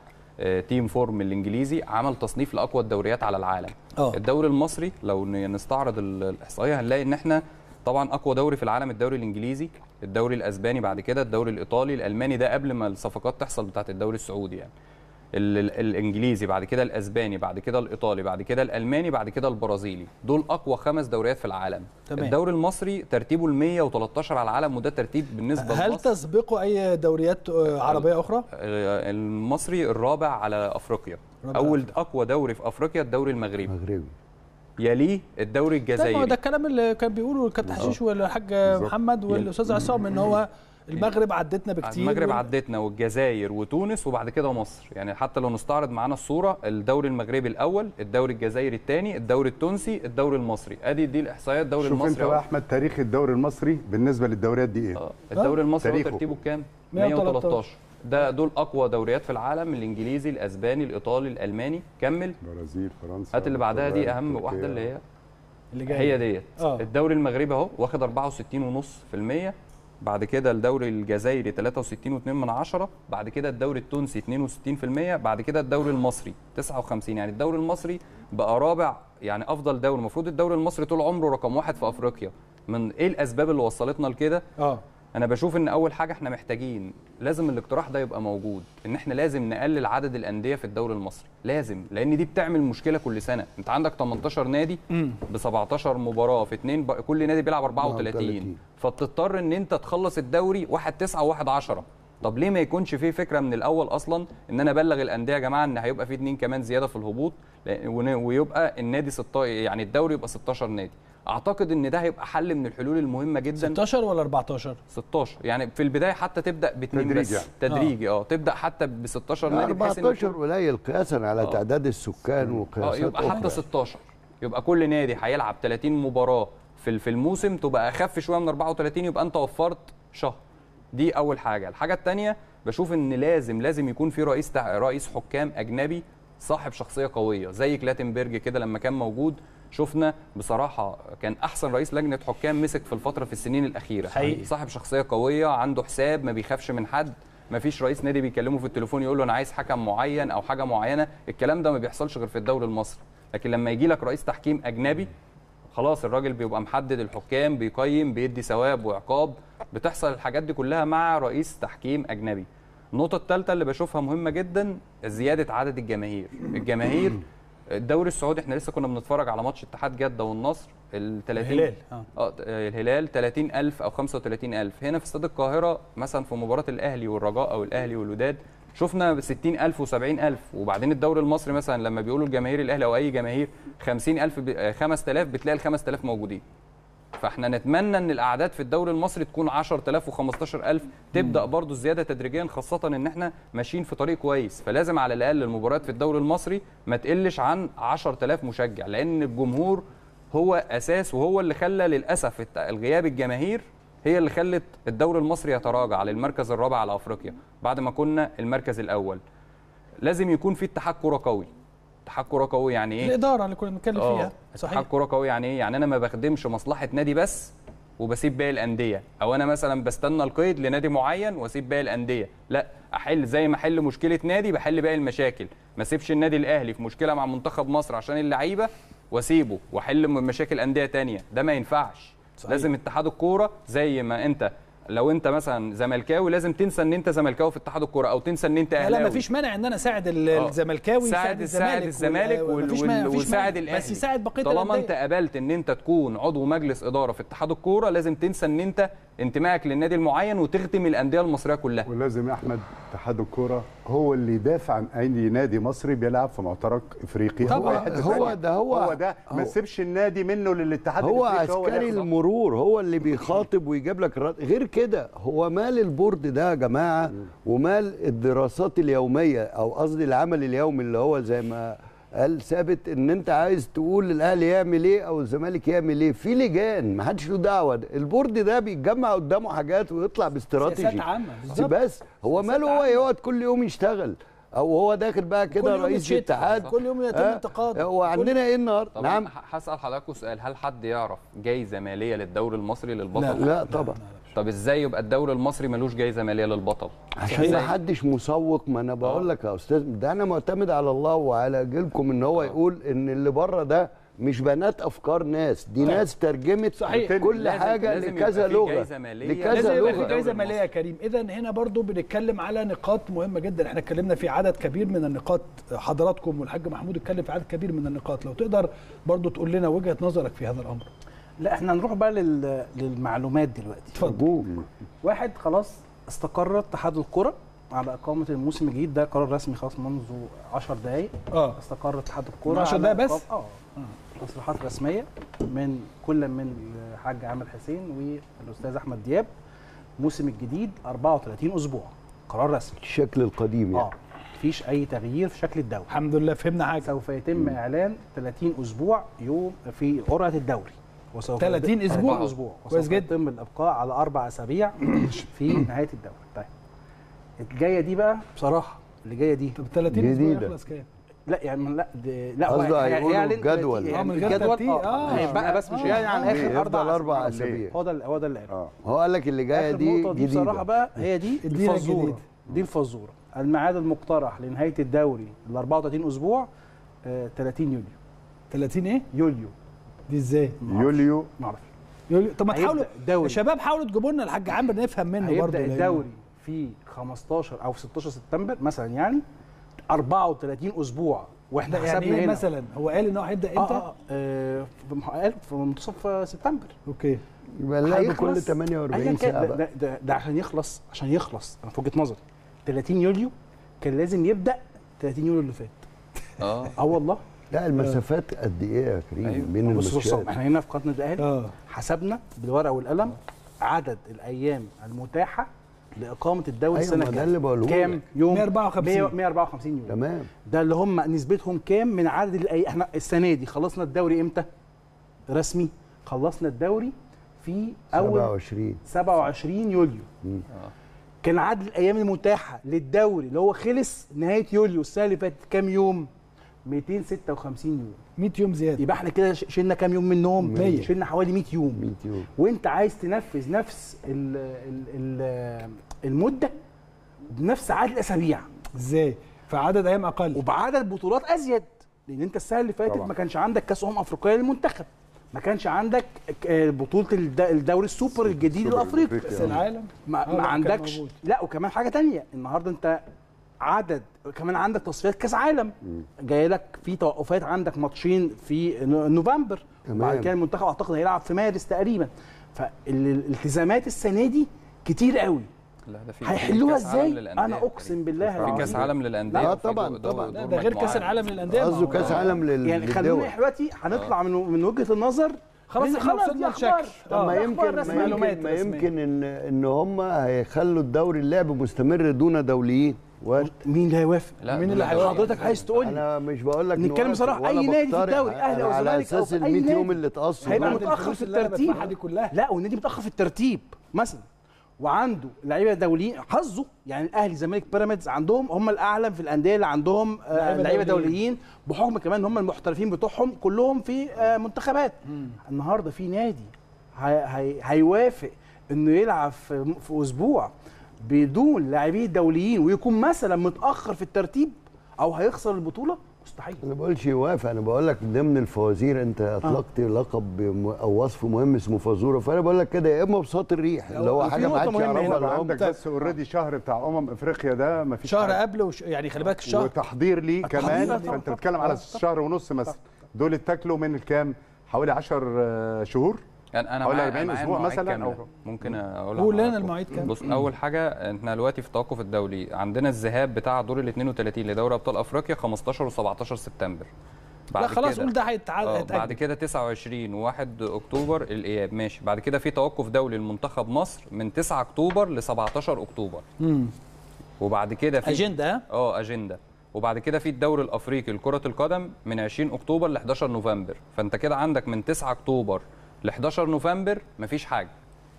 آه، team form الإنجليزي عمل تصنيف لأقوى الدوريات على العالم. آه. الدوري المصري لو نستعرض ال- الاحصائيه هنلاقي إن إحنا طبعا أقوى دوري في العالم الدوري الإنجليزي الدوري الأسباني بعد كده الدوري الإيطالي الألماني ده قبل ما الصفقات تحصل بتاعت الدوري السعودي يعني. ال- ال- الإنجليزي بعد كده الأسباني بعد كده الإيطالي بعد كده الألماني بعد كده البرازيلي. دول أقوى خمس دوريات في العالم. تمام. الدوري المصري ترتيبه ال 113 على العالم وده ترتيب بالنسبة هل لمصر. تسبقوا أي دوريات آه، عربية أخرى؟ آه، المصري الرابع على أفريقيا. رابع أول أفريقيا. أقوى دوري في أفريقيا الدوري المغربي. مغربي. يليه الدوري ما هو الجزائري. ده الكلام اللي كان بيقوله الكابتن حشيش والحاج محمد والأستاذ عصام إن هو المغرب عدتنا بكتير. المغرب وال- عدتنا والجزائر وتونس وبعد كده مصر. يعني حتى لو نستعرض معانا الصورة الدوري المغربي الأول الدوري الجزائري الثاني الدوري التونسي الدوري المصري. أدي دي الإحصائيات الدوري شوف أنت المصري بقى أهو. أحمد تاريخ الدوري المصري بالنسبة للدوريات دي إيه؟ آه، الدوري المصري. ترتيبه كام؟ 113. 113 ده دول أقوى دوريات في العالم الإنجليزي الأسباني الإيطالي الألماني. كمل. برازيل فرنسا هات اللي بعدها دي أهم تركيا. واحدة اللي هي اللي جاي هي ديت. آه. الدوري المغربي أهو واخد 64.5% بعد كده الدوري الجزائري 63.2 من عشرة. بعد كده الدوري التونسي 62% بعد كده الدوري المصري 59 يعني الدوري المصري بقى رابع يعني أفضل دوري. المفروض الدوري المصري طول عمره رقم واحد في أفريقيا. من إيه الأسباب اللي وصلتنا لكده؟ آه. أنا بشوف إن أول حاجة إحنا محتاجين لازم الاقتراح ده يبقى موجود إن إحنا لازم نقلل عدد الأندية في الدوري المصري لازم لأن دي بتعمل مشكلة كل سنة أنت عندك 18 نادي ب 17 مباراة في اتنين ب... كل نادي بيلعب 34 34. فبتضطر إن أنت تخلص الدوري 1 9 و1 10 طب ليه ما يكونش في فكرة من الأول أصلا إن أنا أبلغ الأندية يا جماعة إن هيبقى في اتنين كمان زيادة في الهبوط ويبقى النادي 16 يعني الدوري يبقى 16 نادي. أعتقد إن ده هيبقى حل من الحلول المهمة جدا. 16 ولا 14 16 يعني في البداية حتى تبدأ باثنين بس. يعني. تدريجي آه. تبدأ حتى ب 16 نادي بحيث إن 14 يكون- قليل قياسا على آه. تعداد السكان آه وقياسات يبقى حتى أخرى. 16 يبقى كل نادي هيلعب 30 مباراة في في الموسم تبقى أخف شوية من 34 يبقى أنت وفرت شهر. دي أول حاجة. الحاجة الثانية بشوف إن لازم لازم يكون في رئيس. رئيس حكام أجنبي صاحب شخصية قوية زي كلاتنبرج كده لما كان موجود. شفنا بصراحة كان أحسن رئيس لجنة حكام مسك في الفترة في السنين الأخيرة. حقيقي. صاحب شخصية قوية عنده حساب ما بيخافش من حد ما فيش رئيس نادي بيكلمه في التليفون يقول له أنا عايز حكم معين أو حاجة معينة. الكلام ده ما بيحصلش غير في الدوري المصري. لكن لما يجي لك رئيس تحكيم أجنبي خلاص الراجل بيبقى محدد الحكام بيقيم بيدي ثواب وعقاب. بتحصل الحاجات دي كلها مع رئيس تحكيم أجنبي. النقطة الثالثه اللي بشوفها مهمة جدا زيادة عدد الجماهير. الجماهير الدوري السعودي إحنا لسه كنا بنتفرج على ماتش اتحاد جدة والنصر ال 30 الهلال. آه آه الهلال 30000 أو 35000 هنا في استاد القاهرة مثلا في مباراة الأهلي والرجاء أو الأهلي والوداد شفنا 60000 و70000 وبعدين الدوري المصري مثلا لما بيقولوا الجماهير الأهلي أو أي جماهير 50000 ب- آه، 5000 بتلاقي ال 5000 موجودين. فاحنا نتمنى إن الأعداد في الدوري المصري تكون 10000 و15000 تبدأ برضو الزياده تدريجيا خاصة إن إحنا ماشيين في طريق كويس. فلازم على الأقل المباريات في الدوري المصري ما تقلش عن 10000 مشجع لأن الجمهور هو أساس وهو اللي خلى للأسف الغياب الجماهير هي اللي خلت الدوري المصري يتراجع للمركز الرابع على أفريقيا بعد ما كنا المركز الأول. لازم يكون في اتحاد كورة قوي. اتحاد كوره قوي يعني إيه؟ الإدارة اللي كنا بنتكلم آه، فيها صحيح. اتحاد كوره قوي يعني إيه؟ يعني أنا ما بخدمش مصلحة نادي بس وبسيب باقي الأندية. أو أنا مثلا بستنى القيد لنادي معين وأسيب باقي الأندية. لا أحل زي ما أحل مشكلة نادي بحل باقي المشاكل. ما أسيبش النادي الأهلي في مشكلة مع منتخب مصر عشان اللعيبة وأسيبه وأحل مشاكل أندية تانية. ده ما ينفعش. صحيح. لازم اتحاد الكورة زي ما أنت لو انت مثلا زملكاوي لازم تنسى ان انت زملكاوي في اتحاد الكورة أو تنسى ان انت لا أهلاوي لا مفيش مانع ان أنا اساعد ال- آه. الزملكاوي ساعد ساعد الزمالك وساعد. الأهلي بس يساعد بقيه طالما الأندية. انت قبلت ان انت تكون عضو مجلس إدارة في اتحاد الكورة لازم تنسى ان انت انتمائك للنادي المعين وتخدم الأندية المصرية كلها ولازم يا أحمد اتحاد الكورة هو اللي يدافع عن أي نادي مصري بيلعب في معترك إفريقي طبعاً. هو تانية. ده هو- هو ده ما هو- تسيبش النادي منه للاتحاد هو الإفريقي عسكري اللي ياخده. المرور هو اللي بيخاطب ويجيب لك غير كده هو مال ال board ده يا جماعة ومال الدراسات اليومية أو قصدي العمل اليومي اللي هو زي ما قال ثابت إن أنت عايز تقول الاهلي يعمل إيه أو الزمالك يعمل إيه. في لجان ما حدش له دعوة. ال board ده بيتجمع قدامه حاجات ويطلع باستراتيجي. بالظبط. بس هو ماله هو. يقعد كل يوم يشتغل أو هو داخل بقى كده رئيس. الاتحاد. كل يوم يتم انتقاده. هو عندنا إيه النهارده؟ نعم. هسأل حضراتكم سؤال. هل حد يعرف جايزة مالية للدوري المصري للبطل؟ لا طبعا. طب إزاي يبقى الدوري المصري ملوش جايزة مالية للبطل؟ عشان ما حدش مسوق ما أنا بقول لك يا أستاذ ده أنا معتمد على الله وعلى جيلكم إن هو يقول إن اللي بره ده مش بنات أفكار ناس دي ناس ترجمت صحيح. كل لازم- حاجة لازم لكذا لغة جايزة مالية. لكذا لازم يبقى في لغة. جائزه الدوري مالية يا كريم. اذا هنا برضو بنتكلم على نقاط مهمة جدا. إحنا اتكلمنا في عدد كبير من النقاط. حضراتكم والحاج محمود اتكلم في عدد كبير من النقاط. لو تقدر برضو تقول لنا وجهة نظرك في هذا الأمر. لا إحنا نروح بقى لل... للمعلومات دلوقتي. اتفضل. واحد خلاص استقر اتحاد الكرة على إقامة الموسم الجديد ده قرار رسمي خلاص منذ 10 دقايق. آه. استقر اتحاد الكرة 10 على دقايق بس؟ آه تصريحات رسمية من كل من الحاج عامر حسين والأستاذ أحمد دياب. الموسم الجديد 34 أسبوع. قرار رسمي. الشكل القديم آه. يعني مفيش أي تغيير في شكل الدوري. الحمد لله فهمنا حاجة. سوف يتم إعلان 30 أسبوع يوم في قرعة الدوري. وسوف 30 أسبوع؟ 30 أسبوع كويس وسوف جدا. يتم الإبقاء على أربع أسابيع في نهاية الدوري طيب الجاية دي بقى بصراحة اللي جاية دي طب 30 أسبوع جديدة. يخلص كام لا يعني لا لا قصده هيقولوا هيعلن جدول. 30 آه، من غير الجدول ترتيب. آه آه. هيبقى بس مش آه. يعني عن آخر أربع أربع. أسابيع هو ده هو ده اللي قاله آه هو قال لك اللي جاية دي جديدة بقى هي دي الجديد. دي الفزورة الميعاد المقترح لنهاية الدوري ال 34 أسبوع آه، 30 يوليو 30 إيه يوليو دي إزاي؟ يوليو. معرفش. يقول- طب ما تحاولوا. يا شباب حاولوا تجيبوا لنا الحاج عامر نفهم منه برضه. هيبدا الدوري في 15 أو 16 سبتمبر مثلا يعني 34 أسبوع وإحنا يعني حسبنا إيه هنا. مثلا؟ هو قال إن هو هيبدأ آه إمتى؟ آه, آه في- قال في منتصف سبتمبر. okay. يبقى اللعب كل هيخلص- 48 أيا كان، ساعة ده, بقى. ده, ده, ده عشان يخلص عشان يخلص. أنا في وجهة نظري. 30 يوليو كان لازم يبدأ 30 يوليو اللي فات. آه. آه والله. لا المسافات قد إيه يا كريم؟ أيوة. بين الماتشات إحنا هنا في قناه الأهلي آه. حسبنا بالورقة والقلم عدد الأيام المتاحة لإقامة الدوري أيوة، السنة ده اللي بقوله كام. يوم 154. 154 يوم. تمام. ده اللي هم نسبتهم كام من عدد الأي... إحنا السنة دي خلصنا الدوري إمتى؟ رسمي. خلصنا الدوري في أول 27 27 يوليو. كان عدد الأيام المتاحة للدوري اللي هو خلص نهاية يوليو السنة اللي فاتت كام يوم؟ 256 يوم. 100 يوم زيادة. يبقى إحنا كده شلنا كام يوم منهم 100. شلنا حوالي 100 يوم. 100 يوم. وانت عايز تنفذ نفس ال ال ال المدة بنفس عدد الأسابيع. إزاي؟ فعدد أيام أقل. وبعدد بطولات أزيد. لأن أنت السنة اللي فاتت طبعا. ما كانش عندك كأس أمم افريقيه للمنتخب. ما كانش عندك آه، بطولة الد- الدوري السوبر الجديد الأفريقي. كاس العالم؟ ما, آه، ما عندكش. لا وكمان حاجة تانية. النهارده أنت عدد كمان عندك تصفيات كاس عالم جاي لك في توقفات عندك ماتشين في نو- نوفمبر تمام. وبعد كده المنتخب أعتقد هيلعب في مارس تقريبا فالالتزامات السنة دي كتير قوي لا ده في هيحلوها إزاي أنا أقسم بالله في. كاس عالم للأندية لا، طبعاً، طبعاً. ده غير كاس. العالم للأندية ما قصده كاس عالم لل- يعني للدول دلوقتي هنطلع من من وجهة النظر خلاص إحنا خلاص وصلنا. لشكل. طب ما آه. يمكن أخبار ما. يمكن, ما. يمكن إن إن هم هيخلوا الدوري اللعب مستمر دون دوليين. مين اللي هيوافق؟ لا مين اللي هيوافق؟ حضرتك عايز تقول لي أنا مش بقول لك نتكلم ولا أي نادي في. الدوري، أهلي أو أنا على زمالك أو أساس في ال أي 100 يوم نادي. اللي اتقصوا هيبقى الفلوس في الترتيب. دي كلها لا والنادي متأخر في الترتيب مثلا وعنده لعيبة دوليين حظه يعني الأهلي الزمالك بيراميدز عندهم هم الاعلى في الأندية اللي عندهم آه، لعيبة دوليين. بحكم كمان هم المحترفين بتوعهم كلهم في آه، منتخبات النهارده في نادي هي هي هيوافق إنه يلعب في, في أسبوع بدون لاعبين دوليين ويكون مثلا متأخر في الترتيب أو هيخسر البطولة؟ مستحيل. أنا ما بقولش يوافق أنا بقول لك ضمن الفوازير أنت أطلقت لقب بم- أو وصف مهم اسمه فازوره فأنا بقول لك كده يا إما بساط الريح اللي هو حاجة ما حدش يعرفها. عندك بس already شهر بتاع أمم إفريقيا ده ما فيش شهر قبل وش... يعني خلي بالك الشهر وتحضير ليه كمان فأنت. بتتكلم على شهر ونص مثلا. دول اتاكلوا من الكام حوالي 10 شهور. يعني أنا حوالي معايا- 40 معايا أسبوع المواعيد مثلاً. أو- ممكن أقول قول لنا. المواعيد كام. بص أول حاجة إحنا دلوقتي في التوقف الدولي عندنا الذهاب بتاع دور ال 32 لدوري أبطال أفريقيا 15 و17 سبتمبر لا خلاص كده- قول ده هيتعاد آه،. بعد كده 29 و1 أكتوبر الإياب ماشي بعد كده في توقف دولي لمنتخب مصر من 9 أكتوبر ل 17 أكتوبر مم. وبعد كده في أجندة ها؟ آه أجندة وبعد كده في الدوري الأفريقي لكرة القدم من 20 أكتوبر ل 11 نوفمبر فأنت كده عندك من 9 أكتوبر ل 11 نوفمبر مفيش حاجة.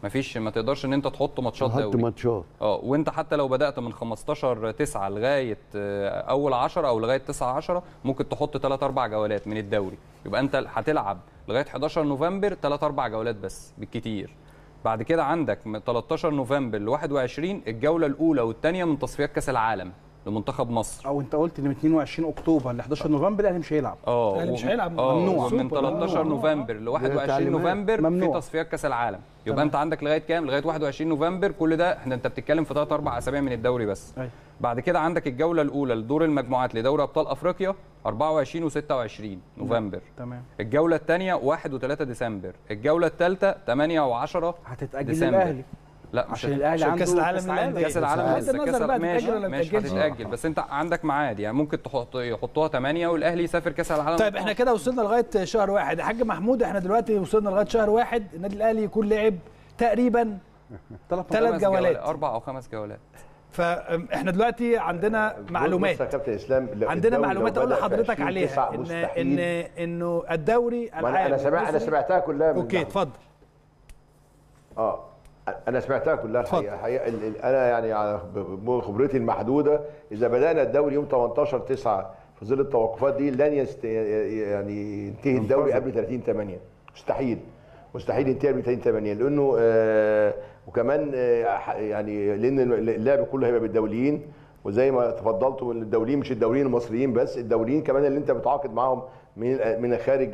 مفيش ما تقدرش إن أنت تحط ماتشات دوري. ماتشات. آه وأنت حتى لو بدأت من 15 9 لغاية آه، أول 10 أو لغاية 9 10 ممكن تحط 3 4 جولات من الدوري. يبقى أنت هتلعب لغاية 11 نوفمبر 3 4 جولات بس بالكتير. بعد كده عندك من 13 نوفمبر ل 21 الجولة الأولى والثانيه من تصفيات كأس العالم. لمنتخب مصر. أو أنت قلت إن من 22 أكتوبر ل 11 نوفمبر الأهلي مش هيلعب. آه الأهلي مش هيلعب آه ممنوع. سوبر. 13 نوفمبر ل 21 تعليمات. نوفمبر في ممنوع. تصفيات كأس العالم. يبقى أنت عندك لغاية كام؟ لغاية 21 نوفمبر. كل ده إحنا أنت بتتكلم في 3 4 أسابيع من الدوري بس. أيوة. بعد كده عندك الجولة الأولى لدور المجموعات لدوري أبطال أفريقيا 24 و26 نوفمبر. تمام. الجولة الثانية 1 و3 ديسمبر. الجولة الثالثة 8 و10 هتتأجل ديسمبر. للأهلي. لا مش عشان الأهلي عنده كأس العالم. كأس العالم بغض لسه النظر كأس بقى ماشي ماشي. هتتأجل. بس انت عندك ميعاد يعني ممكن تحط يحطوها 8 والأهلي يسافر كأس العالم طيب إحنا كده وصلنا لغاية شهر واحد. يا حاج محمود إحنا دلوقتي وصلنا لغاية شهر واحد. النادي الأهلي يكون لعب تقريبا ثلاث جولات. أربع أو خمس جولات. فاحنا دلوقتي عندنا معلومات. بص يا كابتن إسلام عندنا معلومات لو أقول لحضرتك 20 عليها. إن إن. إنه الدوري العام أنا سمعت أنا سمعتها كلها من أوكي. اتفضل. آه. أنا سمعتها كلها الحقيقة. الحقيقة ال- ال- أنا يعني على خبرتي المحدودة إذا بدأنا الدوري يوم 18 9 في ظل التوقفات دي لن يست يعني ينتهي الدوري قبل 30 8 مستحيل. مستحيل ينتهي قبل 30 8 لأنه آه وكمان آه يعني لأن اللعب كله هيبقى بالدوليين وزي ما تفضلتوا الدوليين مش الدوليين المصريين بس الدوليين كمان اللي أنت بتعاقد معاهم من من خارج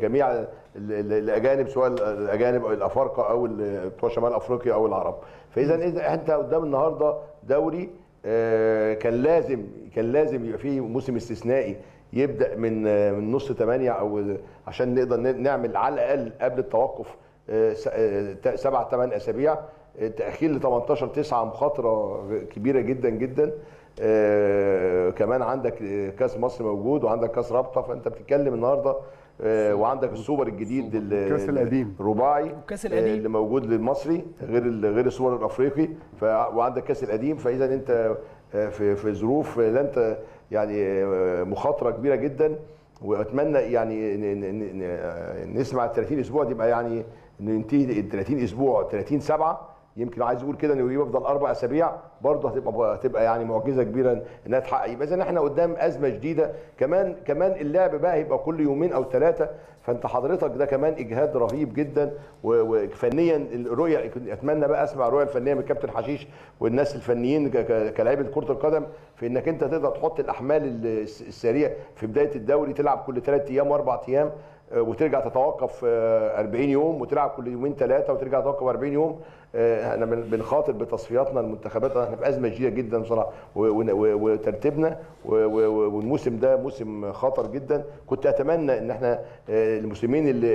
جميع ال- ال- الأجانب سواء الأجانب أو الأفارقة أو بتوع شمال أفريقيا أو العرب. فإذا إذا أنت قدام النهارده دوري آه، كان لازم كان لازم يبقى فيه موسم استثنائي يبدأ من آه، من نص 8 أو عشان نقدر نعمل على الأقل قبل التوقف آه، سبع ثمان أسابيع تأخير ل 18 9 مخاطرة كبيرة جدا جدا. كمان عندك آه، كاس مصر موجود وعندك كاس رابطة فأنت بتتكلم النهارده آه، وعندك السوبر الجديد ال- الكاس القديم. الرباعي والكاس آه، القديم. اللي موجود للمصري غير غير السوبر الأفريقي. وعندك كاس القديم فإذا أنت آه، في في ظروف لا أنت يعني آه، مخاطرة كبيرة جدا وأتمنى يعني ن- ن- ن- ن- نسمع ال 30 أسبوع دي يبقى يعني ننتهي ال 30 أسبوع 30 7 يمكن عايز أقول كده إنه يفضل أربع أسابيع برضه هتبقى هتبقى يعني معجزة كبيرة إنها تحقق. يبقى اذا إحنا قدام أزمة جديدة. كمان كمان اللعب بقى هيبقى كل يومين أو ثلاثة فأنت حضرتك ده كمان إجهاد رهيب جدا وفنيا الرؤية أتمنى بقى أسمع الرؤية الفنية من كابتن حشيش والناس الفنيين كلاعيبه كره القدم في إنك أنت تقدر تحط الأحمال الس- السريع في بداية الدوري تلعب كل ثلاث أيام وأربع أيام. وترجع تتوقف آه، 40 يوم وتلعب كل يومين ثلاثة وترجع تتوقف 40 يوم. آه، إحنا بن- بنخاطر بتصفياتنا المنتخبات. إحنا في أزمة شديدة جدا بصراحة. وترتيبنا والموسم ده موسم خطر جدا. كنت أتمنى إن إحنا آه،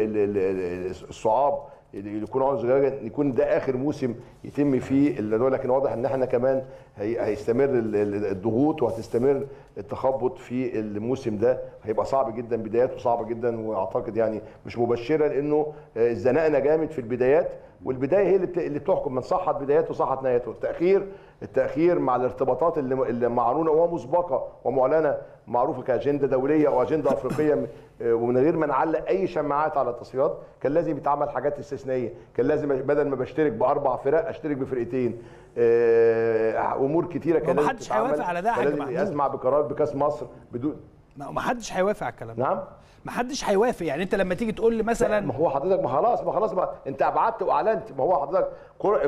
اللي- الصعاب اللي يكونوا عاوز يكون ده آخر موسم يتم فيه لكن واضح إن إحنا كمان هي- هيستمر ال- ال- الضغوط وهتستمر التخبط في الموسم ده هيبقى صعب جدا بداياته صعبه جدا وأعتقد يعني مش مبشره لأنه اتزنقنا جامد في البدايات. والبداية هي اللي بت- اللي بتحكم من صحت بداياته وصحت نهايته التأخير التأخير مع الارتباطات اللي معلونه ومسبقة ومعلنة معروفة كأجندة دولية أو أجندة أفريقية آه، ومن غير ما نعلق أي شماعات على التصفيات كان لازم يتعمل حاجات استثنائية. كان لازم بدل ما بشترك بأربع فرق أشترك بفرقتين. أمور كتيرة كان ما حدش. هيوافق على ده يا حاج محمود. اسمع بقرار بكاس مصر بدون ما ما حدش هيوافق على الكلام ده نعم ما حدش هيوافق يعني انت لما تيجي تقول لي مثلا ما هو حضرتك ما خلاص ما خلاص ما انت ابعدت واعلنت ما هو حضرتك كر...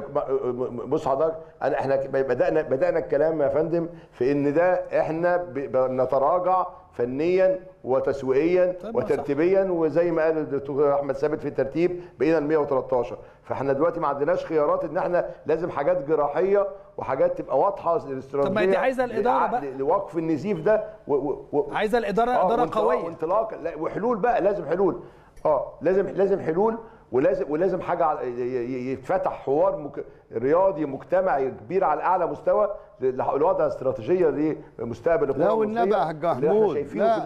بص حضرتك انا إحنا بدانا بدأنا الكلام يا فندم في ان ده إحنا ب... بنتراجع فنيا وتسويقيا طيب وترتيبيا وزي ما قال الدكتور أحمد ثابت في الترتيب بقينا ال 113 فإحنا دلوقتي ما عندناش خيارات إن إحنا لازم حاجات جراحية وحاجات تبقى واضحة الاستراتيجية طب ما انت عايزة الإدارة بقى. لوقف النزيف ده و... و... و... عايزة الإدارة آه، إدارة قوية. وانطلاق لا وحلول بقى لازم حلول. آه لازم لازم حلول ولازم ولازم حاجة يتفتح حوار مك... رياضي مجتمعي كبير على أعلى مستوى ل- لوضع استراتيجيه لمستقبل الكره لا والنبي يا حاج محمود. شايفينه لا،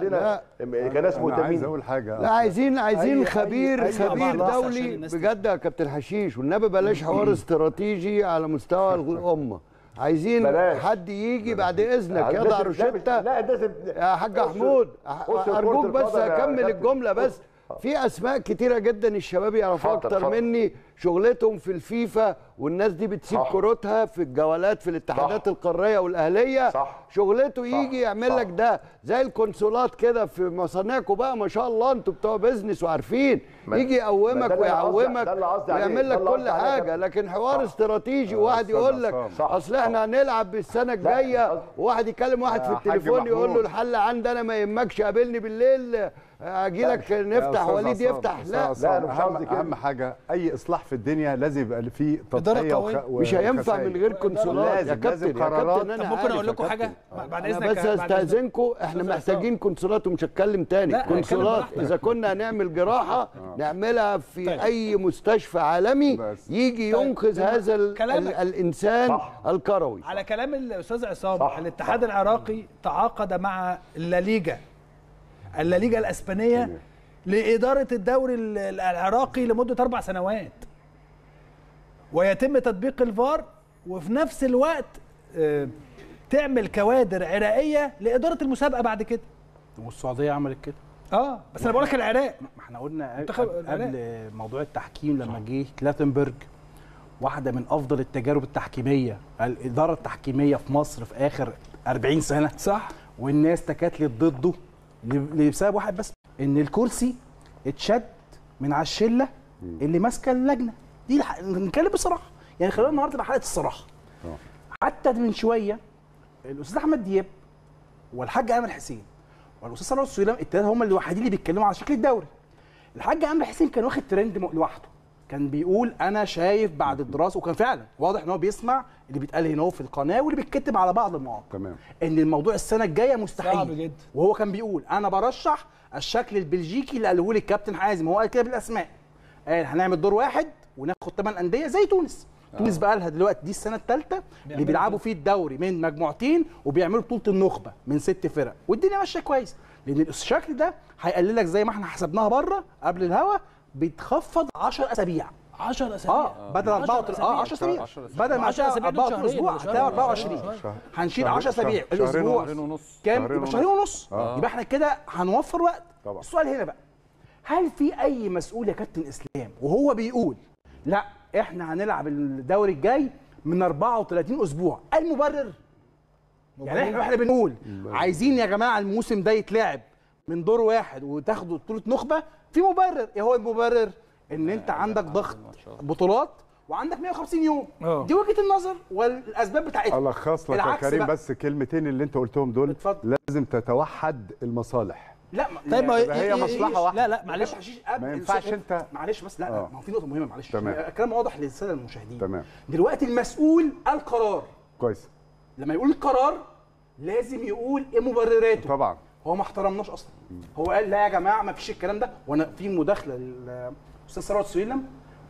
كلنا كناس أنا عايز مهتمين أقول حاجة. لا عايزين عايزين أي- أي- خبير أي خبير عشان دولي بجد يا كابتن حشيش والنبي بلاش حوار استراتيجي على مستوى الأمة. عايزين بلاش. حد يجي بعد إذنك. يضع روشتة. لا لازم يا حاج محمود أرجوك بس أكمل. الجملة بس. في أسماء كتيرة جدا الشباب يعرفوها أكتر. مني. شغلتهم في الفيفا والناس دي بتسيب صح. كروتها في الجولات في الاتحادات صح. القارية والأهلية صح. شغلته يجي يعمل صح. لك ده زي ال consultات كده في مصانعكم بقى ما شاء الله أنتوا بتوع business وعارفين يجي يقومك ويعومك ويعمل لك كل حاجة. لكن حوار صح. استراتيجي وواحد أستاذ يقول لك. صح. أصل إحنا هنلعب السنة الجاية وواحد يكلم واحد في التليفون يقول له. الحل عندي أنا ما يهمكش قابلني بالليل أجي لك نفتح وليد يفتح لا لا، أنا مش أهم, قصدي كده. أهم حاجة أي إصلاح في الدنيا لازم يبقى فيه تضحية. وخ... مش هينفع. من غير كونسولات يا لازم- كابتن يا قرارات. كابتن طب أنا ممكن أقول لكم. حاجة بعد أنا إذنك بس. استاذنكم إحنا محتاجين كونسولات ومش هتكلم تاني كونسولات. إذا كنا هنعمل جراحة نعملها في طيب. أي مستشفى عالمي. يجي طيب. ينقذ هذا الإنسان. الكروي على كلام الأستاذ عصام الاتحاد العراقي تعاقد مع الليجا الليجا الاسبانية لإدارة الدوري ال- العراقي لمدة أربع سنوات. ويتم تطبيق الفار وفي نفس الوقت آه، تعمل كوادر عراقية لإدارة المسابقة بعد كده. والسعودية عملت كده؟ آه بس أنا بقول لك العراق. ما إحنا قلنا قبل, موضوع التحكيم لما جه كلاتنبرج واحدة من أفضل التجارب التحكيمية الإدارة التحكيمية في مصر في آخر 40 سنة. صح. والناس تكاتلت ضده لسبب واحد بس إن الكرسي اتشد من على الشلة اللي ماسكة اللجنة. دي الح... نتكلم بصراحة. يعني خلينا النهارده تبقى حلقة الصراحة. حتى من شوية الأستاذ أحمد دياب والحاج أمل حسين والأستاذ ثروت سويلم الثلاثه هم الوحيدين اللي بيتكلموا على شكل الدوري. الحاج أمل حسين كان واخد ترند لوحده. كان بيقول أنا شايف بعد الدراسة وكان فعلا واضح إن هو بيسمع اللي بيتقال هنا هو في القناة واللي بيتكتب على بعض المواقع. تمام. إن الموضوع السنة الجاية مستحيل. صعب جدا. وهو كان بيقول أنا برشح الشكل البلجيكي اللي قاله لي الكابتن حازم هو قال كده بالأسماء. قال هنعمل دور واحد وناخد ثمان أندية زي تونس. تونس بقى لها دلوقتي دي السنة الثالثه اللي بيلعبوا فيه الدوري من مجموعتين وبيعملوا بطولة النخبة من ست فرق. والدنيا ماشية كويس. لأن الشكل ده هيقلل لك زي ما إحنا حسبناها بره قبل الهوا بيتخفض 10 أسابيع. 10 أسابيع. آه بدل 4 آه 10 أسابيع. بدل ما 10 أسابيع دول 4 أسبوع هتلاقي ولا شهر؟ 24 شهر. هنشيل شهر- 10 أسابيع. الأسبوع. شهرين ونص. كام؟ شهرين يبقى شهرين ونص. آه. يبقى إحنا كده هنوفر وقت. طبعا. السؤال هنا بقى. هل في أي مسؤول يا كابتن إسلام؟ وهو بيقول لا إحنا هنلعب الدوري الجاي من 34 أسبوع. المبرر. يعني إحنا إحنا بنقول عايزين يا جماعة الموسم ده يتلعب. من دور واحد وتاخدوا بطولة نخبة في مبرر إيه هو المبرر إن أنت عندك ضغط بطولات وعندك 150 يوم آه. دي وجهة النظر والأسباب بتاعتها الخص لك يا كريم بقى. بس كلمتين اللي أنت قلتهم دول اتفضل. لازم تتوحد المصالح لا طيب ما هي إيه- إيه- مصلحة إيه- واحدة. لا لا معلش ما ينفعش السؤال- انت- معلش بس لا آه. لا ما هو في نقطة مهمة معلش تمام. الكلام واضح للسادة المشاهدين تمام. دلوقتي المسؤول القرار كويس لما يقول القرار لازم يقول إيه مبرراته طبعا هو ما احترمناش أصلا. هو قال لا يا جماعة ما فيش الكلام ده. وأنا في مداخلة للأستاذ ثروت سويلم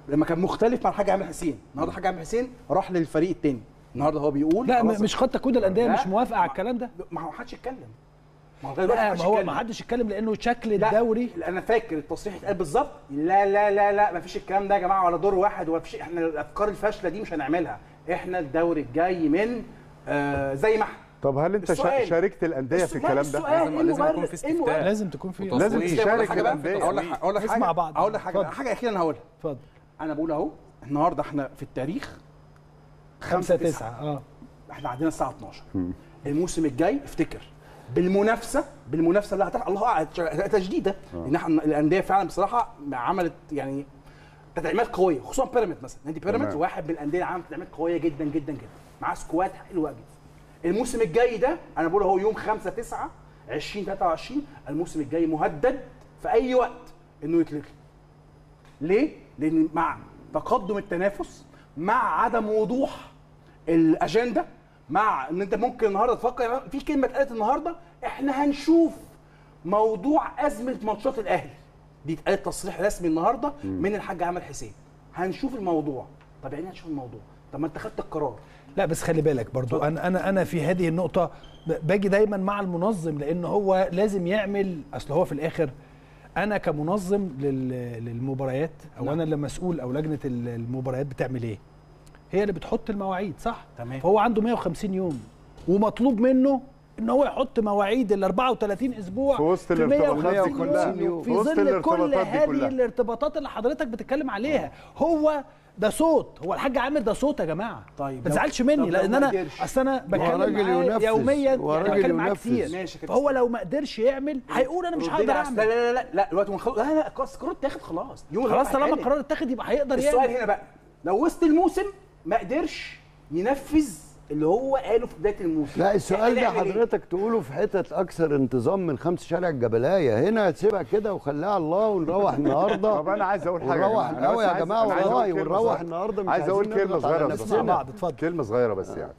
لما كان مختلف مع الحاج عامر حسين. النهارده الحاج عامر حسين راح للفريق الثاني النهارده هو بيقول لا مش قد تكون الأندية؟ لا. مش موافقة على الكلام ده؟ ما هو حدش يتكلم. ما هو لا ما هو. ما حدش يتكلم لأنه شكل لا الدوري لا، أنا فاكر التصريح اتقال بالظبط. لا لا لا لا ما فيش الكلام ده يا جماعة ولا دور واحد ولا فيش. إحنا الأفكار الفاشلة دي مش هنعملها. إحنا الدوري الجاي من آه زي ما إحنا. طب هل انت السؤال. شاركت الأندية في الكلام ده؟ لازم- لازم يكون؟ في استفتاء. لازم تكون في. لازم تشارك الأندية. أقول لك أقول لك حاجة. بعض. أقول لك حاجة. حاجة أخيرة أنا هقولها. اتفضل. أنا بقول أهو النهارده إحنا في التاريخ 5 9 آه. إحنا عندنا الساعة 12 الموسم الجاي افتكر. بالمنافسه بالمنافسة اللي هتحصل الله أعلم تجديده لأن إحنا الأندية فعلا بصراحة عملت يعني تدعيمات قوية خصوصا بيراميدز مثلا. نادي بيراميدز تمام. واحد من الأندية اللي عملت تدعيمات قوية جدا جدا جدا. معاه سكواد حلوة جدا الموسم الجاي ده أنا بقول أهو يوم 5 9 2023 الموسم الجاي مهدد في أي وقت إنه يتلغي. ليه؟ لأن مع تقدم التنافس مع عدم وضوح الأجندة مع إن أنت ممكن النهارده تفكر في كلمة اتقالت النهارده إحنا هنشوف موضوع أزمة ماتشات الأهلي. دي اتقالت تصريح رسمي النهارده من الحاج عامر حسين. هنشوف الموضوع. طب يعني إيه هنشوف الموضوع؟ طب ما أنت خدت القرار. لا بس خلي بالك برضو أنا أنا أنا في هذه النقطة باجي دايما مع المنظم لأن هو لازم يعمل أصل هو في الآخر أنا كمنظم لل- للمباريات أو أنا اللي مسؤول أو لجنة ال- المباريات بتعمل إيه هي اللي بتحط المواعيد صح تمام. فهو عنده 150 يوم ومطلوب منه إن هو يحط مواعيد ال 34 أسبوع في وسط الارتباطات دي 150 كلها. في ظل كل هذه. الارتباطات اللي حضرتك بتتكلم عليها هو ده صوت هو الحاج عامر ده صوت يا جماعة طيب ما تزعلش مني لو لأن أنا؟ أصل أنا بتكلم. يوميا يعني بتكلم معاه. كتير ماشي. فهو لو ما قدرش يعمل هيقول أنا مش هقدر لي على- لا اعمل لا لا لا لا دلوقتي لا لا القرار اتاخد خلاص يوم خلاص طالما. القرار اتاخد يبقى هيقدر السؤال يعمل هنا بقى لو وسط الموسم ما قدرش ينفذ اللي هو قاله في بداية الموسم. لا السؤال ده نعمل إيه؟ حضرتك تقوله في حتت أكثر انتظام من خمس شارع الجبلايه هنا تسيبها كده وخليها الله ونروح النهارده. طب أنا عايز أقول حاجة ونروح قوي بس يا عايز- جماعة والله كلمة ونروح صغيرة. النهارده مش عايز أقول كلمة صغيرة بس. مع بعض اتفضل. كلمة صغيرة بس يعني.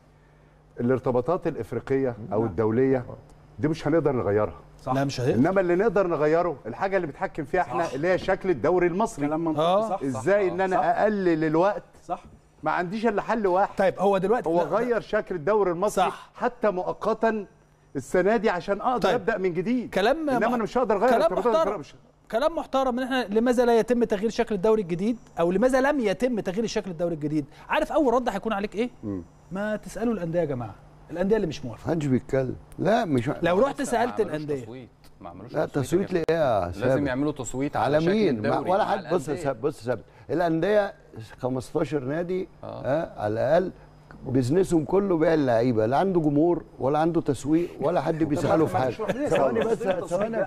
الارتباطات الإفريقية أو الدولية دي مش هنقدر نغيرها. لا مش هيقدر. إنما اللي نقدر نغيره الحاجة اللي بتحكم فيها إحنا صح. اللي هي شكل الدوري المصري. كلام منطقي. آه. صح. إزاي ان صح. أنا أقلل الوقت؟ صح. ما عنديش إلا حل واحد. طيب هو دلوقتي هو غير شكل الدوري المصري صح. حتى مؤقتا السنة دي عشان أقدر طيب. أبدأ من جديد. كلام إنما مح- أنا مش هقدر أغير كلام محترم. كلام محترم إن إحنا لماذا لا يتم تغيير شكل الدوري الجديد؟ أو لماذا لم يتم تغيير شكل الدوري الجديد؟ عارف أول رد هيكون عليك إيه؟ ما تسألوا الأندية يا جماعة. الأندية اللي مش موافقة. محدش بيتكلم. لا مش لو رحت ما سألت عملوش الأندية. تصويت. ما عملوش لا تصويت يا ليه يا لازم؟ يعملوا تصويت على, على مين؟ ولا حد بص يا بص يا الأندية 15 نادي آه. آه على الأقل بيزنسهم كله بيع اللعيبة لا عنده جمهور ولا عنده تسويق ولا حد بيساله في حاجة. ثواني بس ثواني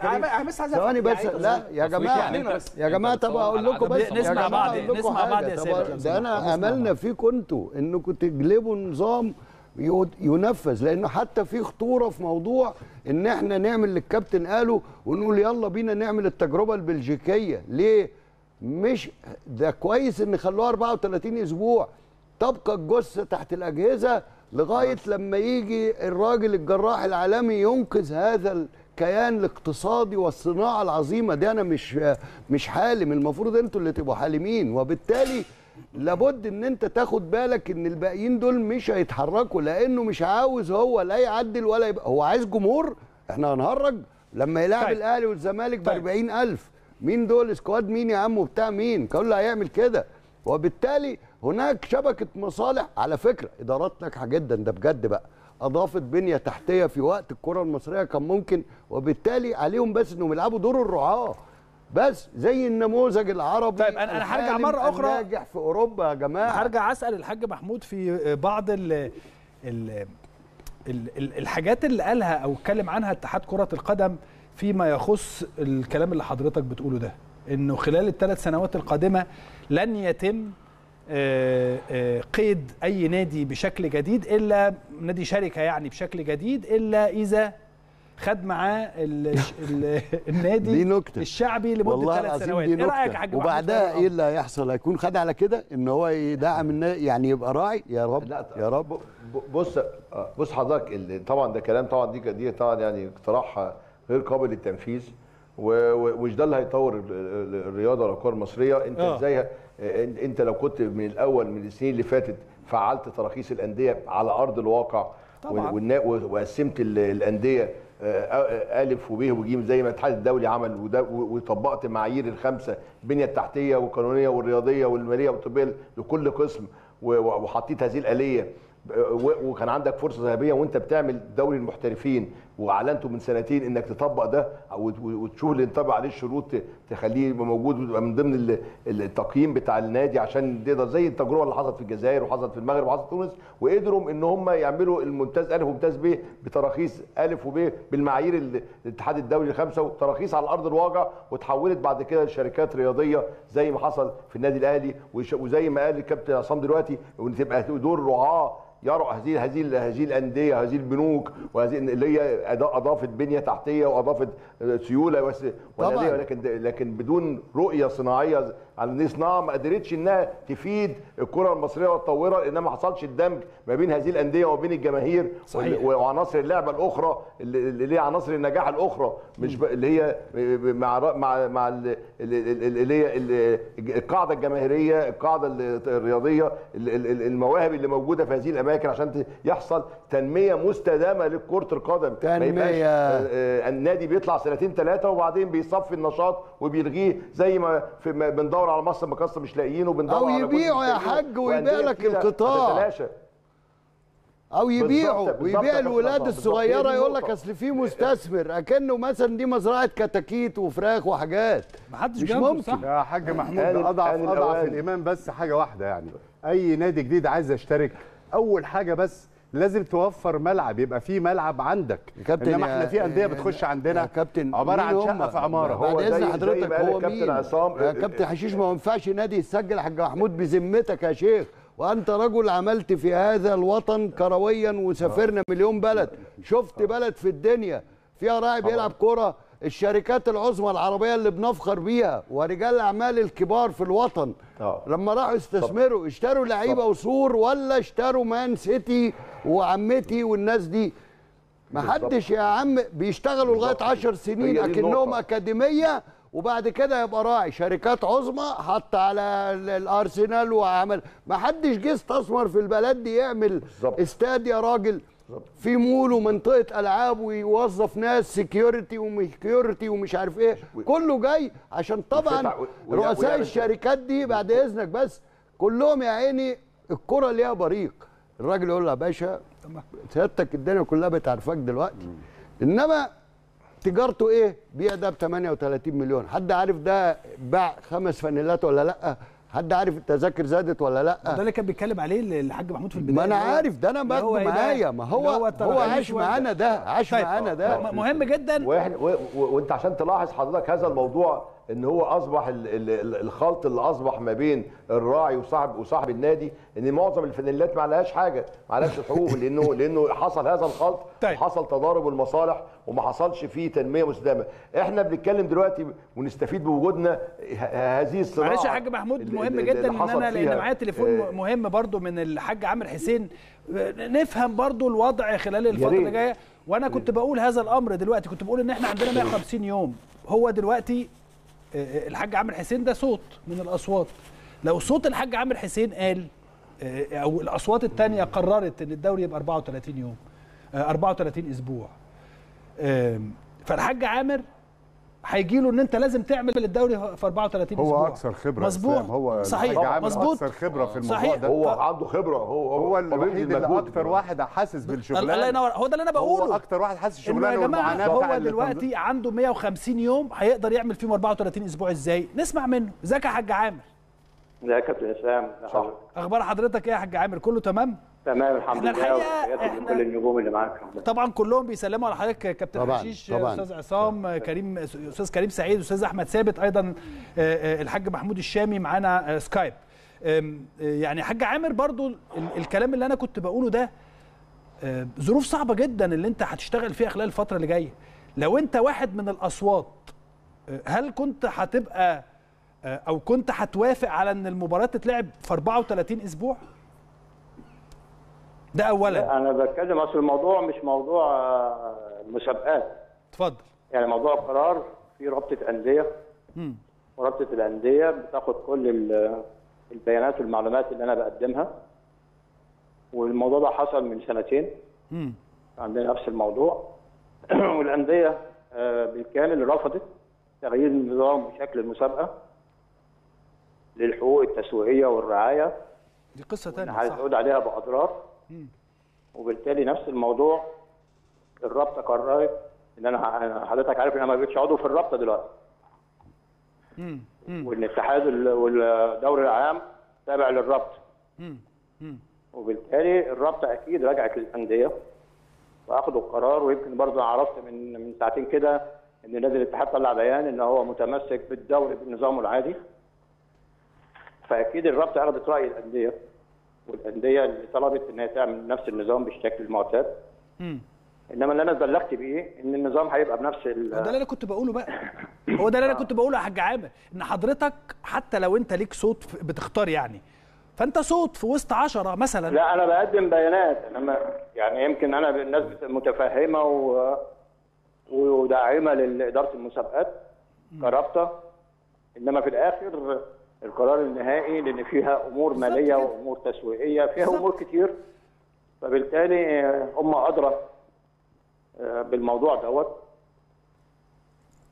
بس ثواني بس يعني لا يا جماعة يعني أنت- يا جماعة طب أقول لكم بس. نسمع يا جماعة بعض- أقول لكم نسمع بعض. يا ثابت. ده أنا املنا فيكم أنتوا انكم تجلبوا نظام ينفذ لأنه حتى في خطورة في موضوع إن إحنا نعمل اللي الكابتن قاله ونقول يلا بينا نعمل التجربة البلجيكية. ليه؟ مش ده كويس إن خلوها 34 أسبوع. تبقى الجثة تحت الأجهزة لغاية لما يجي الراجل الجراح العالمي ينقذ هذا الكيان الاقتصادي والصناعة العظيمة. دي أنا مش مش حالم. المفروض أنتوا اللي تبقوا حالمين. وبالتالي لابد إن أنت تاخد بالك إن الباقيين دول مش هيتحركوا لأنه مش عاوز هو لا يعدل ولا يبقى. هو عايز جمهور؟ إحنا هنهرج. لما يلعب طيب. الأهلي والزمالك ب طيب. 40000 مين دول سكواد مين يا عم وبتاع مين؟ كله هيعمل كده. وبالتالي هناك شبكة مصالح على فكرة إدارات ناجحة جدا ده بجد بقى. أضافت بنية تحتية في وقت الكرة المصرية كان ممكن وبالتالي عليهم بس إنهم يلعبوا دور الرعاة. بس زي النموذج العربي طيب، أنا- أنا هرجع مرة أخرى. الناجح في أوروبا يا جماعة. هرجع أسأل الحاج محمود في بعض ال ال الحاجات اللي قالها أو اتكلم عنها اتحاد كرة القدم. فيما يخص الكلام اللي حضرتك بتقوله ده إنه خلال الثلاث سنوات القادمة لن يتم آه، آه، قيد أي نادي بشكل جديد إلا نادي شركة يعني بشكل جديد إلا إذا خد معاه ال- ال- النادي دي نكتة. الشعبي لمدة والله ثلاث سنوات. إيه رأيك يا حاج وبعدها إيه اللي هيحصل؟ هيكون خد على كده إن هو يدعم النا- يعني يبقى راعي؟ يا رب لا يا رب. بص آه، بص حضرتك طبعا ده كلام طبعا دي دي طبعا يعني اقتراح غير قابل للتنفيذ ومش ده اللي هيطور ال- ال- الرياضه ولا الكره المصريه انت آه. إزاي انت لو كنت من الأول من السنين اللي فاتت فعلت تراخيص الانديه على ارض الواقع طبعاً. وقسمت ال- الانديه آه، آه، الف وب وج زي ما الاتحاد الدولي عمل وده وطبقت معايير الخمسه البنيه التحتيه والقانونيه والرياضيه والماليه والطبيه لكل قسم وحطيت هذه الاليه وكان عندك فرصه ذهبيه وانت بتعمل دوري المحترفين واعلنته من سنتين إنك تطبق ده وت- وتشوف اللي ينطبق عليه الشروط تخليه يبقى موجود ويبقى من ضمن ال- ال- التقييم بتاع النادي عشان تقدر زي التجربة اللي حصلت في الجزائر وحصلت في المغرب وحصلت في تونس وقدروا إن هم يعملوا الممتاز ألف وممتاز ب بتراخيص ألف وب بالمعايير ال- الاتحاد الدولي الخمسه وتراخيص على أرض الواقع وتحولت بعد كده لشركات رياضية زي ما حصل في النادي الأهلي وزي ما قال الكابتن عصام دلوقتي وإن تبقى دور رعاة يرى هذه هذه هذه الأندية هذه البنوك وهذه اللي هي أضافت بنية تحتية وأضافت سيولة بس طبعاً. والأندية لكن لكن بدون رؤية صناعية على دي صناعه ما قدرتش إنها تفيد الكرة المصرية وتطورها لأن ما حصلش الدمج ما بين هذه الأندية وما بين الجماهير صحيح. وعناصر اللعبة الأخرى اللي هي عناصر النجاح الأخرى مش ب- اللي هي مع مع مع ال- ال- ال- اللي هي ال- القاعدة الجماهيرية القاعدة ال- الرياضية ال- ال- المواهب اللي موجودة في هذه الأماكن عشان يحصل تنمية مستدامة لكرة القدم ما تنمية. يبقاش آه، النادي بيطلع سنتين ثلاثة وبعدين بيصفي النشاط وبيلغيه زي ما في ما بندور على مصر مقصه مش لاقيينه وبندور أو على جزء يبيعوا مش يا حاج ويبيع لك القطاع. أو بالظبط ويبيع الولاد الصغيرة يقول لك. أصل في مستثمر أكنه مثلا دي مزرعة كتاكيت وفراخ وحاجات محدش مش ممكن صح؟ يا حاج محمود اضعف أضعف. الإيمان بس حاجة واحدة يعني أي نادي جديد عايز يشترك أول حاجة بس لازم توفر ملعب يبقى في ملعب عندك. يا كابتن إنما إحنا في أندية بتخش عندنا. كابتن عبارة عن شقة؟ في عمارة. هو إذن زي حضرتك هو الكابتن مين؟ عصام، يا كابتن حشيش ما ينفعش نادي يسجل حاج محمود بذمتك يا شيخ. وأنت رجل عملت في هذا الوطن كرويا وسافرنا مليون بلد. شفت بلد في الدنيا. فيها راعي بيلعب كرة. الشركات العظمى العربية اللي بنفخر بيها ورجال الأعمال الكبار في الوطن آه. لما راحوا يستثمروا اشتروا لعيبة وصور ولا اشتروا مان سيتي وعمتي والناس دي؟ ما حدش يا عم بيشتغلوا لغاية 10 سنين أكنهم. أكاديمية وبعد كده يبقى راعي. شركات عظمى حط على ال- الأرسنال وعمل. ما حدش جه استثمر في البلد دي يعمل. استاد يا راجل. في مول ومنطقة ألعاب ويوظف ناس security و security ومش عارف إيه. كله جاي عشان طبعا رؤساء الشركات دي بعد إذنك بس كلهم يا عيني الكرة ليها بريق. الراجل يقول له يا باشا سيادتك الدنيا كلها بتعرفك دلوقتي. إنما تجارته إيه؟ بيع ده ب 38 مليون. حد عارف ده باع خمس فانيلات ولا لأ؟ حد عارف التذاكر زادت ولا لأ؟ ده اللي كان بيتكلم عليه الحاج محمود في البداية. ما أنا هو- عارف ده أنا هو باخده إيه بقى؟ معايا. ما هو هو, التراخيص عاش معانا ده عاش طيب، معانا ده. مهم جدا. وإحنا و- و- وأنت عشان تلاحظ حضرتك هذا الموضوع إن هو أصبح ال- ال- ال- الخلط اللي أصبح ما بين الراعي وصاحب وصاحب النادي إن معظم الفانيلات ما عليهاش حاجة ما عليهاش حقوق لأنه لأنه حصل هذا الخلط طيب. وحصل تضارب المصالح وما حصلش فيه تنمية مستدامة إحنا بنتكلم دلوقتي ونستفيد بوجودنا هذه الصناعه معلش يا حاج محمود مهم جدا إن حصل أنا لأن. معايا تليفون آه، مهم برضو من الحاج عامر حسين نفهم برضو الوضع خلال الفترة. اللي جاية وأنا كنت بقول هذا الأمر دلوقتي كنت بقول إن إحنا عندنا 150 يوم هو دلوقتي آه، الحاج عامر حسين ده صوت من الأصوات. لو صوت الحاج عامر حسين قال آه، أو الأصوات الثانية قررت إن الدوري يبقى 34 يوم آه، 34 أسبوع. آم، فالحاج عامر هيجي له ان انت لازم تعمل الدوري في 34 أسبوع هو أكثر خبرة مظبوط. هو صحيح مظبوط. أكثر خبرة في الموضوع صحيح. ده. هو عنده خبرة هو هو الوحيد اللي. أكتر واحد حاسس بالشغلانة. الله ينور. هو ده اللي أنا هو بقوله. أكتر واحد حاسس إنه يا جماعة والمعاناة هو دلوقتي عنده 150 يوم هيقدر يعمل فيهم 34 أسبوع. إزاي؟ نسمع منه. إزيك يا حاج عامر؟ لا يا كابتن اسلام. أخبار حضرتك إيه يا حاج عامر؟ كله تمام؟ تمام الحمد لله الحقيقة وتحياتي لكل النجوم اللي معاك الحمد لله. طبعا كلهم بيسلموا على حضرتك كابتن طبعاً، حشيش طبعاً. أستاذ عصام كريم أستاذ كريم سعيد أستاذ أحمد ثابت أيضا آه، آه، الحاج محمود الشامي معانا آه، سكايب يعني حاج عامر برضو ال- الكلام اللي أنا كنت بقوله ده ظروف صعبة جدا اللي أنت هتشتغل فيها خلال الفترة اللي جاية لو أنت واحد من الأصوات هل كنت هتبقى أو كنت هتوافق على إن المباراة تتلعب في 34 أسبوع ده اولا. لا، أنا بتكلم أصل الموضوع مش موضوع آه، مسابقات. اتفضل. يعني موضوع قرار في رابطة أندية. مم. ورابطه الأندية بتاخد كل ال- البيانات والمعلومات اللي أنا بقدمها. والموضوع ده حصل من سنتين. مم. عندنا نفس الموضوع. والأندية آه، بالكامل رفضت تغيير النظام وشكل المسابقة للحقوق التسويقية والرعاية. دي قصة ثانية يعود عليها بأضرار. وبالتالي نفس الموضوع الرابطة قررت إن أنا حضرتك عارف إن أنا ما بقتش عضو في الرابطة دلوقتي. وان الاتحاد وال- والدوري العام تابع للرابطة. وبالتالي الرابطة أكيد رجعت للأندية واخدوا القرار ويمكن برضه عرفت من من ساعتين كده إن نادي الاتحاد طلع بيان إن هو متمسك بالدوري بنظامه العادي. فأكيد الرابطة أخذت رأي الأندية. والأندية اللي طلبت ان هي تعمل نفس النظام بالشكل المعتاد مم. إنما اللي أنا بلغت بيه إن النظام هيبقى بنفس ال- ده اللي أنا كنت بقوله بقى. هو ده اللي أنا كنت بقوله يا حاج عامر إن حضرتك حتى لو أنت ليك صوت بتختار يعني. فأنت صوت في وسط عشرة مثلا. لا أنا بقدم بيانات. أنا ما يعني يمكن أنا الناس متفهمة و... وداعمة لإدارة المسابقات كرابطة. إنما في الآخر القرار النهائي لأن فيها أمور مالية. وأمور تسويقية فيها. أمور كتير فبالتالي آه، هم أدرى آه، بالموضوع دوت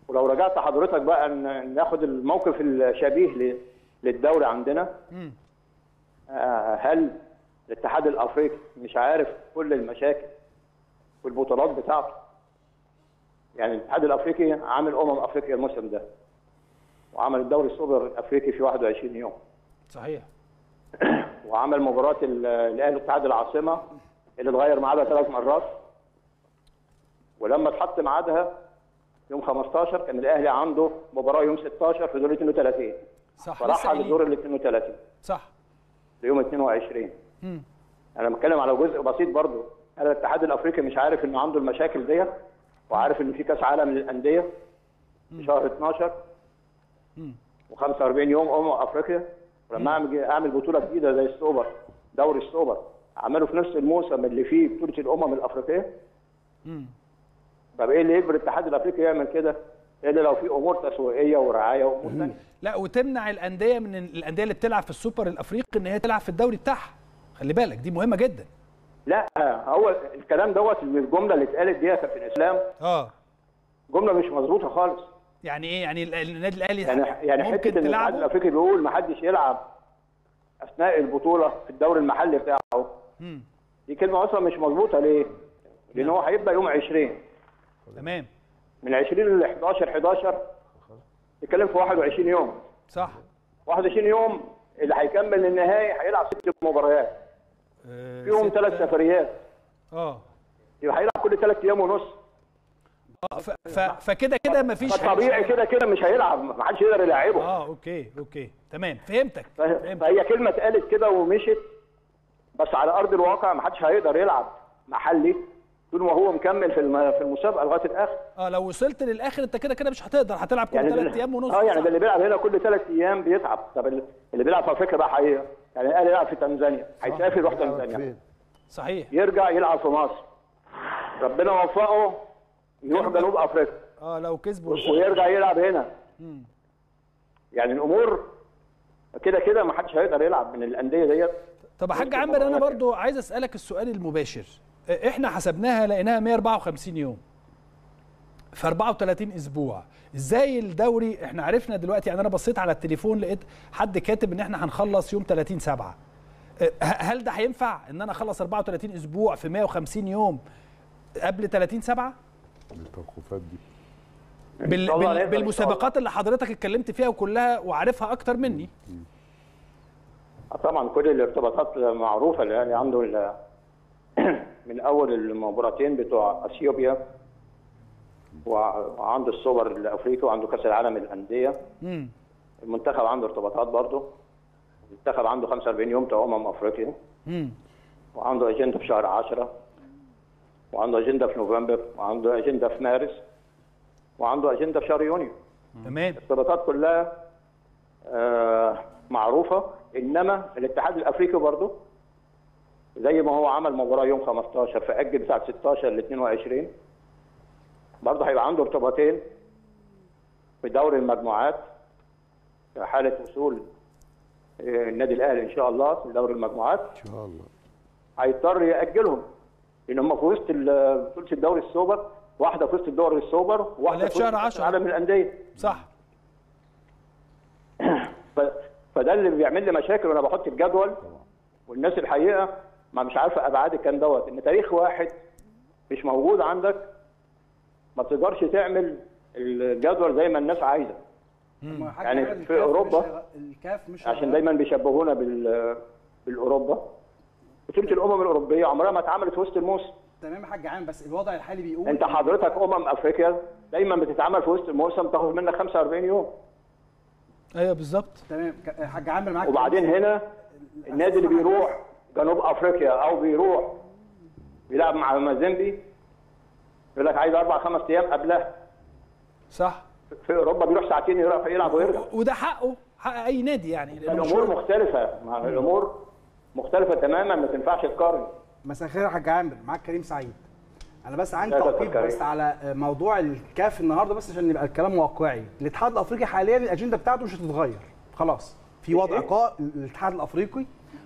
ولو رجعت حضرتك بقى ناخد الموقف الشبيه للدوري عندنا. آه، هل الاتحاد الأفريقي مش عارف كل المشاكل والبطولات بتاعته يعني الاتحاد الأفريقي عامل أمم أفريقيا الموسم ده وعمل الدوري السوبر الافريقي في 21 يوم. صحيح. وعمل مباراة ال- الأهلي واتحاد العاصمة اللي اتغير ميعادها ثلاث مرات. ولما اتحط ميعادها يوم 15 كان الأهلي عنده مباراة يوم 16 في دور 32 صح. فراح على. الدور ال 32 صح. ليوم 22 مم. أنا بتكلم على جزء بسيط برضو. هل الاتحاد الأفريقي مش عارف ان عنده المشاكل دي وعارف إن في كأس عالم للأندية في شهر 12 و45 يوم أمم أفريقيا ولما اعمل أعمل بطولة جديدة زي السوبر دوري السوبر عمله في نفس الموسم اللي فيه بطولة الأمم الأفريقية. طب إيه اللي يجبر الاتحاد الأفريقي يعمل كده؟ الا لو في أمور تسويقية ورعاية وأمور ثانية لا وتمنع الأندية من الأندية اللي بتلعب في السوبر الأفريقي إن هي تلعب في الدوري بتاعها. خلي بالك دي مهمة جدا. لا هو الكلام دوت الجملة اللي اتقالت دي يا كابتن اسلام آه. جملة مش مظبوطة خالص. يعني إيه؟ يعني ال- النادي الأهلي يعني يعني حتة إن الاتحاد الافريقي بيقول ما حدش يلعب أثناء البطولة في الدوري المحلي بتاعه. مم. دي كلمة أصلا مش مظبوطة ليه؟ لأن هو هيبقى يوم 20 تمام. من 20 ل 11 11 نتكلم في 21 يوم. صح. 21 يوم اللي هيكمل النهائي هيلعب ست مباريات. آه، فيهم ثلاث سفريات. آه. يبقى هيلعب كل ثلاث أيام ونص. فكده كده مفيش فطبيعي كده كده مش هيلعب ما حدش يقدر يلعبه. آه okay okay تمام فهمتك ف- فهي كلمة اتقالت كده ومشت بس على أرض الواقع ما حدش هيقدر يلعب محلي طول ما هو مكمل في الم- في المسابقة لغاية الآخر. آه لو وصلت للآخر أنت كده كده مش هتقدر هتلعب كل يعني ثلاث أيام ونص. آه يعني؟ ده اللي بيلعب هنا كل ثلاث أيام بيتعب. طب اللي اللي بيلعب في أفريقيا بقى حقيقة؟ يعني الأهلي يلعب في تنزانيا هيسافر يروح تنزانيا. صحيح. يرجع يلعب في مصر. ربنا وفقه. يروح جنوب أفريقيا. آه لو كسبوا ويرجع يلعب هنا. يعني الأمور كده كده ما حدش هيقدر يلعب من الأندية ديت. طب يا حاج عامر أنا برضو عايز أسألك السؤال المباشر. إحنا حسبناها لقيناها 154 يوم في 34 أسبوع. إزاي الدوري؟ إحنا عرفنا دلوقتي يعني أنا بصيت على التليفون لقيت حد كاتب إن إحنا هنخلص يوم 30 7 هل ده هينفع إن أنا أخلص 34 أسبوع في 150 يوم قبل 30 7 التوقفات دي. بال... بال... بالمسابقات اللي حضرتك اتكلمت فيها وكلها وعارفها أكتر مني. طبعا كل الارتباطات معروفة يعني عنده ال- من أول المباراتين بتوع أثيوبيا. وع- وعنده السوبر الأفريقي وعنده كأس العالم للأندية. المنتخب عنده ارتباطات برضه. المنتخب عنده 45 يوم بتوع أمم أفريقيا. وعنده أجندة في شهر 10 وعنده أجندة في نوفمبر وعنده أجندة في مارس وعنده أجندة في شهر يونيو. تمام. الارتباطات كلها آه، معروفة. إنما الاتحاد الأفريقي برضه زي ما هو عمل مباراه يوم 15 فاجل بتاعه 16 ل 22 برضه هيبقى عنده ارتباطين في دوري المجموعات في حالة وصول آه، النادي الأهلي إن شاء الله في دوري المجموعات. إن شاء الله. هيضطر يأجلهم. لأن هم في وسط ال- بطوله الدوري السوبر واحدة في وسط الدوري السوبر ولا واحدة في شهر وسط كأس 10. العالم للأندية. صح. ف... فده اللي بيعمل لي مشاكل وأنا بحط الجدول. والناس الحقيقة ما مش عارفة أبعاد الكلام دوت. إن تاريخ واحد مش موجود عندك ما تقدرش تعمل الجدول زي ما الناس عايزة. يعني في هيغ- الكاف مش عشان دايما بيشبهونا بال بالأوروبا. بطوله الأمم الأوروبية عمرها ما اتعملت في وسط الموسم. تمام يا حاج عام بس الوضع الحالي بيقول انت حضرتك أمم أفريقيا دايما بتتعمل في وسط الموسم تاخد منك 45 يوم. أيوه بالظبط. تمام. حاج عامر معاك وبعدين هنا النادي اللي بيروح جنوب أفريقيا أو بيروح يلعب مع مازيمبي يقول لك عايز أربع خمس أيام قبلها. صح. في أوروبا بيروح ساعتين يروح يلعب ويرجع. وده حقه حق أي نادي يعني. الأمور مختلفة. مع الأمور مختلفة تماما ما تنفعش تقارن. مساء الخير يا حاج عامر معاك كريم سعيد. أنا بس عندي تعقيب. بس على موضوع الكاف النهارده بس عشان يبقى الكلام واقعي. الاتحاد الأفريقي حاليا الأجندة بتاعته مش هتتغير. خلاص في وضع قا الاتحاد الأفريقي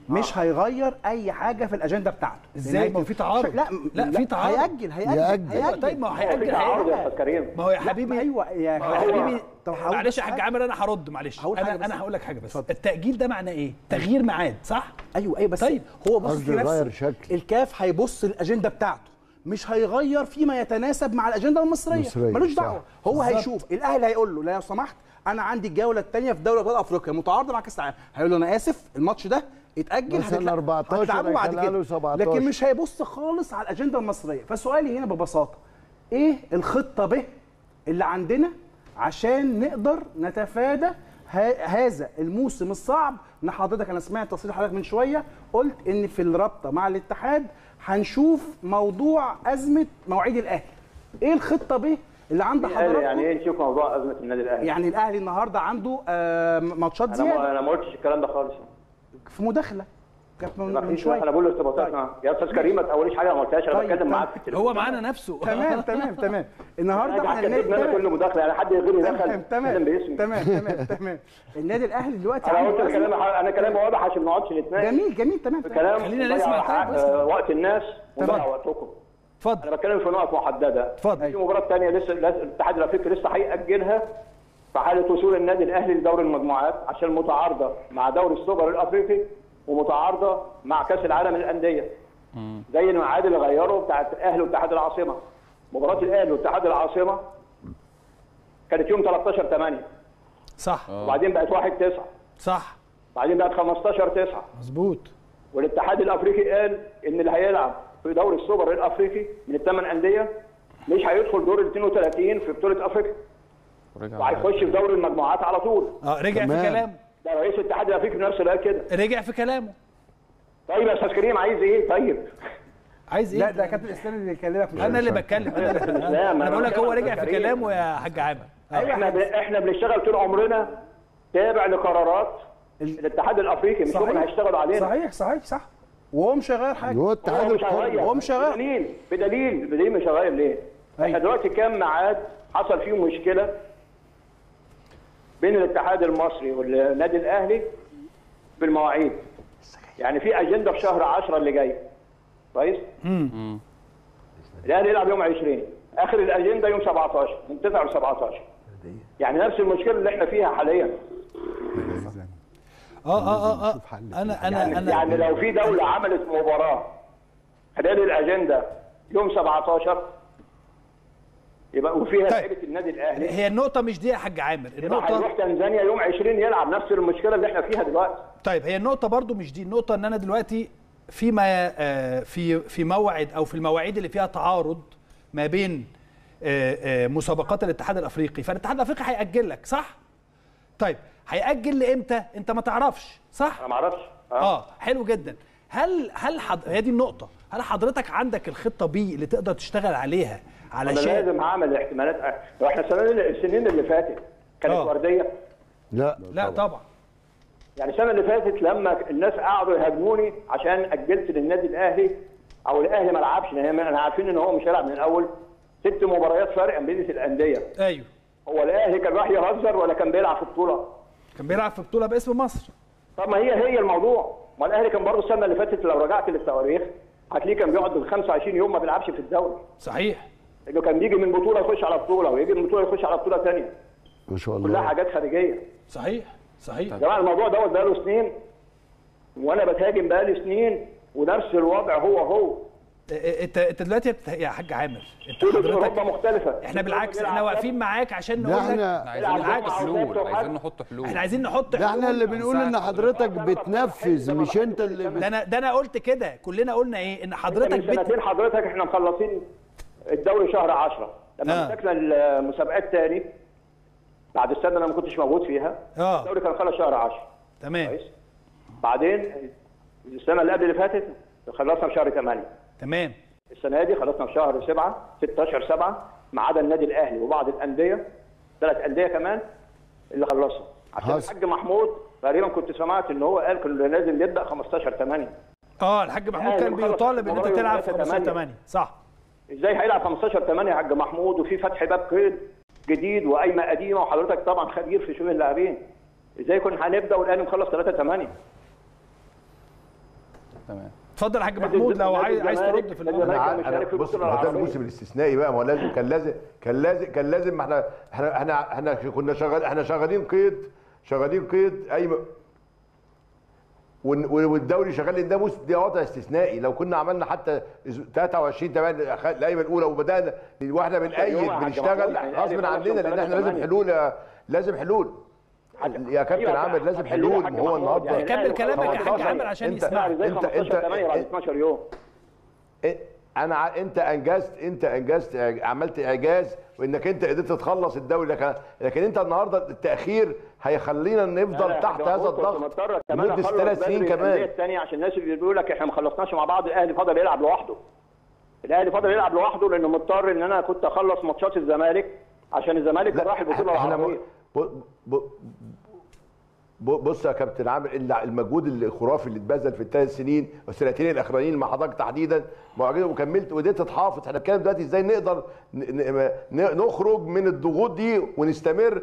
مش هيغير أي حاجة في الأجندة بتاعته إزاي؟ ما هو في تعارض. لا لا، في تعارض. هيأجل هيأجل يأجل. هيأجل طيب ما هو هيأجل في تعارض يا هيأجل أستاذ كريم ما هو يا لا، حبيبي أيوه يا حبيبي طب هقول معلش يا حاج. عامر أنا هرد معلش أنا. أنا هقول لك حاجة بس اتفضل. التأجيل ده معناه إيه تغيير ميعاد صح أيوه أيوه بس طيب. هو بص شكل. الكاف هيبص الاجنده بتاعته مش هيغير فيما يتناسب مع الأجندة المصرية مصرية، ملوش. دعوة هو بالظبط. هيشوف الأهلي هيقول له لو سمحت أنا عندي الجولة الثانية في دوري أبطال أفريقيا متعارضة مع كأس العالم هيقول له أنا آسف الماتش ده اتأجل مثلاً هتتلعب- 14 هتلعبه بعد كده. 17. لكن مش هيبص خالص على الأجندة المصرية. فسؤالي هنا ببساطة إيه الخطة ب اللي عندنا عشان نقدر نتفادى ه- هذا الموسم الصعب؟ ان حضرتك أنا سمعت تصريح حضرتك من شوية قلت إن في الرابطة مع الاتحاد هنشوف موضوع أزمة مواعيد الأهلي. إيه الخطة ب اللي عند قال حضرتك يعني إيه نشوف موضوع أزمة النادي الأهلي؟ يعني الأهلي النهارده عنده آه، ماتشات زيادة. أنا ما قلتش الكلام ده خالص. في مداخلة كانت من شوية أنا بقول طيب. معاه. يا أستاذ كريم ما تقوليش حاجة ما قلتهاش أنا طيب، بتكلم. معاك في التليفون هو معانا نفسه تمام تمام تمام النهارده إحنا النادي أنا كل تمام مداخلة يعني حد غيري دخل تمام تمام باسمي تمام تمام تمام النادي الأهلي دلوقتي أنا قلت. الكلام أنا كلامي واضح عشان ما نقعدش نتناقش جميل جميل تمام. كلام خلينا نسمع طيب بس. وقت الناس ونضيع تمام. وقتكم اتفضل أنا بتكلم في نقط محددة اتفضل. في مباراة ثانية لسه لسه الاتحاد الأفريقي لسه هيأجلها في حاله وصول النادي الأهلي لدوري المجموعات عشان متعارضة مع دوري السوبر الأفريقي ومتعارضة مع كأس العالم للأندية. زي الميعاد اللي غيره بتاعت الأهلي واتحاد العاصمة. مباراة الأهلي واتحاد العاصمة كانت يوم 13 8 صح. وبعدين بقت 1 9 صح. بعدين بقت 15 9 مظبوط. والاتحاد الأفريقي قال إن اللي هيلعب في دوري السوبر الأفريقي من الثمان أندية مش هيدخل دور ال 32 في بطولة أفريقيا. وهيخش في دوري المجموعات على طول. آه رجع في تمام. كلامه. ده رئيس الاتحاد الافريقي نفسه اللي قال كده رجع في كلامه. طيب يا أستاذ كريم عايز إيه؟ طيب. عايز إيه؟ لا ده كابتن اسلام اللي بيكلمك أنا اللي بتكلم. أنا بقول لك هو رجع في. كلامه يا حاج عامر. آه. إحنا ب... إحنا بنشتغل طول عمرنا تابع لقرارات الاتحاد الأفريقي. مش هم اللي هيشتغلوا علينا. صحيح صحيح صح. وهو مش هيغير حاجة. هو اتحاد هو مش الكره هيغير. هو مش هيغير. بدليل بدليل بدليل مش هيغير ليه؟ إحنا أيوة. دلوقتي كام ميعاد حصل فيه مشكلة بين الاتحاد المصري والنادي الأهلي بالمواعيد. يعني في أجندة في شهر 10 اللي جاي. كويس؟ الأهلي يلعب يوم 20 آخر الأجندة يوم 17 من 9 ل 17 يعني نفس المشكلة اللي إحنا فيها حاليا. آه آه آه آه. أنا أنا يعني, أنا يعني لو في دولة عملت مباراة خلال الأجندة يوم 17 يبقى وفيها طيب. لعيبة النادي الأهلي. هي النقطة مش دي يا حاج عامر. يبقى النقطة هيروح تنزانيا يوم 20 يلعب نفس المشكلة اللي إحنا فيها دلوقتي. طيب هي النقطة برضو مش دي. النقطة إن أنا دلوقتي فيما آه، في في موعد أو في المواعيد اللي فيها تعارض ما بين آه، آه، مسابقات الاتحاد الأفريقي. فالاتحاد الأفريقي هيأجل لك صح؟ طيب هيأجل لإمتى؟ أنت ما تعرفش صح؟ أنا ما أعرفش. آه حلو جدا. هل هل حض... هي دي النقطة. هل حضرتك عندك الخطة بي اللي تقدر تشتغل عليها أنا علشان لازم أعمل احتمالات. إحنا السنين السنين اللي فاتت كانت آه. وردية. لا. لا طبعا. يعني السنة اللي فاتت لما الناس قعدوا يهاجموني عشان أجلت للنادي الأهلي أو الأهلي ما لعبش أنا عارفين إن هو مش هيلعب من الأول. ست مباريات فرق بين الأندية. أيوه. هو الأهلي كان راح يهزر ولا كان بيلعب في بطولة؟ كان بيلعب في بطولة باسم مصر. طب ما هي هي الموضوع. ما الأهلي كان برضه السنة اللي فاتت لو رجعت للتواريخ هتلاقيه كان بيقعد بال 25 يوم ما بيلعبش في الدوري. صحيح. إنه كان بيجي من بطولة يخش على بطولة ويجي من بطولة يخش على بطولة ثانية ما شاء كلها الله حاجات خارجية صحيح صحيح يا جماعة الموضوع دوت بقاله سنين وأنا بتهاجم بقالي سنين ونفس الوضع هو هو إنت إنت دلوقتي. يا حاج عامر إنت حضرتك مختلفة إحنا بالعكس إحنا واقفين معاك عشان نقول لك إحنا عايزين نحط. حلول عايزين نحط حلول إحنا عايزين نحط ده إحنا حلول. اللي بنقول إن حضرتك بتنفذ مش أنت اللي ده. أنا ده أنا قلت كده كلنا قلنا إيه إن حضرتك من. سنتين حضرتك إحنا مخلصين الدوري شهر 10 لما آه. مسكنا المسابقات تاني بعد السنة أنا ما كنتش موجود فيها آه. الدوري كان خلص شهر 10 تمام. كويس. بعدين السنة اللي قبل اللي فاتت خلصنا في شهر 8 تمام. السنة دي خلصنا في شهر 7 16 7 ما عدا النادي الأهلي وبعض الأندية. ثلاث أندية كمان اللي خلصوا. عشان. الحاج محمود تقريبا كنت سمعت إن هو قال كان لازم يبدأ 15 8 آه الحاج محمود كان بيطالب إن أنت تلعب يوم 15 3 8 صح. إزاي هيلعب 15 8 يا حاج محمود وفي فتح باب قيد جديد وقايمة قديمة وحضرتك طبعا خبير في شؤون اللاعبين. إزاي كنا هنبدأ والاهلي مخلص 3 8 تمام. اتفضل يا حاج محمود لو عايز عايز ترد في نادي الامر الزمالك أنا كان ع- أنا مشارك في بص ما ده. الموسم الاستثنائي بقى ما هو لازم كان لازم كان لازم كان لازم ما إحنا إحنا إحنا كنا شغال إحنا شغالين قيد شغالين قيد أي والدوري شغال ده موسم ده وضع استثنائي. لو كنا عملنا حتى 23 8 اللعيبة الأولى وبدأنا وإحنا بنأيد بنشتغل غصب عننا لأن إحنا لازم 3-8. حلول يا- لازم حلول. يا كابتن عامر لازم حلول ما هو النهارده. يعني كمل كلامك يا حاج 15 عامر عشان زي انت- 15 انت- 8 بعد 12 يوم أنا ع- أنت أنجزت أنت أنجزت عملت إعجاز وإنك أنت قدرت تخلص الدوري. لكن لكن أنت النهارده التأخير هيخلينا نفضل تحت هذا الضغط لمدة ثلاث سنين كمان. الثانية عشان الناس اللي بيقولوا لك إحنا ما خلصناش مع بعض الأهلي فضل يلعب لوحده. الأهلي فضل يلعب لوحده لأنه مضطر إن أنا كنت أخلص ماتشات الزمالك عشان الزمالك راح البطولة العربية. بص يا كابتن عامر ال- المجهود الخرافي اللي اتبذل في الثلاث سنين والسنتين الأخرانيين مع حضرتك تحديدا وكملت وقدرت تحافظ إحنا بنتكلم دلوقتي إزاي نقدر. نخرج من الضغوط دي ونستمر.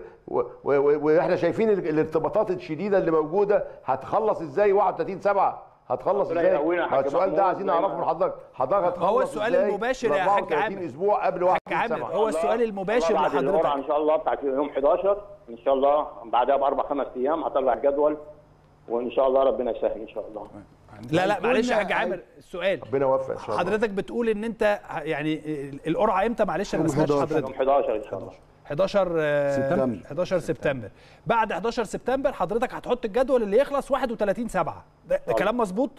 وإحنا شايفين ال... الارتباطات الشديدة اللي موجودة هتخلص إزاي 31 7 هتخلص إزاي؟ حاج السؤال ده عايزين نعرفه من حضرتك. حضرتك هتخلص هو السؤال المباشر يا حاج 34 عامر. أسبوع قبل حاج 31 عامر 7 هو السؤال المباشر لحضرتك. إن شاء الله بتاعت يوم 11 إن شاء الله بعدها بأربع خمس أيام هطلع الجدول وإن شاء الله ربنا يسهل إن شاء الله. لا لا معلش يا حاج عامر السؤال. ربنا يوفق إن شاء الله. حضرتك بتقول إن أنت يعني القرعة إمتى؟ معلش أنا ما سمعتش 11. حضرتك. يوم 11 إن شاء الله. 11 آه، سبتمبر. 11 سبتمبر. بعد 11 سبتمبر حضرتك هتحط الجدول اللي يخلص 31 7 ده, ده كلام مظبوط؟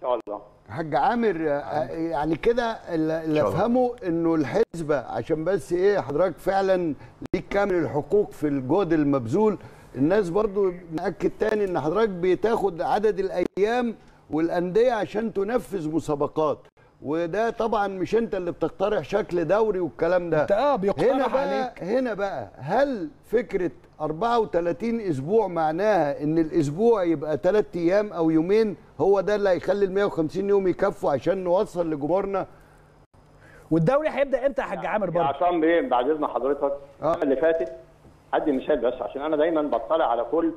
شاء الله. حاج عامر آه، يعني كده اللي. افهمه انه الحزبه عشان بس إيه حضرتك فعلا ليك كامل الحقوق في الجهد المبذول. الناس برضو ناكد تاني إن حضرتك بتاخد عدد الأيام والأندية عشان تنفذ مسابقات. وده طبعا مش أنت اللي بتقترح شكل دوري والكلام ده. أنت آه بيقترح هنا بقى عليك. هنا بقى هل فكرة 34 أسبوع معناها إن الأسبوع يبقى 3 أيام أو يومين هو ده اللي هيخلي ال 150 يوم يكفوا عشان نوصل لجمهورنا؟ والدوري هيبدأ إمتى يا حاج عامر يا برضه؟ عصام بيه بعد إذن حضرتك. آه. السنة اللي فاتت ادي مثال بس عشان أنا دايما بطلع على كل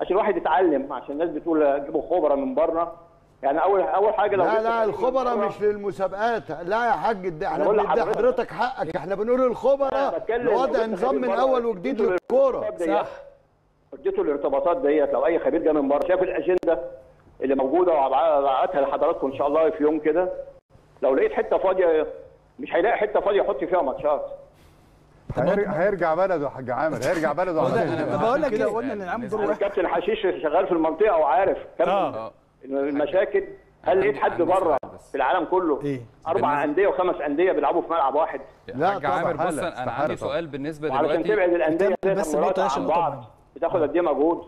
عشان الواحد يتعلم عشان الناس بتقول جيبوا خبراء من بره. يعني اول أول حاجة لو لا لا الخبراء مش للمسابقات لا يا حاج ده إحنا بندي حضرتك حقك. إحنا بنقول الخبراء جبت نظام من أول وجديد للكورة. الارتباطات ديت. اديته الارتباطات ديت. لو أي خبير جه من بره شاف الأجندة اللي موجودة وأبعتها لحضراتكم إن شاء الله في يوم كده. لو لقيت حتة فاضية مش هيلاقي حتة فاضية يحط فيها ماتشات. هيرجع, هيرجع بلده يا حاج عامر. هيرجع بلده على طول. بقول لك كده إيه قلنا إن العام دور واحد الكابتن حشيش شغال في المنطقة وعارف. آه. إن المشاكل هل لقيت حد بره. في العالم كله إيه؟ أربع أندية وخمس أندية بيلعبوا في ملعب واحد لا حاج عامر. بص أنا عندي. سؤال بالنسبة دلوقتي تبعد الأندية بس عشان عن بعض. بتاخد قد إيه مجهود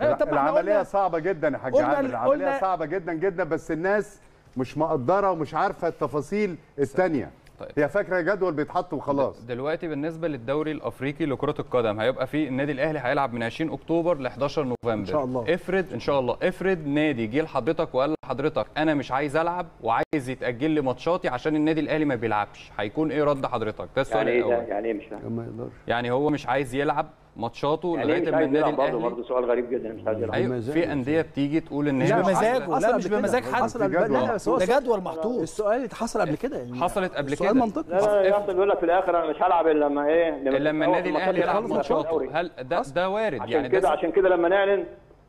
إحنا العملية صعبة جدا يا حاج عامر العملية صعبة جدا جدا بس الناس مش مقدرة ومش عارفة التفاصيل الثانية طيب. هي فاكرة جدول بيتحط وخلاص. دلوقتي بالنسبة للدوري الأفريقي لكرة القدم هيبقى في النادي الأهلي هيلعب من 20 أكتوبر ل 11 نوفمبر. إن شاء الله. افرض إن شاء الله. افرض نادي جه لحضرتك وقال لحضرتك أنا مش عايز ألعب وعايز يتأجل لي ماتشاتي عشان النادي الأهلي ما بيلعبش هيكون إيه رد حضرتك؟ ده السؤال يعني ده؟ الأول. يعني إيه مش فاهم؟ ما يقدرش. يعني هو مش عايز يلعب ماتشاته يعني إيه لغايه ما النادي الأهلي برضه سؤال غريب جدا مش عايز يلعب. أيوه بمزاجه. في أندية بتيجي تقول إن مش هي بمزاجه. حصل لا قبل مش. بمزاج حد حصل قبل لا لا بس هو ده جدول محطوط السؤال اللي حصل قبل كده يعني. حصلت قبل كده. منطقي. لا لا يحصل يقول لك في الآخر أنا مش هلعب إلا لما إيه لما النادي الأهلي يلعب ماتشاته. هل ده ده وارد عشان يعني؟ كده ده عشان كده لما نعلن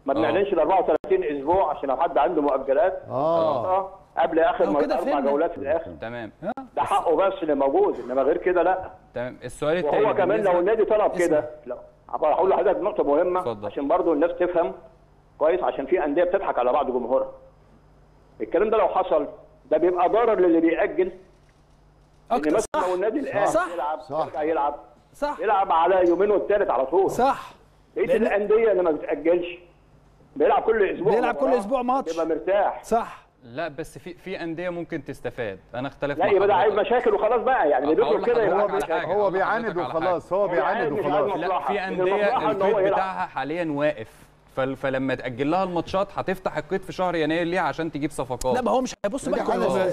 ما آه. بنعلنش ال 34 أسبوع عشان لو حد عنده مؤجلات. آه. آه. قبل آخر أربع. جولات في الآخر. تمام. ده حقه بس اللي موجود إنما غير كده لا. تمام. السؤال الثاني وهو كمان لو النادي طلب كده لا هقول لحضرتك نقطة مهمة اتفضل. عشان برضو الناس تفهم كويس عشان في أندية بتضحك على بعض جمهورها. الكلام ده لو حصل ده بيبقى ضرر للي بيأجل. إن أكتر. مثلا صح. لو النادي الأهلي صح. يلعب صح. يرجع يلعب صح. يلعب على يومين والتالت على طول. صح. لأن- الأندية اللي ما بتأجلش بيلعب كل أسبوع. بيلعب كل مباراة، أسبوع ماتش. بيبقى مرتاح. صح. لا بس في في أندية ممكن تستفاد أنا اختلف لا يبقى ده عايز. مشاكل وخلاص بقى يعني اللي هقول بيطلب كده. هو هقول بيعاند وخلاص هو هو بيعاند وخلاص. لا في أندية هو يلعب. بتاعها حاليا واقف فل- فلما تأجل لها الماتشات هتفتح القيد في شهر يناير ليه عشان تجيب صفقات لا ما هو مش هيبص بقى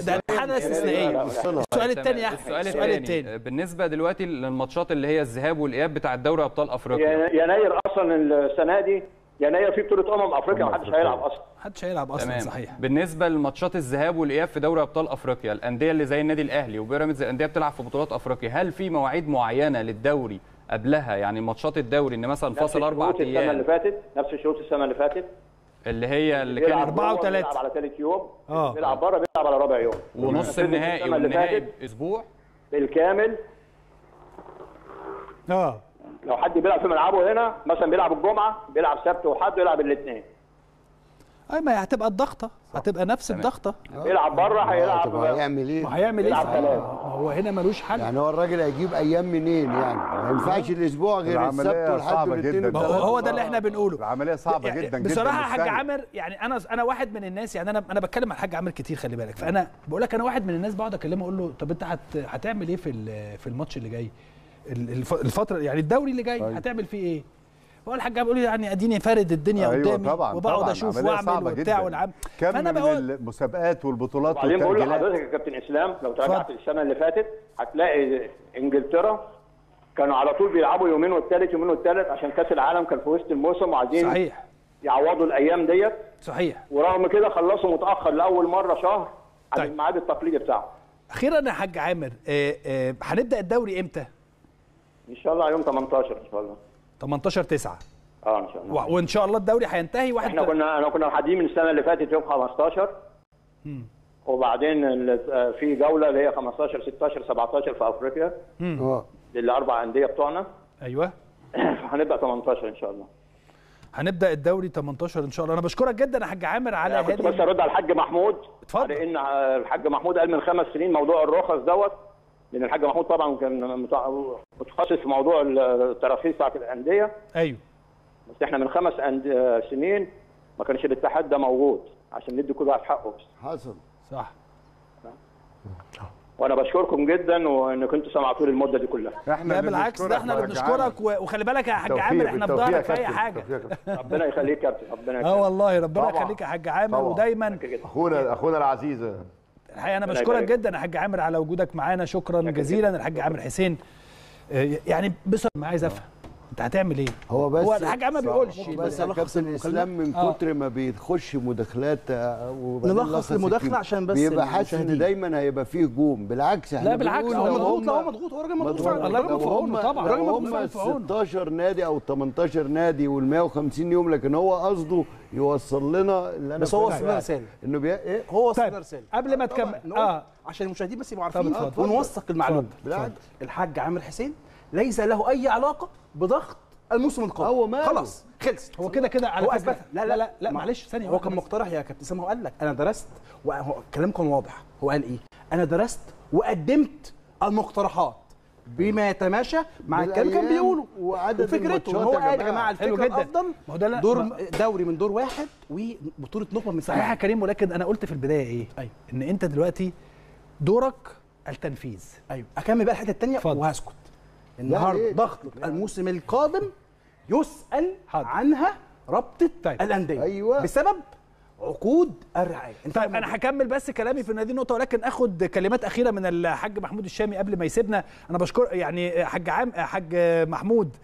ده. حاله استثنائيه. السؤال الثاني يا. أحمد السؤال الثاني بالنسبة دلوقتي للماتشات اللي هي الذهاب والإياب بتاع الدوري أبطال أفريقيا ين- يناير أصلا السنة دي يناير في بطولة أمم أفريقيا ما حدش هيلعب أصلا. محدش هيلعب أصلا تمام. صحيح. بالنسبة لماتشات الذهاب والإياب في دوري أبطال أفريقيا الأندية اللي زي النادي الأهلي وبيراميدز الأندية بتلعب في بطولات أفريقيا هل في مواعيد معينة للدوري قبلها؟ يعني ماتشات الدوري إن مثلا فاصل أربع الشروط السنة اللي أيام فاتت نفس الشروط السنة اللي فاتت. اللي هي اللي كانت أربعة جوه وثلاثة. بيلعب على ثالث يوم. آه. بيلعب بره بيلعب على رابع يوم. ونص النهائي والنهائي أسبوع بالكامل. آه. لو حد بيلعب في ملعبه هنا مثلا بيلعب الجمعة بيلعب سبت وحد ويلعب الاثنين. أي ما هي هتبقى الضغطة هتبقى نفس الضغطة. بيلعب بره هيلعب هيعمل إيه؟ ما هيعمل إيه؟ هو هنا ملوش حل. يعني هو الراجل هيجيب أيام منين يعني؟ ما ينفعش الأسبوع غير السبت والحد والاثنين هو هو ده اللي إحنا بنقوله. العملية صعبة يعني جدا جدا بصراحة حاج. عامر يعني أنا أنا واحد من الناس يعني أنا أنا بتكلم مع الحاج عامر كتير خلي بالك. فأنا بقول لك أنا واحد من الناس بقعد أكلمه أقول له طب أنت هت هتعمل إيه في ال- في الماتش اللي جاي؟ الفترة يعني الدوري اللي جاي طيب. هتعمل فيه إيه؟ هو الحاج بيقول لي يعني أديني فارد الدنيا أيوه قدامي طبعا وبقعد طبعا. أشوف وأعمل وبتاع جدا. والعم. كم فأنا من بقول المسابقات والبطولات وبعدين بقول لحضرتك يا كابتن إسلام لو تراجعت السنة اللي فاتت هتلاقي إنجلترا كانوا على طول بيلعبوا يومين والثالث يومين والثالث عشان كأس العالم كان في وسط الموسم وعايزين صحيح. يعوضوا الأيام ديت. صحيح. ورغم كده خلصوا متأخر لأول مرة شهر عن طيب. الميعاد التقليدي بتاعه أخيرا يا حاج عامر آه، آه، هنبدأ الدوري إمتى؟ إن شاء الله يوم 18 إن شاء الله. 18 9 آه إن شاء الله. وإن شاء الله الدوري هينتهي واحد إحنا كنا انا كنا محددين من السنة اللي فاتت يوم 15 وبعدين ال- آه، في جولة اللي هي 15 16 17 في أفريقيا. آه. للأربع أندية بتوعنا. أيوه. هنبدأ 18 إن شاء الله. هنبدأ الدوري 18 إن شاء الله. أنا بشكرك جدا يا حاج عامر على كنت هذه بس أرد على الحاج محمود. اتفضل. على ان الحاج محمود قال من خمس سنين موضوع الرخص دوت. لأن الحاج محمود طبعا كان متخصص في موضوع التراخيص بتاعت الأندية. أيوه. بس إحنا من خمس أند- سنين ما كانش الاتحاد ده موجود عشان ندي كل واحد حقه بس. حصل. صح. وأنا بشكركم جدا وانكم أنتوا سمعتوا لي المدة دي كلها. إحنا لا بالعكس ده إحنا. بنشكرك و- وخلي بالك يا حاج عامر إحنا في ظهرك في أي حاجة. بالتوفيق يا كابتن. ربنا يخليك يا كابتن ربنا آه يخليك. والله ربنا. يخليك يا حاج عامر. ودايما اخونا أخونا العزيز. الحقيقة أنا بشكرك. جدا يا حاج عامر على وجودك معانا. شكرا جزيلا. الحاج عامر حسين. آه، يعني ما عايز أفهم. انت هتعمل إيه هو بس هو الحاج ما بيقولش بس كابتن الإسلام من آه. كتر ما بيخش مداخلات آه، نلخص لخص التيم. عشان بس بيبقى حاسس إن. دايما هيبقى فيه هجوم بالعكس إحنا لا بالعكس، هو مضغوط لا هو مضغوط هو راجل مضغوط الله راجل يكون في لو عونه هم طبعا. راجل مضغوط عونه. 16 نادي أو 18 نادي وال 150 يوم لكن هو قصده يوصل لنا اللي أنا بس هو. وصل لنا رسالة. إنه بي... إيه هو وصل طيب لنا رسالة قبل ما طبعاً. تكمل آه عشان المشاهدين بس يبقوا عارفين. ونوثق المعلومة الحاج عامر حسين ليس له أي علاقة بضغط الموسم القادم. هو ماله؟ خلاص خلص. هو كده كده على هو أثبت. لا لا لا, لا ما- معلش ثانية هو كان. مقترح يا كابتن سامي هو قال لك أنا درست الكلام كان واضح. هو قال إيه؟ أنا درست وقدمت المقترحات بما يتماشى مع الكلام كان بيقوله. وعدد وفكرته هو قال يا. جماعة الفكرة. الأفضل. ما هو ده دور ما- دوري من دور واحد وبطولة نخبه من صحيح يا كريم ولكن أنا قلت في البداية إيه؟ أيوة. إن أنت دلوقتي دورك التنفيذ. أيوه. أكمل بقى الحتة الثانية. وهسكت. النهارده ليه؟ ضغط الموسم القادم يسأل حاضر. عنها رابطة طيب. الأندية أيوة. بسبب عقود الرعاية انت طيب أنا هكمل بس كلامي في هذه النقطة ولكن آخد كلمات أخيرة من الحاج محمود الشامي قبل ما يسيبنا أنا بشكر يعني حاج عام حاج محمود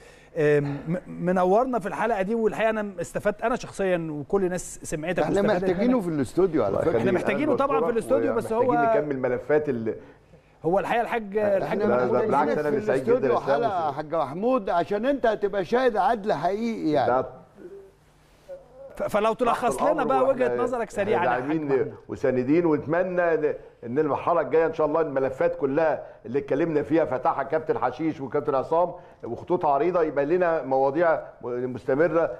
منورنا في الحلقة دي والحقيقة أنا استفدت أنا شخصيا وكل الناس سمعتك إحنا محتاجينه. في الاستوديو على فكرة إحنا محتاجينه طبعا في الاستوديو، بس هو- محتاجين نكمل ملفات ال... هو الحقيقة الحاج الحاج محمود بالعكس، اللي سعيد جدا يا. حاج محمود عشان أنت هتبقى شاهد عدل حقيقي يعني فلو تلخص لنا بقى وجهة نظرك سريعا محمود. وساندين ونتمنى إن إن المرحلة الجاية إن شاء الله الملفات كلها اللي اتكلمنا فيها فتحها كابتن حشيش وكابتن عصام وخطوط عريضة يبقى لنا مواضيع مستمرة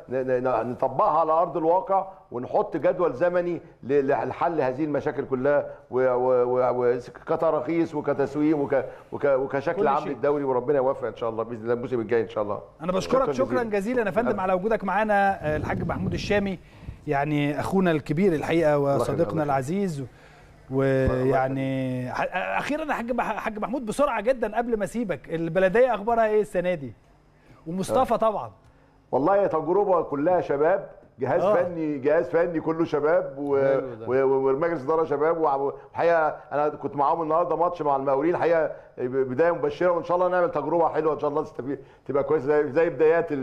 نطبقها على أرض الواقع ونحط جدول زمني لحل هذه المشاكل كلها وكتراخيص وكتسويق وك وك وكشكل كل عام. للدوري وربنا يوفق إن شاء الله بإذن الله الموسم الجاي إن شاء الله. أنا بشكرك. شكرا جزيلا. يا فندم على وجودك معانا الحاج محمود الشامي يعني أخونا الكبير الحقيقة وصديقنا الله العزيز. ويعني أخيرا يا حاج حاج محمود بسرعة جدا قبل ما أسيبك البلدية أخبارها إيه السنة دي؟ ومصطفى طبعا. والله تجربة كلها شباب جهاز آه. فني جهاز فني كله شباب و- ومجلس إدارة شباب والحقيقة أنا كنت معاهم النهارده ماتش مع المقاولين الحقيقة بداية مبشرة وإن شاء الله نعمل تجربة حلوة إن شاء الله تستفيد تبقى كويسة زي, زي بدايات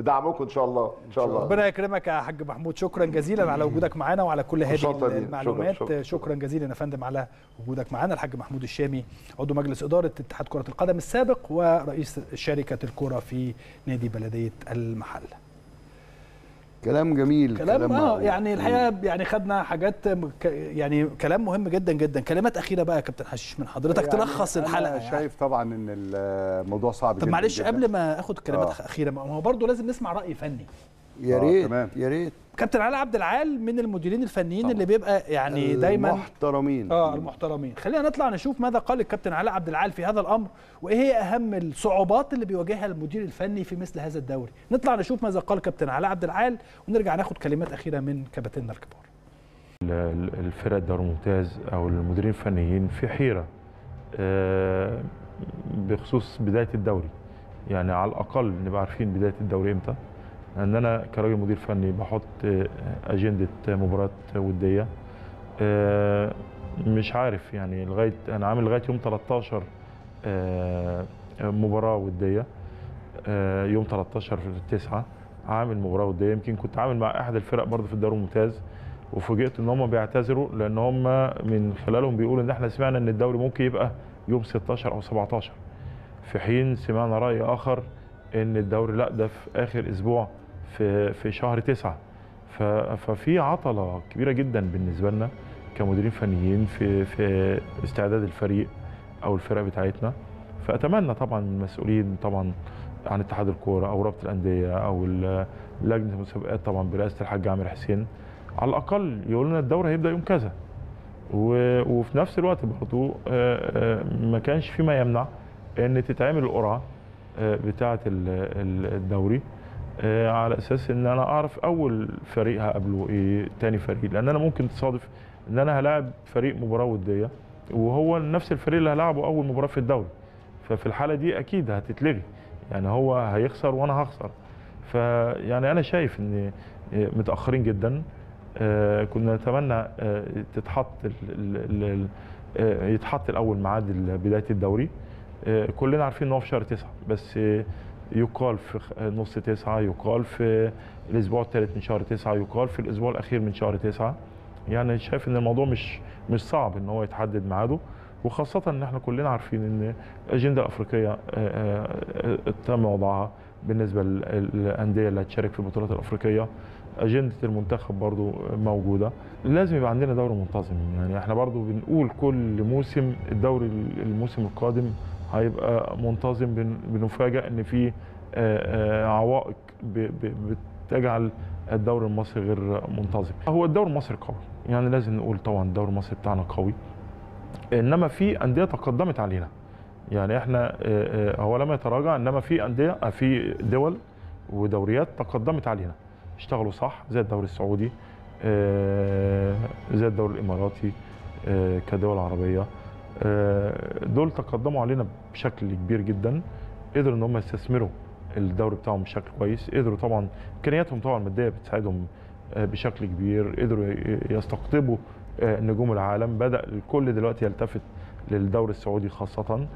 دعمكم إن شاء الله إن شاء الله ربنا يكرمك يا حاج محمود شكرا جزيلا على وجودك معانا وعلى كل هذه. المعلومات شكراً، شكرا, شكراً. شكرا جزيلا يا فندم على وجودك معانا الحاج محمود الشامي عضو مجلس إدارة اتحاد كرة القدم السابق ورئيس شركة الكرة في نادي بلدية المحله كلام جميل كلام آه معقول. يعني الحقيقة يعني خدنا حاجات يعني كلام مهم جدا جدا كلمات أخيرة بقى يا كابتن حشيش من حضرتك يعني تلخص أنا الحلقة يعني. شايف طبعا إن الموضوع صعب طب جدا معلش. قبل ما آخد كلمات آه. أخيرة ما هو برضه لازم نسمع رأي فني يا آه، ريت تمام. يا ريت. كابتن علي عبد العال من المديرين الفنيين اللي بيبقى يعني دايما محترمين آه المحترمين. خلينا نطلع نشوف ماذا قال الكابتن علاء عبد العال في هذا الأمر وإيه هي أهم الصعوبات اللي بيواجهها المدير الفني في مثل هذا الدوري. نطلع نشوف ماذا قال كابتن علاء عبد العال ونرجع ناخد كلمات أخيرة من كباتننا الكبار. ال- الفرق الدوري الممتاز أو المديرين الفنيين في حيرة آه، بخصوص بداية الدوري. يعني على الأقل نبقى عارفين بداية الدوري إمتى. ان أنا كراجل مدير فني بحط آه، اجندة مباراة ودية. آه، مش عارف يعني لغاية أنا عامل لغاية يوم 13 آه، مباراة ودية. آه، يوم 13 9 عامل مباراة ودية. يمكن كنت عامل مع احد الفرق برضه في الدوري الممتاز وفوجئت ان هم بيعتذروا لأن هم من خلالهم بيقولوا ان إحنا سمعنا ان الدوري ممكن يبقى يوم 16 أو 17 في حين سمعنا رأي آخر إن الدوري لأ ده في آخر أسبوع. في في شهر 9 ف- ففي عطلة كبيرة جدا بالنسبة لنا كمديرين فنيين في في استعداد الفريق أو الفرق بتاعتنا. فأتمنى طبعا المسؤولين طبعا عن اتحاد الكورة أو رابطة الأندية أو لجنة المسابقات طبعا برئاسة الحاج عامر حسين. على الأقل يقول لنا الدوري هيبدأ يوم كذا. وفي نفس الوقت برضو آه، آه، ما كانش في ما يمنع إن تتعمل القرعة آه، بتاعة ال- ال- الدوري. على أساس إن أنا أعرف أول فريق هقابله إيه تاني فريق. لأن أنا ممكن تصادف إن أنا هلاعب فريق مباراة ودية وهو نفس الفريق اللي هلاعبه أول مباراة في الدوري. ففي الحالة دي أكيد هتتلغي. يعني هو هيخسر وأنا هخسر. فيعني أنا شايف إن آه، متأخرين جدا. آه، كنا نتمنى آه، تتحط آه، يتحط الأول ميعاد بداية الدوري. آه، كلنا عارفين إن هو في شهر تسعة. بس آه، يقال في نص تسعة يقال في الأسبوع الثالث من شهر تسعة يقال في الأسبوع الأخير من شهر تسعة. يعني شايف إن الموضوع مش مش صعب إن هو يتحدد ميعاده وخاصة إن إحنا كلنا عارفين إن الأجندة الأفريقية آه، آه، تم وضعها بالنسبة لل- للأندية اللي هتشارك في البطولات الأفريقية. أجندة المنتخب برضو موجودة. لازم يبقى عندنا دوري منتظم. يعني إحنا برضو بنقول كل موسم الدوري الموسم القادم هيبقى منتظم بن- بنفاجئ إن في عوائق بتجعل الدوري المصري غير منتظم. هو الدوري المصري قوي يعني لازم نقول طبعا الدوري المصري بتاعنا قوي إنما في أندية تقدمت علينا. يعني إحنا هو لم يتراجع إنما في أندية في دول ودوريات تقدمت علينا. اشتغلوا صح زي الدوري السعودي زي الدوري الإماراتي كدول عربية. دول تقدموا علينا بشكل كبير جدا قدروا إن هم يستثمروا الدوري بتاعهم بشكل كويس قدروا طبعا إمكانياتهم طبعا المادية بتساعدهم آه، بشكل كبير قدروا يستقطبوا آه، نجوم العالم. بدأ الكل دلوقتي يلتفت للدوري السعودي خاصة.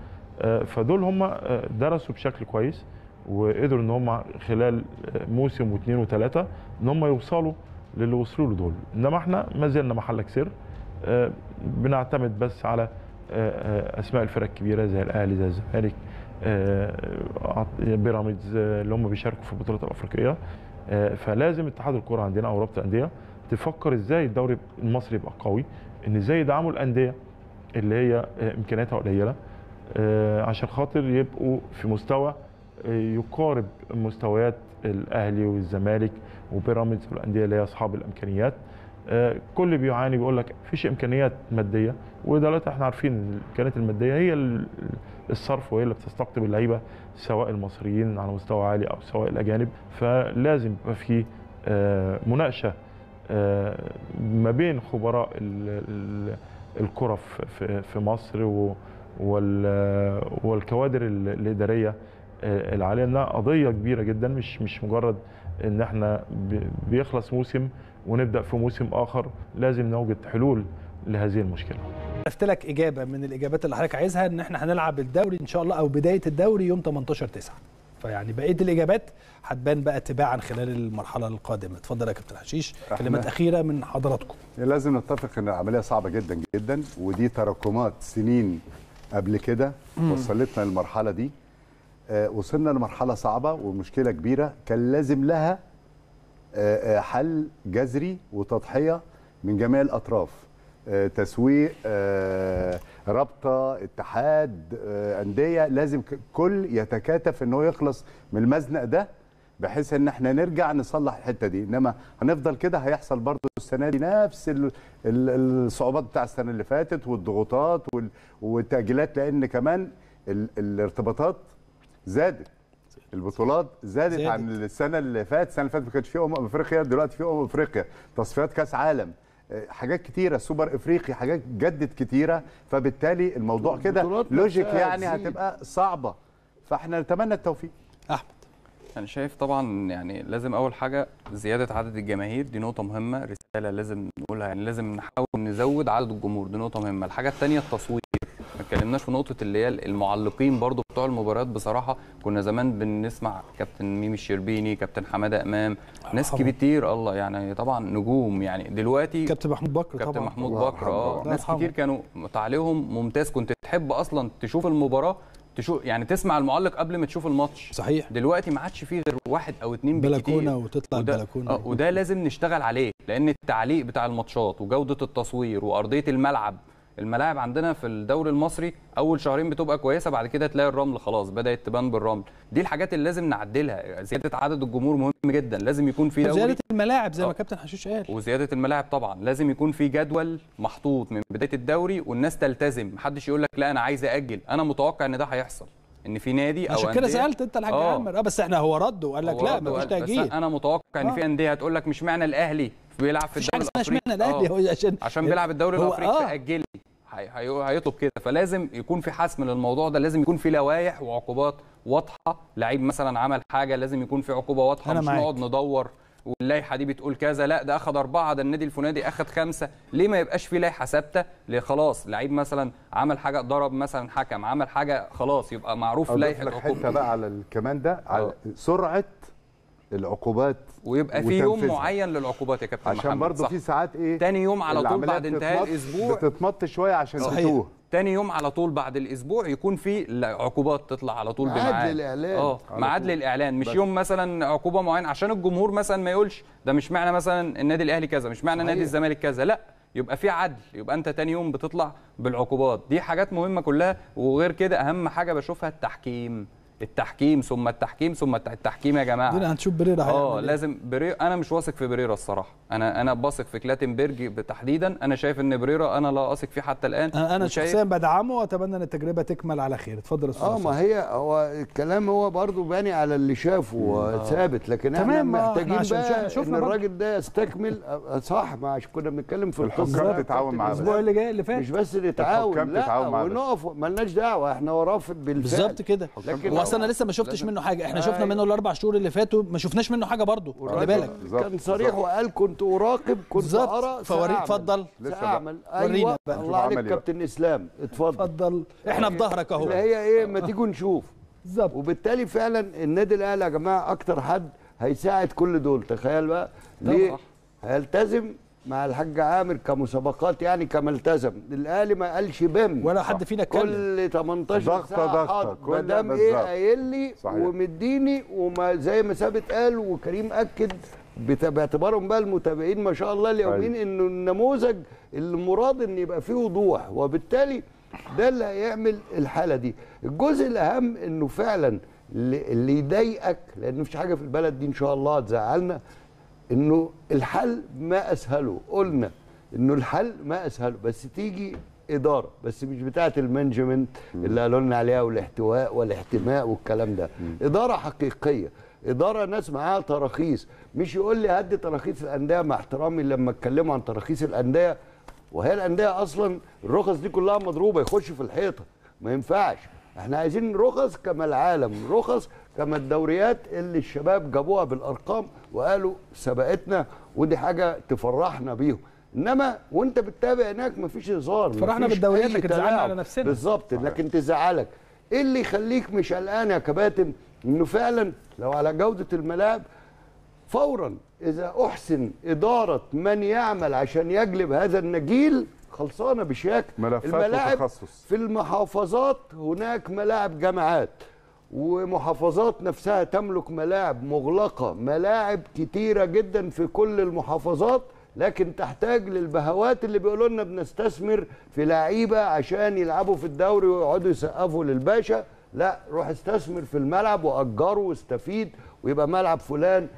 آه، فدول هم آه، درسوا بشكل كويس وقدروا إن هم خلال آه، موسم واثنين وثلاثة إن هم يوصلوا للي وصلوا له دول. إنما إحنا ما زلنا محلك سر. آه، بنعتمد بس على آه، آه، أسماء الفرق الكبيرة زي الأهلي زي الزمالك آه، بيراميدز آه، اللي هم بيشاركوا في البطولات الأفريقية. آه، فلازم اتحاد الكره عندنا أو رابطة الأندية تفكر إزاي الدوري المصري يبقى قوي إن إزاي يدعموا الأندية اللي هي آه، إمكانياتها قليلة آه، عشان خاطر يبقوا في مستوى آه، يقارب مستويات الأهلي والزمالك وبيراميدز والأندية اللي هي أصحاب الإمكانيات. آه، كل بيعاني بيقول لك مفيش إمكانيات مادية ودلوقتي إحنا عارفين الإمكانيات المادية هي ال- الصرف وهي اللي بتستقطب اللعيبة سواء المصريين على مستوى عالي أو سواء الأجانب. فلازم يبقى في آه، مناقشة آه، ما بين خبراء ال- ال- الكرة في- مصر والكوادر ال- الإدارية آه، العالية إنها قضية كبيرة جدا. مش مش مجرد إن إحنا بيخلص موسم ونبدأ في موسم آخر لازم نوجد حلول لهذه المشكلة. عرفت لك إجابة من الإجابات اللي حضرتك عايزها إن إحنا هنلعب الدوري إن شاء الله أو بداية الدوري يوم 18 9 فيعني بقية الإجابات هتبان بقى تباعا خلال المرحلة القادمة. اتفضل يا كابتن حشيش. كلمات أخيرة من حضراتكم. لازم نتفق إن العملية صعبة جدا جدا ودي تراكمات سنين قبل كده. وصلتنا للمرحلة دي. آه، وصلنا لمرحلة صعبة ومشكلة كبيرة كان لازم لها حل جذري وتضحية من جميع الأطراف. آه، تسويق آه، رابطة اتحاد آه، أندية. لازم كل يتكاتف إن هو يخلص من المزنق ده بحيث إن إحنا نرجع نصلح الحتة دي. إنما هنفضل كده هيحصل برضو السنة دي نفس ال- ال- الصعوبات بتاع السنة اللي فاتت والضغوطات وال- والتأجيلات لأن كمان ال- الارتباطات زادت. البطولات زادت, زادت. عن السنة اللي فاتت. السنة اللي فاتت ما كانش في أمم أفريقيا دلوقتي في أمم أفريقيا. تصفيات كأس عالم. آه، حاجات كتيرة. سوبر إفريقي حاجات جدت كتيرة. فبالتالي الموضوع كده logic يعني. هتبقى صعبة. فاحنا نتمنى التوفيق. أحمد. أنا شايف طبعا يعني لازم أول حاجة زيادة عدد الجماهير. دي نقطة مهمة. رسالة لازم نقولها. يعني لازم نحاول نزود عدد الجمهور. دي نقطة مهمة. الحاجة الثانية التصوير اتكلمناش في نقطة اللي هي المعلقين برضو بتوع المباريات. بصراحة كنا زمان بنسمع كابتن ميمي الشربيني كابتن حمادة أمام ناس طبعاً. كتير. الله يعني طبعا نجوم. يعني دلوقتي كابتن محمود بكر كابتن طبعا. محمود بكر آه. ناس كتير. كانوا تعليقهم ممتاز. كنت تحب أصلا تشوف المباراة تشوف يعني تسمع المعلق قبل ما تشوف الماتش. صحيح. دلوقتي ما عادش فيه غير واحد أو اتنين بلكونة وتطلع وده, البلكونة. آه وده لازم نشتغل عليه لأن التعليق بتاع الماتشات وجودة التصوير وأرضية الملعب الملاعب عندنا في الدوري المصري أول شهرين بتبقى كويسة بعد كده تلاقي الرمل خلاص بدأت تبان بالرمل. دي الحاجات اللي لازم نعدلها زيادة عدد الجمهور مهم جدا لازم يكون في دوري. زياده الملاعب زي ما آه. كابتن حشوش قال. وزيادة الملاعب طبعا لازم يكون في جدول محطوط من بداية الدوري والناس تلتزم محدش يقول لك لا أنا عايز أأجل. أنا متوقع إن ده هيحصل إن في نادي أو عشان كده سألت أنت الحاج آه. عامر. آه بس إحنا هو رد وقال لك لا مفيش تأجيل. أنا متوقع إن آه. في أندية هتقول لك مش معنى الأهلي. بيلعب في الدوري اسمها اشمعنى الافريقي الأهلي؟ آه. هو عشان عشان بيلعب الدوري هو- الأفريقي آه. فاجل لي هي- هي- هيطلب كده. فلازم يكون في حسم للموضوع ده. لازم يكون في لوائح وعقوبات واضحة. لعيب مثلا عمل حاجة لازم يكون في عقوبة واضحة. أنا مش. نقعد ندور واللائحة دي بتقول كذا. لا ده اخذ أربعة ده النادي الفلاني اخذ خمسة. ليه ما يبقاش في لائحة ثابتة؟ ليه خلاص لعيب مثلا عمل حاجة ضرب مثلا حكم عمل حاجة خلاص يبقى معروف لائحة حتة بقى على الكمان ده على آه. سرعة العقوبات ويبقى في يوم. معين للعقوبات يا كابتن عشان محمد برضه صح. في ساعات إيه تاني يوم على طول بعد انتهاء الأسبوع بتتمط شوية عشان. تتوه تاني يوم على طول بعد الأسبوع يكون في عقوبات تطلع على طول ميعاد بميعاد للإعلان. آه طول. للإعلان مش بس. يوم مثلا عقوبة معينة عشان الجمهور مثلا ما يقولش ده مش معنى مثلا النادي الأهلي كذا مش معنى نادي الزمالك كذا لا يبقى في عدل يبقى أنت تاني يوم بتطلع بالعقوبات دي حاجات مهمة كلها وغير كده أهم حاجة بشوفها التحكيم التحكيم ثم التحكيم ثم الت- التحكيم يا جماعة. دينا هنشوف بريرا آه. لازم بريرا أنا مش واثق في بريرا الصراحة. أنا أنا بثق في كلاتنبرج تحديدا. أنا شايف إن بريرا أنا لا اثق فيه حتى الآن. أنا أنا شخصيا بدعمه وأتمنى إن التجربة تكمل على خير. اتفضل يا أستاذ آه. ما هي هو الكلام هو برضو باني على اللي شافه ثابت. لكن إحنا تمام، آه، محتاجين بقى إن. الراجل ده يستكمل. آه، صح ما عشان كنا بنتكلم في القصة الحكام تتعاون معاه الأسبوع اللي جاي اللي فات. مش بس نتعاون لا. ونقف مالناش دعوة إحنا وراه بالفعل. بالظبط كده. لكن واصل أنا لسه ما شفتش منه حاجة. إحنا شفنا أيوة. منه الأربع شهور اللي فاتوا ما شفناش منه حاجة برضه. خلي بالك. بالظبط، كان صريح. وقال كنت أراقب كنت أرى فوري. اتفضل. لسه ورينا أيوه. بقى. الله عليك إيه. كابتن إسلام. اتفضل. اتفضل. إحنا في ظهرك أهو. اللي هي إيه ما تيجوا نشوف. بالظبط. وبالتالي فعلا النادي الأهلي يا جماعة أكتر حد هيساعد كل دول. تخيل بقى. ليه. هيلتزم مع الحاج عامر كمسابقات يعني كما التزم الاهلي ما قالش بم ولا حد فينا اتكلم كل 18 ضغطة ساعة ضغطة، حاضر. كل- ما دام إيه. قايل لي. ومديني وما زي ما ثابت قال وكريم أكد بت- باعتبارهم بقى المتابعين ما شاء الله اليومين أيوة. انه النموذج المراد إن يبقى فيه وضوح وبالتالي ده اللي هيعمل الحالة دي الجزء الأهم إنه فعلا اللي اللي يضايقك لأن مفيش حاجة في البلد دي إن شاء الله هتزعلنا إنه الحل ما أسهله. قلنا إنه الحل ما أسهله بس تيجي إدارة بس مش بتاعة المانجمنت اللي قالوا لنا عليها والاحتواء والاحتماء والكلام ده. إدارة حقيقية. إدارة ناس معاها تراخيص. مش يقول لي هدي تراخيص الأندية مع احترامي لما أتكلموا عن تراخيص الأندية. وهي الأندية أصلا الرخص دي كلها مضروبة يخش في الحيطة. ما ينفعش. إحنا عايزين رخص كما العالم رخص كما الدوريات اللي الشباب جابوها بالأرقام وقالوا سبقتنا ودي حاجة تفرحنا بيهم إنما وأنت بتتابع هناك مفيش هزار فرحنا بالدوريات لكن زعلنا تلاعب. على نفسنا. بالظبط لكن تزعلك إيه اللي يخليك مش قلقان يا كباتن إنه فعلا لو على جودة الملاعب فورا إذا أحسن إدارة من يعمل عشان يجلب هذا النجيل خلصانة بشياكه ملفات الملاعب وتخصص. في المحافظات هناك ملاعب جامعات ومحافظات نفسها تملك ملاعب مغلقة ملاعب كتيرة جدا في كل المحافظات لكن تحتاج للبهوات اللي بيقولوا لنا بنستثمر في لعيبة عشان يلعبوا في الدوري ويقعدوا يسقفوا للباشا. لا روح استثمر في الملعب وأجره واستفيد ويبقى ملعب فلان.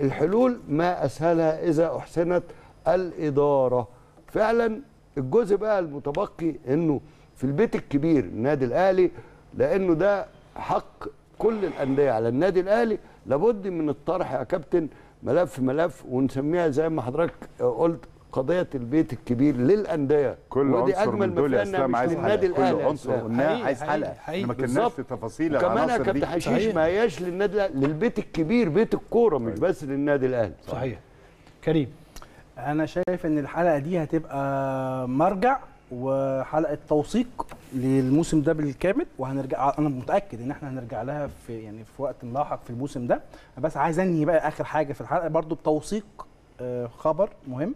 الحلول ما أسهلها إذا أحسنت الإدارة. فعلا الجزء بقى المتبقي إنه في البيت الكبير النادي الأهلي لأنه ده حق كل الأندية على النادي الأهلي. لابد من الطرح يا كابتن ملف ملف ونسميها زي ما حضرتك قلت قضية البيت الكبير للأندية. كل ودي عنصر أجمل من دول اسلام مش عايز حلقه الاهلي كل عنصر. قلناه عايز حلقه. إحنا ما كناش. في تفاصيل وكمان يا كابتن حشيش. ما هياش للنادي للبيت الكبير بيت الكورة مش بس للنادي الأهلي. صحيح. كريم. أنا شايف إن الحلقة دي هتبقى مرجع. وحلقة توثيق للموسم ده بالكامل وهنرجع أنا متأكد إن إحنا هنرجع لها في يعني في وقت لاحق في الموسم ده. بس عايز أنهي بقى آخر حاجة في الحلقة. برضو بتوثيق آه، خبر مهم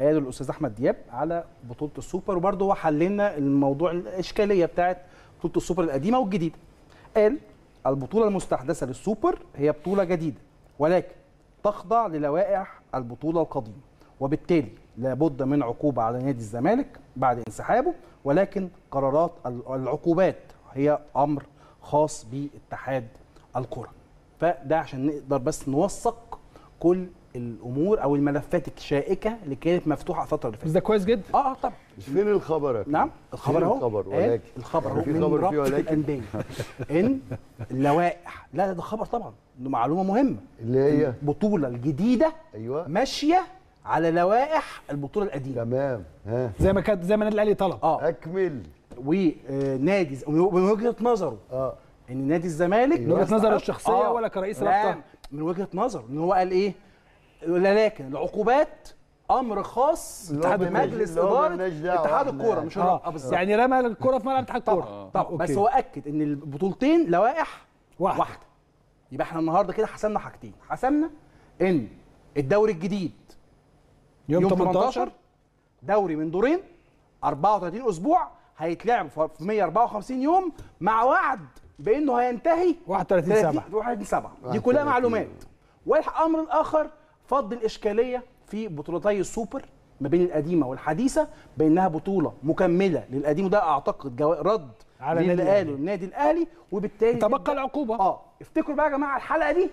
قاله الأستاذ أحمد دياب على بطولة السوبر. وبرضه هو حل لنا الموضوع الإشكالية بتاعت بطولة السوبر القديمة والجديدة. قال البطولة المستحدثة للسوبر هي بطولة جديدة ولكن تخضع للوائح البطولة القديمة. وبالتالي لابد من عقوبة على نادي الزمالك بعد انسحابه ولكن قرارات ال- العقوبات هي أمر خاص باتحاد الكرة. فده عشان نقدر بس نوثق كل الأمور أو الملفات الشائكة اللي كانت مفتوحة الفترة اللي فاتت. ده كويس جدا. آه آه طبعا. فين الخبر يا كابتن؟ نعم الخبر أهو. الخبر؟ قال ولكن الخبر أهو في من خبر فيه ولكن؟ الأندية. إن اللوائح لا ده خبر طبعا. ده معلومة مهمة. اللي هي؟ البطولة الجديدة أيوه. ماشية على لوائح البطولة القديمة. تمام. ها. زي ما كانت زي ما النادي الأهلي طلب. آه. أكمل. ونادي ومن وجهة نظره آه. إن نادي الزمالك من وجهة نظره الشخصية ولا كرئيس لا، رابطة؟ من وجهة نظره إن هو قال إيه؟ لكن العقوبات أمر خاص بمجلس إدارة اتحاد الكورة يعني. مش آه. الرابطة. بالظبط. يعني رمى الكرة في ملعب اتحاد الكورة. طبعا بس هو أكد إن البطولتين لوائح واحدة. واحدة. يبقى إحنا النهارده كده حسمنا حاجتين. حسمنا إن الدوري الجديد يوم 18 دوري من دورين 34 أسبوع هيتلعب في 154 يوم مع وعد بإنه هينتهي 31 7 31 7 دي 31. كلها معلومات والامر الآخر فض الإشكالية في بطولتي السوبر ما بين القديمة والحديثة بأنها بطولة مكملة للقديم وده أعتقد جو... رد على اللي. قاله النادي الأهلي وبالتالي تبقى العقوبة. آه افتكروا بقى يا جماعة الحلقة دي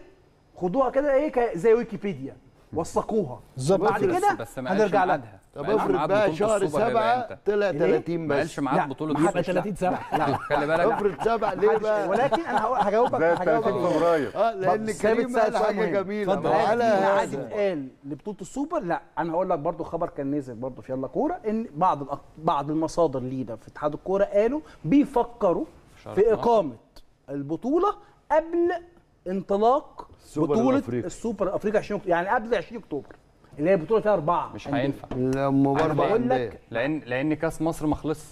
خدوها كده إيه زي ويكيبيديا وثقوها بالظبط بعد كده بس ما قالش هنرجع لها طب ما قالش افرض بقى شهر سبعة. طلع ليه؟ 30 ما قالش بس ميعاد لا، بطولة هيبقى السوبر 30 7 لا خلي بالك افرض سبعة ليه بقى؟ ولكن أنا هجاوبك هجاوبك 30 فبراير آه لأن كريم سأل قال سؤال حاجة. جميلة. وعلى هذا اتقال لبطولة السوبر لا أنا هقول لك برضو خبر كان نزل برضو في يلا كورة إن بعض بعض المصادر لينا في اتحاد الكورة قالوا بيفكروا في 12. إقامة البطولة قبل انطلاق بطولة الأفريقي. السوبر الافريقي 20 أكتوبر، يعني قبل 20 أكتوبر اللي هي بطولة فيها أربعة مش. هينفع برضه بقول. لك لأن لأن كأس مصر ما خلص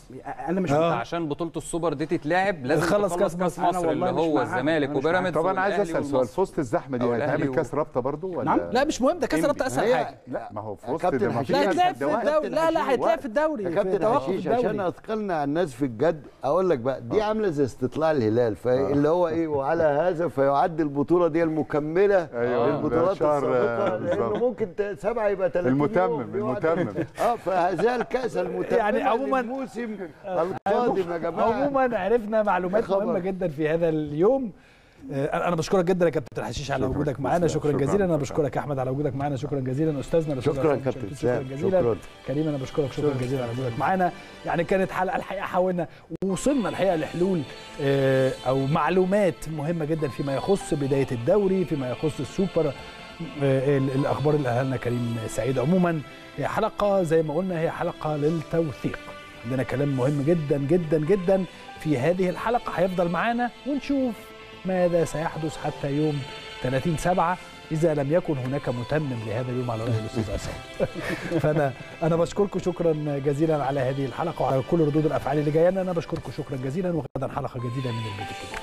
أنا مش آه. عشان بطولة السوبر دي تتلعب لازم خلص تخلص كأس كأس مصر. مصر اللي هو. الزمالك وبيراميدز طب أنا عايز أسأل سؤال. في وسط الزحمة دي هيتعمل كأس رابطة برضو ولا نعم لا مش مهم ده كأس. رابطة اسهل حاجة لا ما هو في وسط. لا هيتلعب في. الدوري لا لا هيتلعب. في الدوري يا كابتن حشيش عشان اثقلنا على الناس في الجد أقول لك بقى دي عاملة زي استطلاع الهلال فاللي هو إيه وعلى هذا فيعد البطولة دي المكملة أيوة، للبطولات السابقة آه، لأنه. ممكن سبعة يبقى 30 المتمم، المتمم. آه فهذا الكأس المتمم يعني عموماً- الموسم القادم يا جماعة عموما عرفنا معلومات خبر. مهمة جدا في هذا اليوم آه، أنا بشكرك جدا يا كابتن حشيش على شكراً. وجودك معانا شكرا شكراً. جزيلا أنا شكراً. بشكرك يا أحمد على وجودك معانا شكرا جزيلا أستاذنا شكراً كابتن شكرا سام. جزيلا شكراً. كريم أنا بشكرك شكرا جزيلا على وجودك معانا يعني كانت حلقة الحقيقة حاولنا ووصلنا الحقيقة لحلول آه، أو معلومات مهمة جدا فيما يخص بداية الدوري فيما يخص السوبر آه، ال- الأخبار اللي قالها لنا كريم سعيد. عموما حلقة زي ما قلنا هي حلقة للتوثيق. عندنا كلام مهم جدا جدا جدا في هذه الحلقة. هيفضل معانا ونشوف ماذا سيحدث حتى يوم 30 7 إذا لم يكن هناك متمم لهذا اليوم على راي الأستاذ عصام. فأنا أنا بشكركم شكرا جزيلا على هذه الحلقة وعلى كل ردود الأفعال اللي جاية أنا بشكركم شكرا جزيلا وغدا حلقة جديدة من البيت الكبير